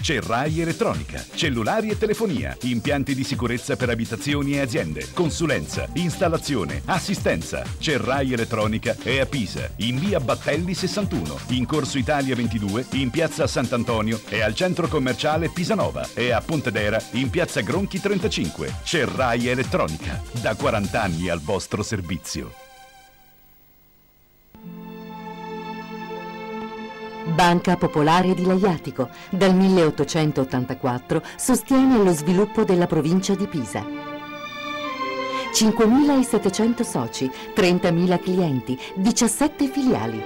Cerrai Elettronica, cellulari e telefonia, impianti di sicurezza per abitazioni e aziende, consulenza, installazione, assistenza. Cerrai Elettronica è a Pisa, in via Battelli 61, in Corso Italia 22, in piazza Sant'Antonio e al centro commerciale Pisanova e a Pontedera in piazza Gronchi 35. Cerrai Elettronica, da 40 anni al vostro servizio. Banca Popolare di Laiatico, dal 1884 sostiene lo sviluppo della provincia di Pisa. 5.700 soci, 30.000 clienti, 17 filiali.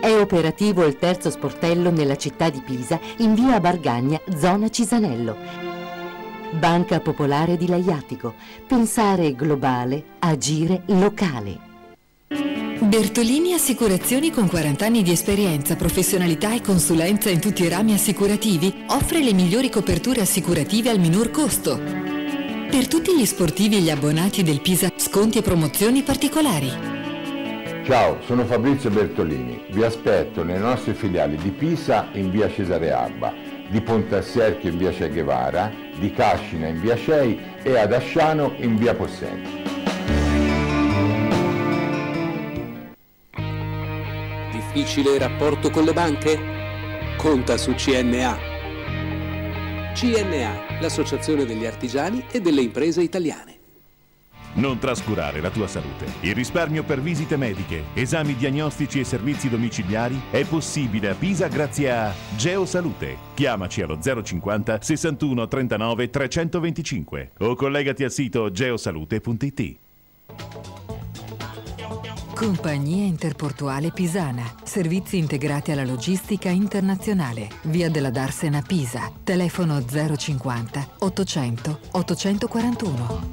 È operativo il terzo sportello nella città di Pisa, in via Bargagna, zona Cisanello. Banca Popolare di Laiatico. Pensare globale, agire locale. Bertolini Assicurazioni con 40 anni di esperienza, professionalità e consulenza in tutti i rami assicurativi offre le migliori coperture assicurative al minor costo. Per tutti gli sportivi e gli abbonati del Pisa, sconti e promozioni particolari. Ciao, sono Fabrizio Bertolini. Vi aspetto nelle nostre filiali di Pisa in via Cesare Abba, di Ponte Asserchio in via Che Guevara, di Cascina in via Cei e ad Asciano in via Possenti. Difficile rapporto con le banche? Conta su CNA. CNA, l'associazione degli artigiani e delle imprese italiane. Non trascurare la tua salute. Il risparmio per visite mediche, esami diagnostici e servizi domiciliari è possibile a Pisa grazie a Geosalute. Chiamaci allo 050 61 39 325 o collegati al sito geosalute.it. Compagnia Interportuale Pisana. Servizi integrati alla logistica internazionale. Via della Darsena Pisa. Telefono 050 800 841.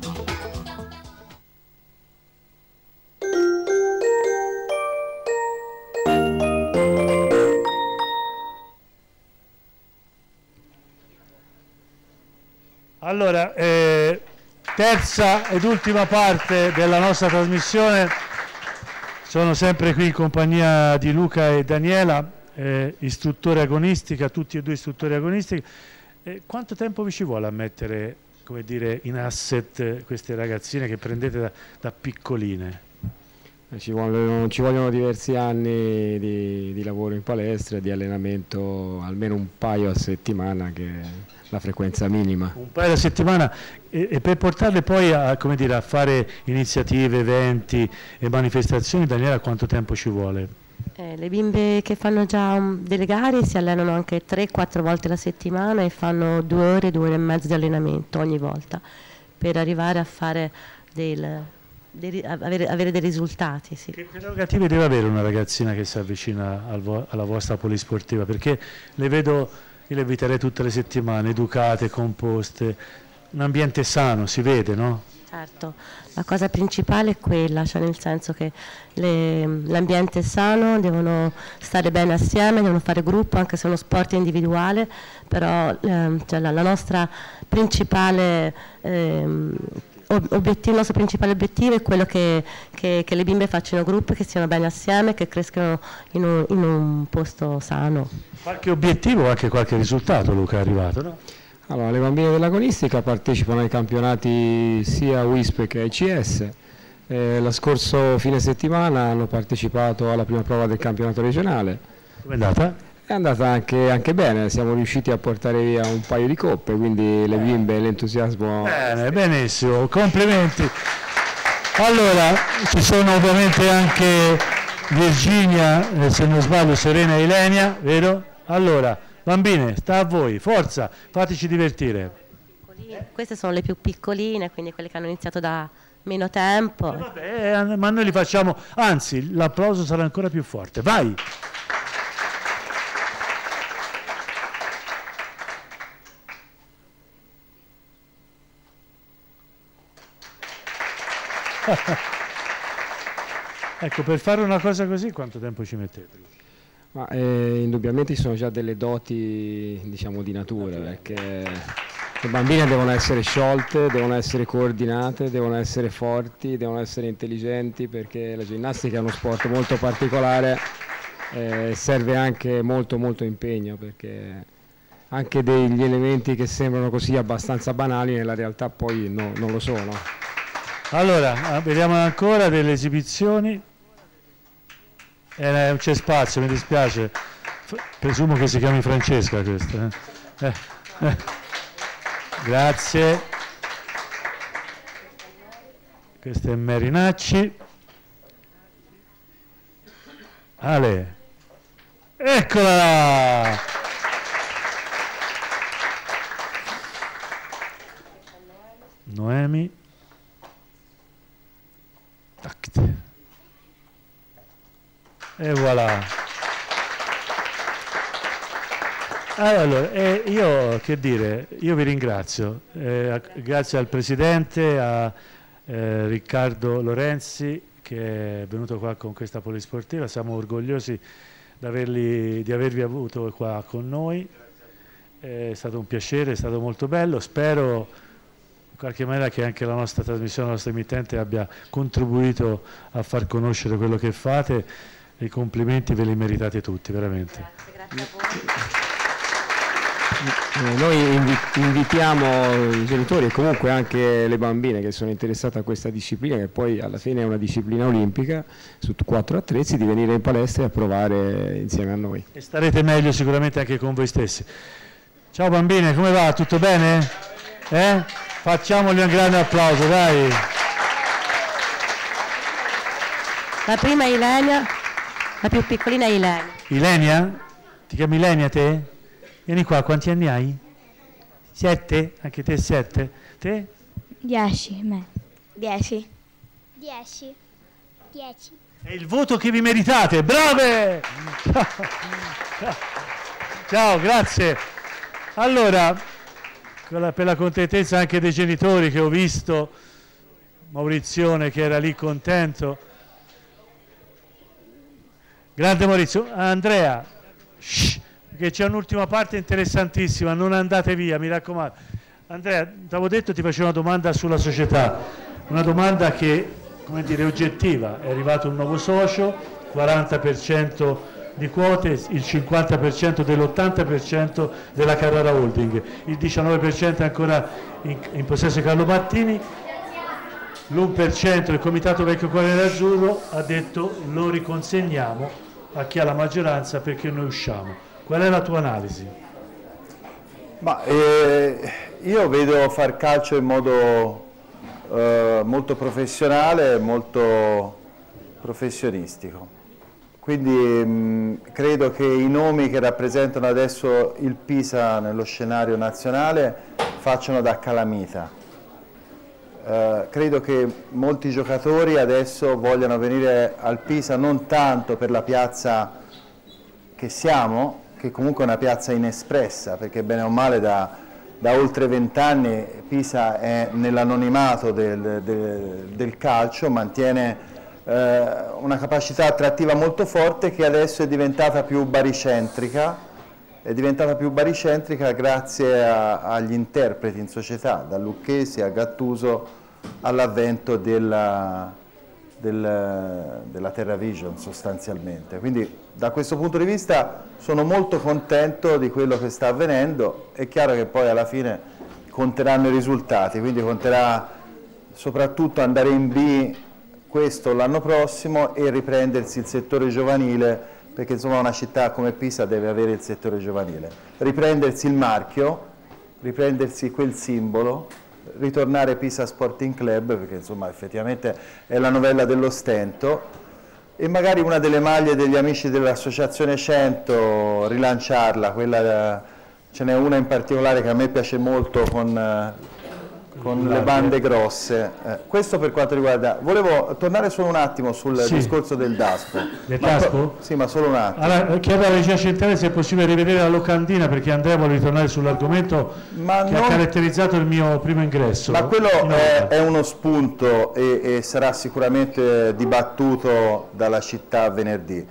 Allora, eh, terza ed ultima parte della nostra trasmissione. Sono sempre qui in compagnia di Luca e Daniela, eh, istruttore agonistica, tutti e due istruttori agonistici. Eh, quanto tempo vi ci vuole a mettere come dire, in asset queste ragazzine che prendete da, da piccoline? Ci vogliono, ci vogliono, diversi anni di, di, lavoro in palestra e di allenamento, almeno un paio a settimana che la frequenza minima. Un paio a settimana e, e per portarle poi a, dire, a, fare iniziative, eventi e manifestazioni, Daniela quanto tempo ci vuole? Eh, le bimbe che fanno già um, delle gare si allenano anche 3-4 volte la settimana e fanno due ore, due ore e mezzo di allenamento ogni volta per arrivare a fare del dei, avere, avere, dei risultati. Sì. Che prerogative deve avere una ragazzina che si avvicina al vo alla vostra polisportiva? Perché le vedo, io le inviterei tutte le settimane, educate, composte, un ambiente sano, si vede, no? Certo, la cosa principale è quella, cioè nel senso che l'ambiente è sano, devono stare bene assieme, devono fare gruppo, anche se è uno sport individuale, però ehm, cioè la, la, nostra principale ehm, obiettivo, il nostro principale obiettivo è quello che, che, che, le bimbe facciano gruppo, che stiano bene assieme, che crescano in un, in un posto sano. Qualche obiettivo o anche qualche risultato Luca è arrivato, no? Allora, le bambine dell'agonistica partecipano ai campionati sia WISP che ICS. Eh, lo scorso fine settimana hanno partecipato alla prima prova del campionato regionale. Come è andata? È andata anche, anche bene, siamo riusciti a portare via un paio di coppe, quindi le bimbe e l'entusiasmo... Bene, benissimo, complimenti. Allora, ci sono ovviamente anche Virginia, eh, se non sbaglio, Serena e Ilenia, vero? Allora, bambine, sta a voi, forza, fateci divertire. Queste sono le più piccoline, quindi quelle che hanno iniziato da meno tempo. Eh, ma noi li facciamo, anzi, l'applauso sarà ancora più forte. Vai! ecco, per fare una cosa così quanto tempo ci mettete? Ma eh, indubbiamente ci sono già delle doti diciamo, di natura, perché le bambine devono essere sciolte, devono essere coordinate, devono essere forti, devono essere intelligenti, perché la ginnastica è uno sport molto particolare, eh, serve anche molto molto impegno, perché anche degli elementi che sembrano così abbastanza banali nella realtà poi no, non lo sono. Allora, vediamo ancora delle esibizioni. Eh, non c'è spazio, mi dispiace. Presumo che si chiami Francesca questa. Eh? Eh, eh. Grazie. Questa è Merinacci. Ale. Eccola! Noemi. Tact. E voilà. Allora, eh, io che dire, io vi ringrazio, eh, grazie al Presidente, a eh, Riccardo Lorenzi che è venuto qua con questa polisportiva, siamo orgogliosi averli, di avervi avuto qua con noi, è stato un piacere, è stato molto bello, spero qualche maniera che anche la nostra trasmissione, la nostra emittente abbia contribuito a far conoscere quello che fate e i complimenti ve li meritate tutti, veramente. Grazie, grazie eh, noi invitiamo i genitori e comunque anche le bambine che sono interessate a questa disciplina, che poi alla fine è una disciplina olimpica, su quattro attrezzi, di venire in palestra e a provare insieme a noi. E starete meglio sicuramente anche con voi stessi. Ciao bambine, come va? Tutto bene? Eh? Facciamogli un grande applauso, dai. La prima è Ilenia, la più piccolina è Ilenia. Ilenia? Ti chiami Ilenia te? Vieni qua, quanti anni hai? Sette? Anche te sette? Te? Dieci, me. Dieci. Dieci. Dieci. È il voto che vi meritate, brave! Ciao, grazie. Allora, per la contentezza anche dei genitori che ho visto, Maurizione che era lì contento. Grande Maurizio. Andrea, shh, che c'è un'ultima parte interessantissima, non andate via, mi raccomando. Andrea, ti avevo detto ti facevo una domanda sulla società, una domanda che, come dire, oggettiva. È arrivato un nuovo socio, 40% di quote, il 50% dell'80% della Carrara Holding, il 19% è ancora in, in possesso di Carlo Mattini, l'1% del Comitato Vecchio Cuore Nerazzurro ha detto lo riconsegniamo a chi ha la maggioranza perché noi usciamo. Qual è la tua analisi? Ma, eh, io vedo far calcio in modo eh, molto professionale, molto professionistico. Quindi mh, credo che i nomi che rappresentano adesso il Pisa nello scenario nazionale facciano da calamita. Eh, credo che molti giocatori adesso vogliano venire al Pisa non tanto per la piazza che siamo, che comunque è una piazza inespressa, perché bene o male da, da oltre vent'anni Pisa è nell'anonimato del, del, del, calcio, mantiene una capacità attrattiva molto forte che adesso è diventata più baricentrica, è diventata più baricentrica grazie a, agli interpreti in società, da Lucchesi a Gattuso all'avvento della, del, della Terra Vision sostanzialmente. Quindi da questo punto di vista sono molto contento di quello che sta avvenendo, è chiaro che poi alla fine conteranno i risultati, quindi conterà soprattutto andare in B questo l'anno prossimo e riprendersi il settore giovanile, perché insomma una città come Pisa deve avere il settore giovanile, riprendersi il marchio, riprendersi quel simbolo, ritornare Pisa Sporting Club, perché insomma effettivamente è la novella dello stento, e magari una delle maglie degli amici dell'Associazione 100 rilanciarla, quella, ce n'è una in particolare che a me piace molto con, eh, con le bande grosse. Eh, questo per quanto riguarda... Volevo tornare solo un attimo sul Sì. discorso del DASPO. Del Ma- DASPO? Sì, ma solo un attimo. Allora, chiedo alla regia centrale se è possibile rivedere la locandina perché Andrea vuole ritornare sull'argomento che ha non- caratterizzato il mio primo ingresso. Ma quello è, è uno spunto e, e sarà sicuramente dibattuto dalla città venerdì.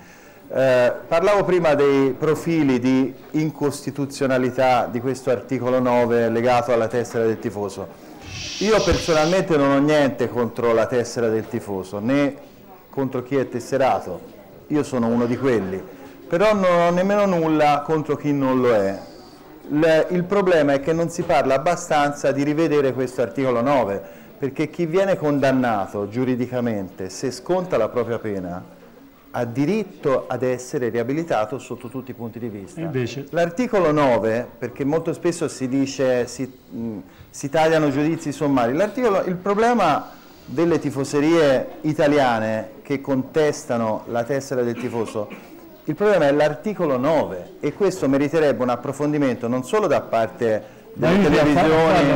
Eh, parlavo prima dei profili di incostituzionalità di questo articolo 9 legato alla tessera del tifoso. Io personalmente non ho niente contro la tessera del tifoso, né contro chi è tesserato, io sono uno di quelli, però non ho nemmeno nulla contro chi non lo è. Il, il problema è che non si parla abbastanza di rivedere questo articolo 9, perché chi viene condannato giuridicamente, se sconta la propria pena, ha diritto ad essere riabilitato sotto tutti i punti di vista. Invece? L'articolo 9, perché molto spesso si dice si, mh, si tagliano giudizi sommari, l'articolo- il problema delle tifoserie italiane che contestano la tessera del tifoso, il problema è l'articolo 9 e questo meriterebbe un approfondimento non solo da parte delle televisioni,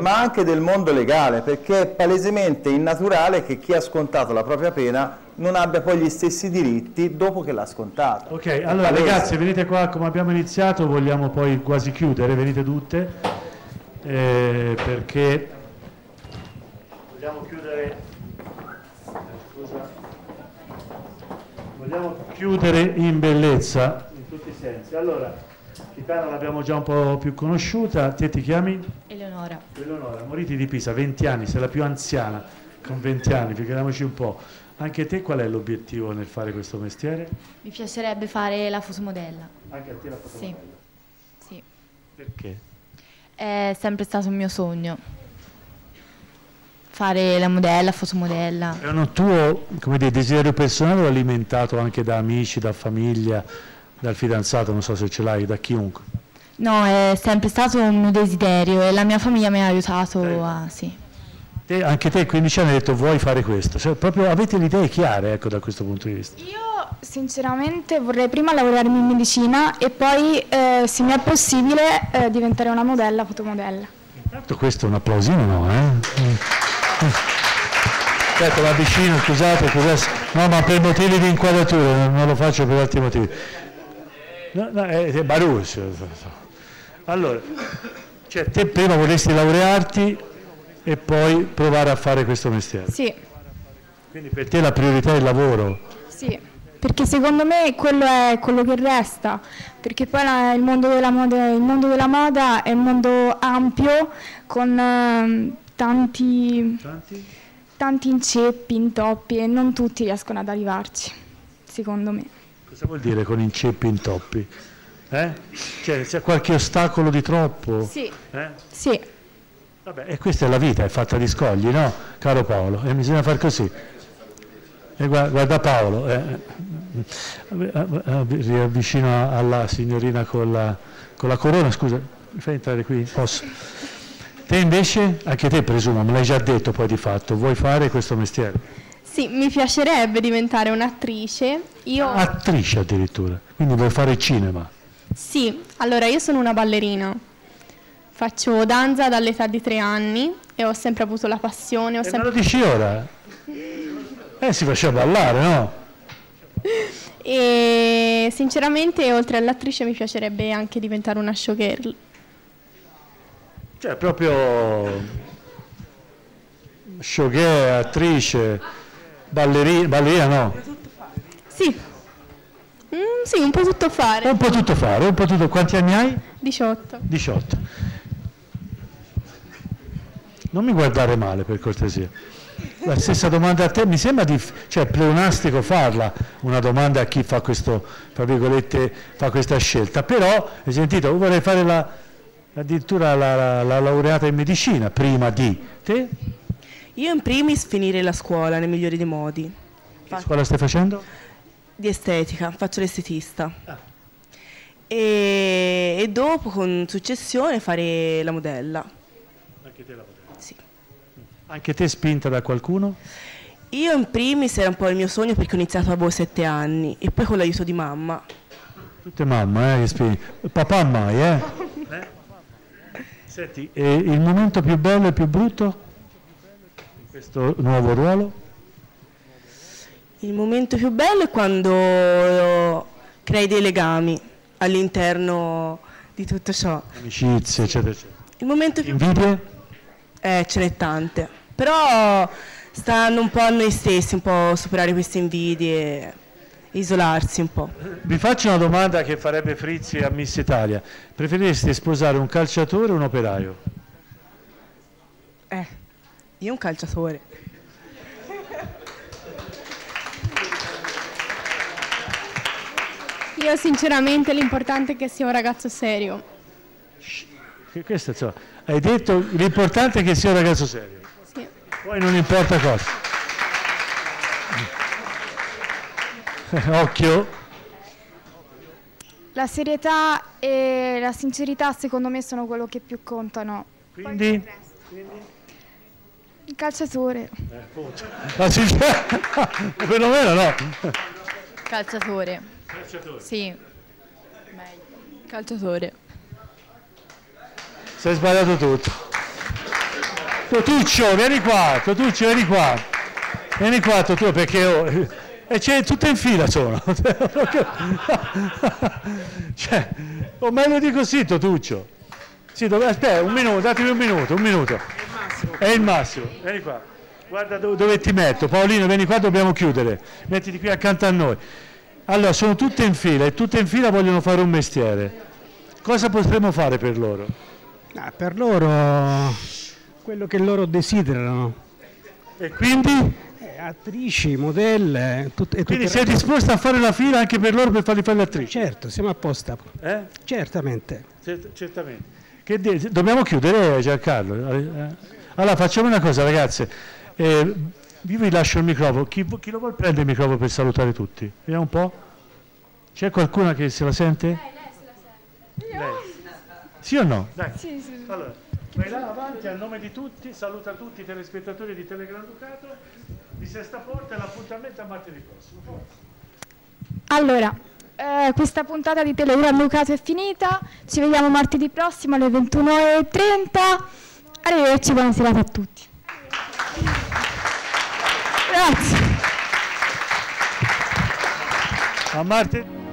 ma anche del mondo legale, perché è palesemente innaturale che chi ha scontato la propria pena non abbia poi gli stessi diritti dopo che l'ha scontata. Ok, allora ragazzi venite qua come abbiamo iniziato, vogliamo poi quasi chiudere, venite tutte, eh, perché vogliamo chiudere, eh, scusa, vogliamo chiudere in bellezza in tutti i sensi. Allora, Kitana l'abbiamo già un po' più conosciuta, te ti chiami? Eleonora. Eleonora, Moriti di Pisa, 20 anni, sei la più anziana, con 20 anni, figuriamoci un po'. Anche te qual è l'obiettivo nel fare questo mestiere? Mi piacerebbe fare la fotomodella. Anche a te la Sì. Sì. Perché? È sempre stato un mio sogno. Fare la modella, fotomodella. È un tuo come dire, desiderio personale o alimentato anche da amici, da famiglia, dal fidanzato, non so se ce l'hai, da chiunque? No, è sempre stato un mio desiderio e la mia famiglia mi ha aiutato a... Sì. Te, anche te a 15 anni hai detto vuoi fare questo, cioè, proprio avete le idee chiare ecco, da questo punto di vista. Io sinceramente vorrei prima laurearmi in medicina e poi, eh, se mi è possibile, eh, diventare una modella, fotomodella. Intanto questo è un applausino, no? Eh? Aspetta, va vicino, scusate, scusate. No, ma per motivi di inquadratura, non, lo faccio per altri motivi. No, no, è, è Baruscio. Allora, cioè, te prima vorresti laurearti e poi provare a fare questo mestiere. Sì, Quindi per te la priorità è il lavoro. sì, perché secondo me quello è quello che resta, perché poi la- il, mondo della moda, il mondo della moda è un mondo ampio con ehm, tanti, tanti inceppi, intoppi e non tutti riescono ad arrivarci, secondo me. Cosa vuol dire con inceppi intoppi? Eh? Cioè, c'è qualche ostacolo di troppo? Sì. Eh? Sì. Vabbè, e questa è la vita, è fatta di scogli, no? Caro Paolo, e bisogna far così. E guarda, guarda Paolo, eh, eh, eh, riavvicino alla signorina con la, con la corona, scusa, mi fai entrare qui? Posso? Te invece, anche te presumo, me l'hai già detto poi di fatto, vuoi fare questo mestiere? Sì, mi piacerebbe diventare un'attrice. Io Attrice addirittura, quindi vuoi fare cinema. sì, allora io sono una ballerina. Faccio danza dall'età di tre anni e ho sempre avuto la passione. Ho E sempre... lo dici ora? Eh, si faceva ballare, no? E sinceramente, oltre all'attrice, mi piacerebbe anche diventare una showgirl. Cioè, proprio showgirl, attrice, ballerina, ballerina no? Sì. Mm, sì, un po' tutto fare. Un po' tutto fare, un po' tutto. Quanti anni hai? 18. 18. Non mi guardare male, per cortesia. la stessa domanda a te, mi sembra di, cioè, pleonastico farla, una domanda a chi fa, questo, tra virgolette, fa questa scelta, però, hai sentito, vorrei fare la, addirittura la, la, la laureata in medicina prima di te. Io in primis finire la scuola nel migliore dei modi. Che scuola stai facendo? Di estetica, faccio l'estetista. E, e dopo con successione fare la modella. Anche te la modella? Anche te spinta da qualcuno? Io in primis era un po' il mio sogno perché ho iniziato avevo sette anni e poi con l'aiuto di mamma. Tutte mamma, eh, spingi. Papà mai, eh? Senti, e il momento più bello e più brutto in questo nuovo ruolo? Il momento più bello è quando crei dei legami all'interno di tutto ciò. Amicizie, eccetera, eccetera. Il momento più Invidie? Eh, ce n'è tante. Però stanno un po' a noi stessi, un po' a superare queste invidie, isolarsi un po'. Vi faccio una domanda che farebbe Frizzi a Miss Italia. Preferireste sposare un calciatore o un operaio? Eh, io un calciatore. Io sinceramente l'importante è che sia un ragazzo serio. Questo, insomma, hai detto l'importante è che sia un ragazzo serio. Sì. Poi non importa cosa. Occhio. La serietà e la sincerità secondo me sono quello che più contano. Quindi? Il calciatore. La sincerità, perlomeno no. Calciatore. Calciatore. Sì. Meglio. Calciatore. Si è sbagliato tutto. Totuccio, vieni qua, Totuccio, vieni qua. Vieni qua, Totuccio, perché oh, e c'è tutte in fila sono. cioè, o meglio di così, Totuccio. Sì, dove, aspetta, un minuto, datemi un minuto, un minuto. È il massimo. Vieni qua. Guarda dove, dove ti metto. Paolino, vieni qua, dobbiamo chiudere. Mettiti qui accanto a noi. Allora, sono tutte in fila e tutte in fila vogliono fare un mestiere. Cosa potremmo fare per loro? Ah, per loro quello che loro desiderano. E quindi? Eh, attrici, modelle. Tut- e Quindi sei disposto a fare la fila anche per loro per farli fare le attrici? Certo, siamo apposta. Eh? Certamente. Cert- certamente. Che di- dobbiamo chiudere Giancarlo? Eh, Allora facciamo una cosa ragazze, Eh, io vi lascio il microfono, chi, chi lo vuole prendere il microfono per salutare tutti? Vediamo un po'. C'è qualcuno che se la sente? Lei. Sì o no? Dai. Sì, sì. Allora, vai là avanti a nome di tutti, saluta tutti i telespettatori di Telegram Ducato, di Sesta Porta e l'appuntamento a martedì prossimo. Forza. Allora, eh, questa puntata di Telegram Ducato è finita. Ci vediamo martedì prossimo alle 21.30. Arrivederci, buona serata a tutti. A martedì.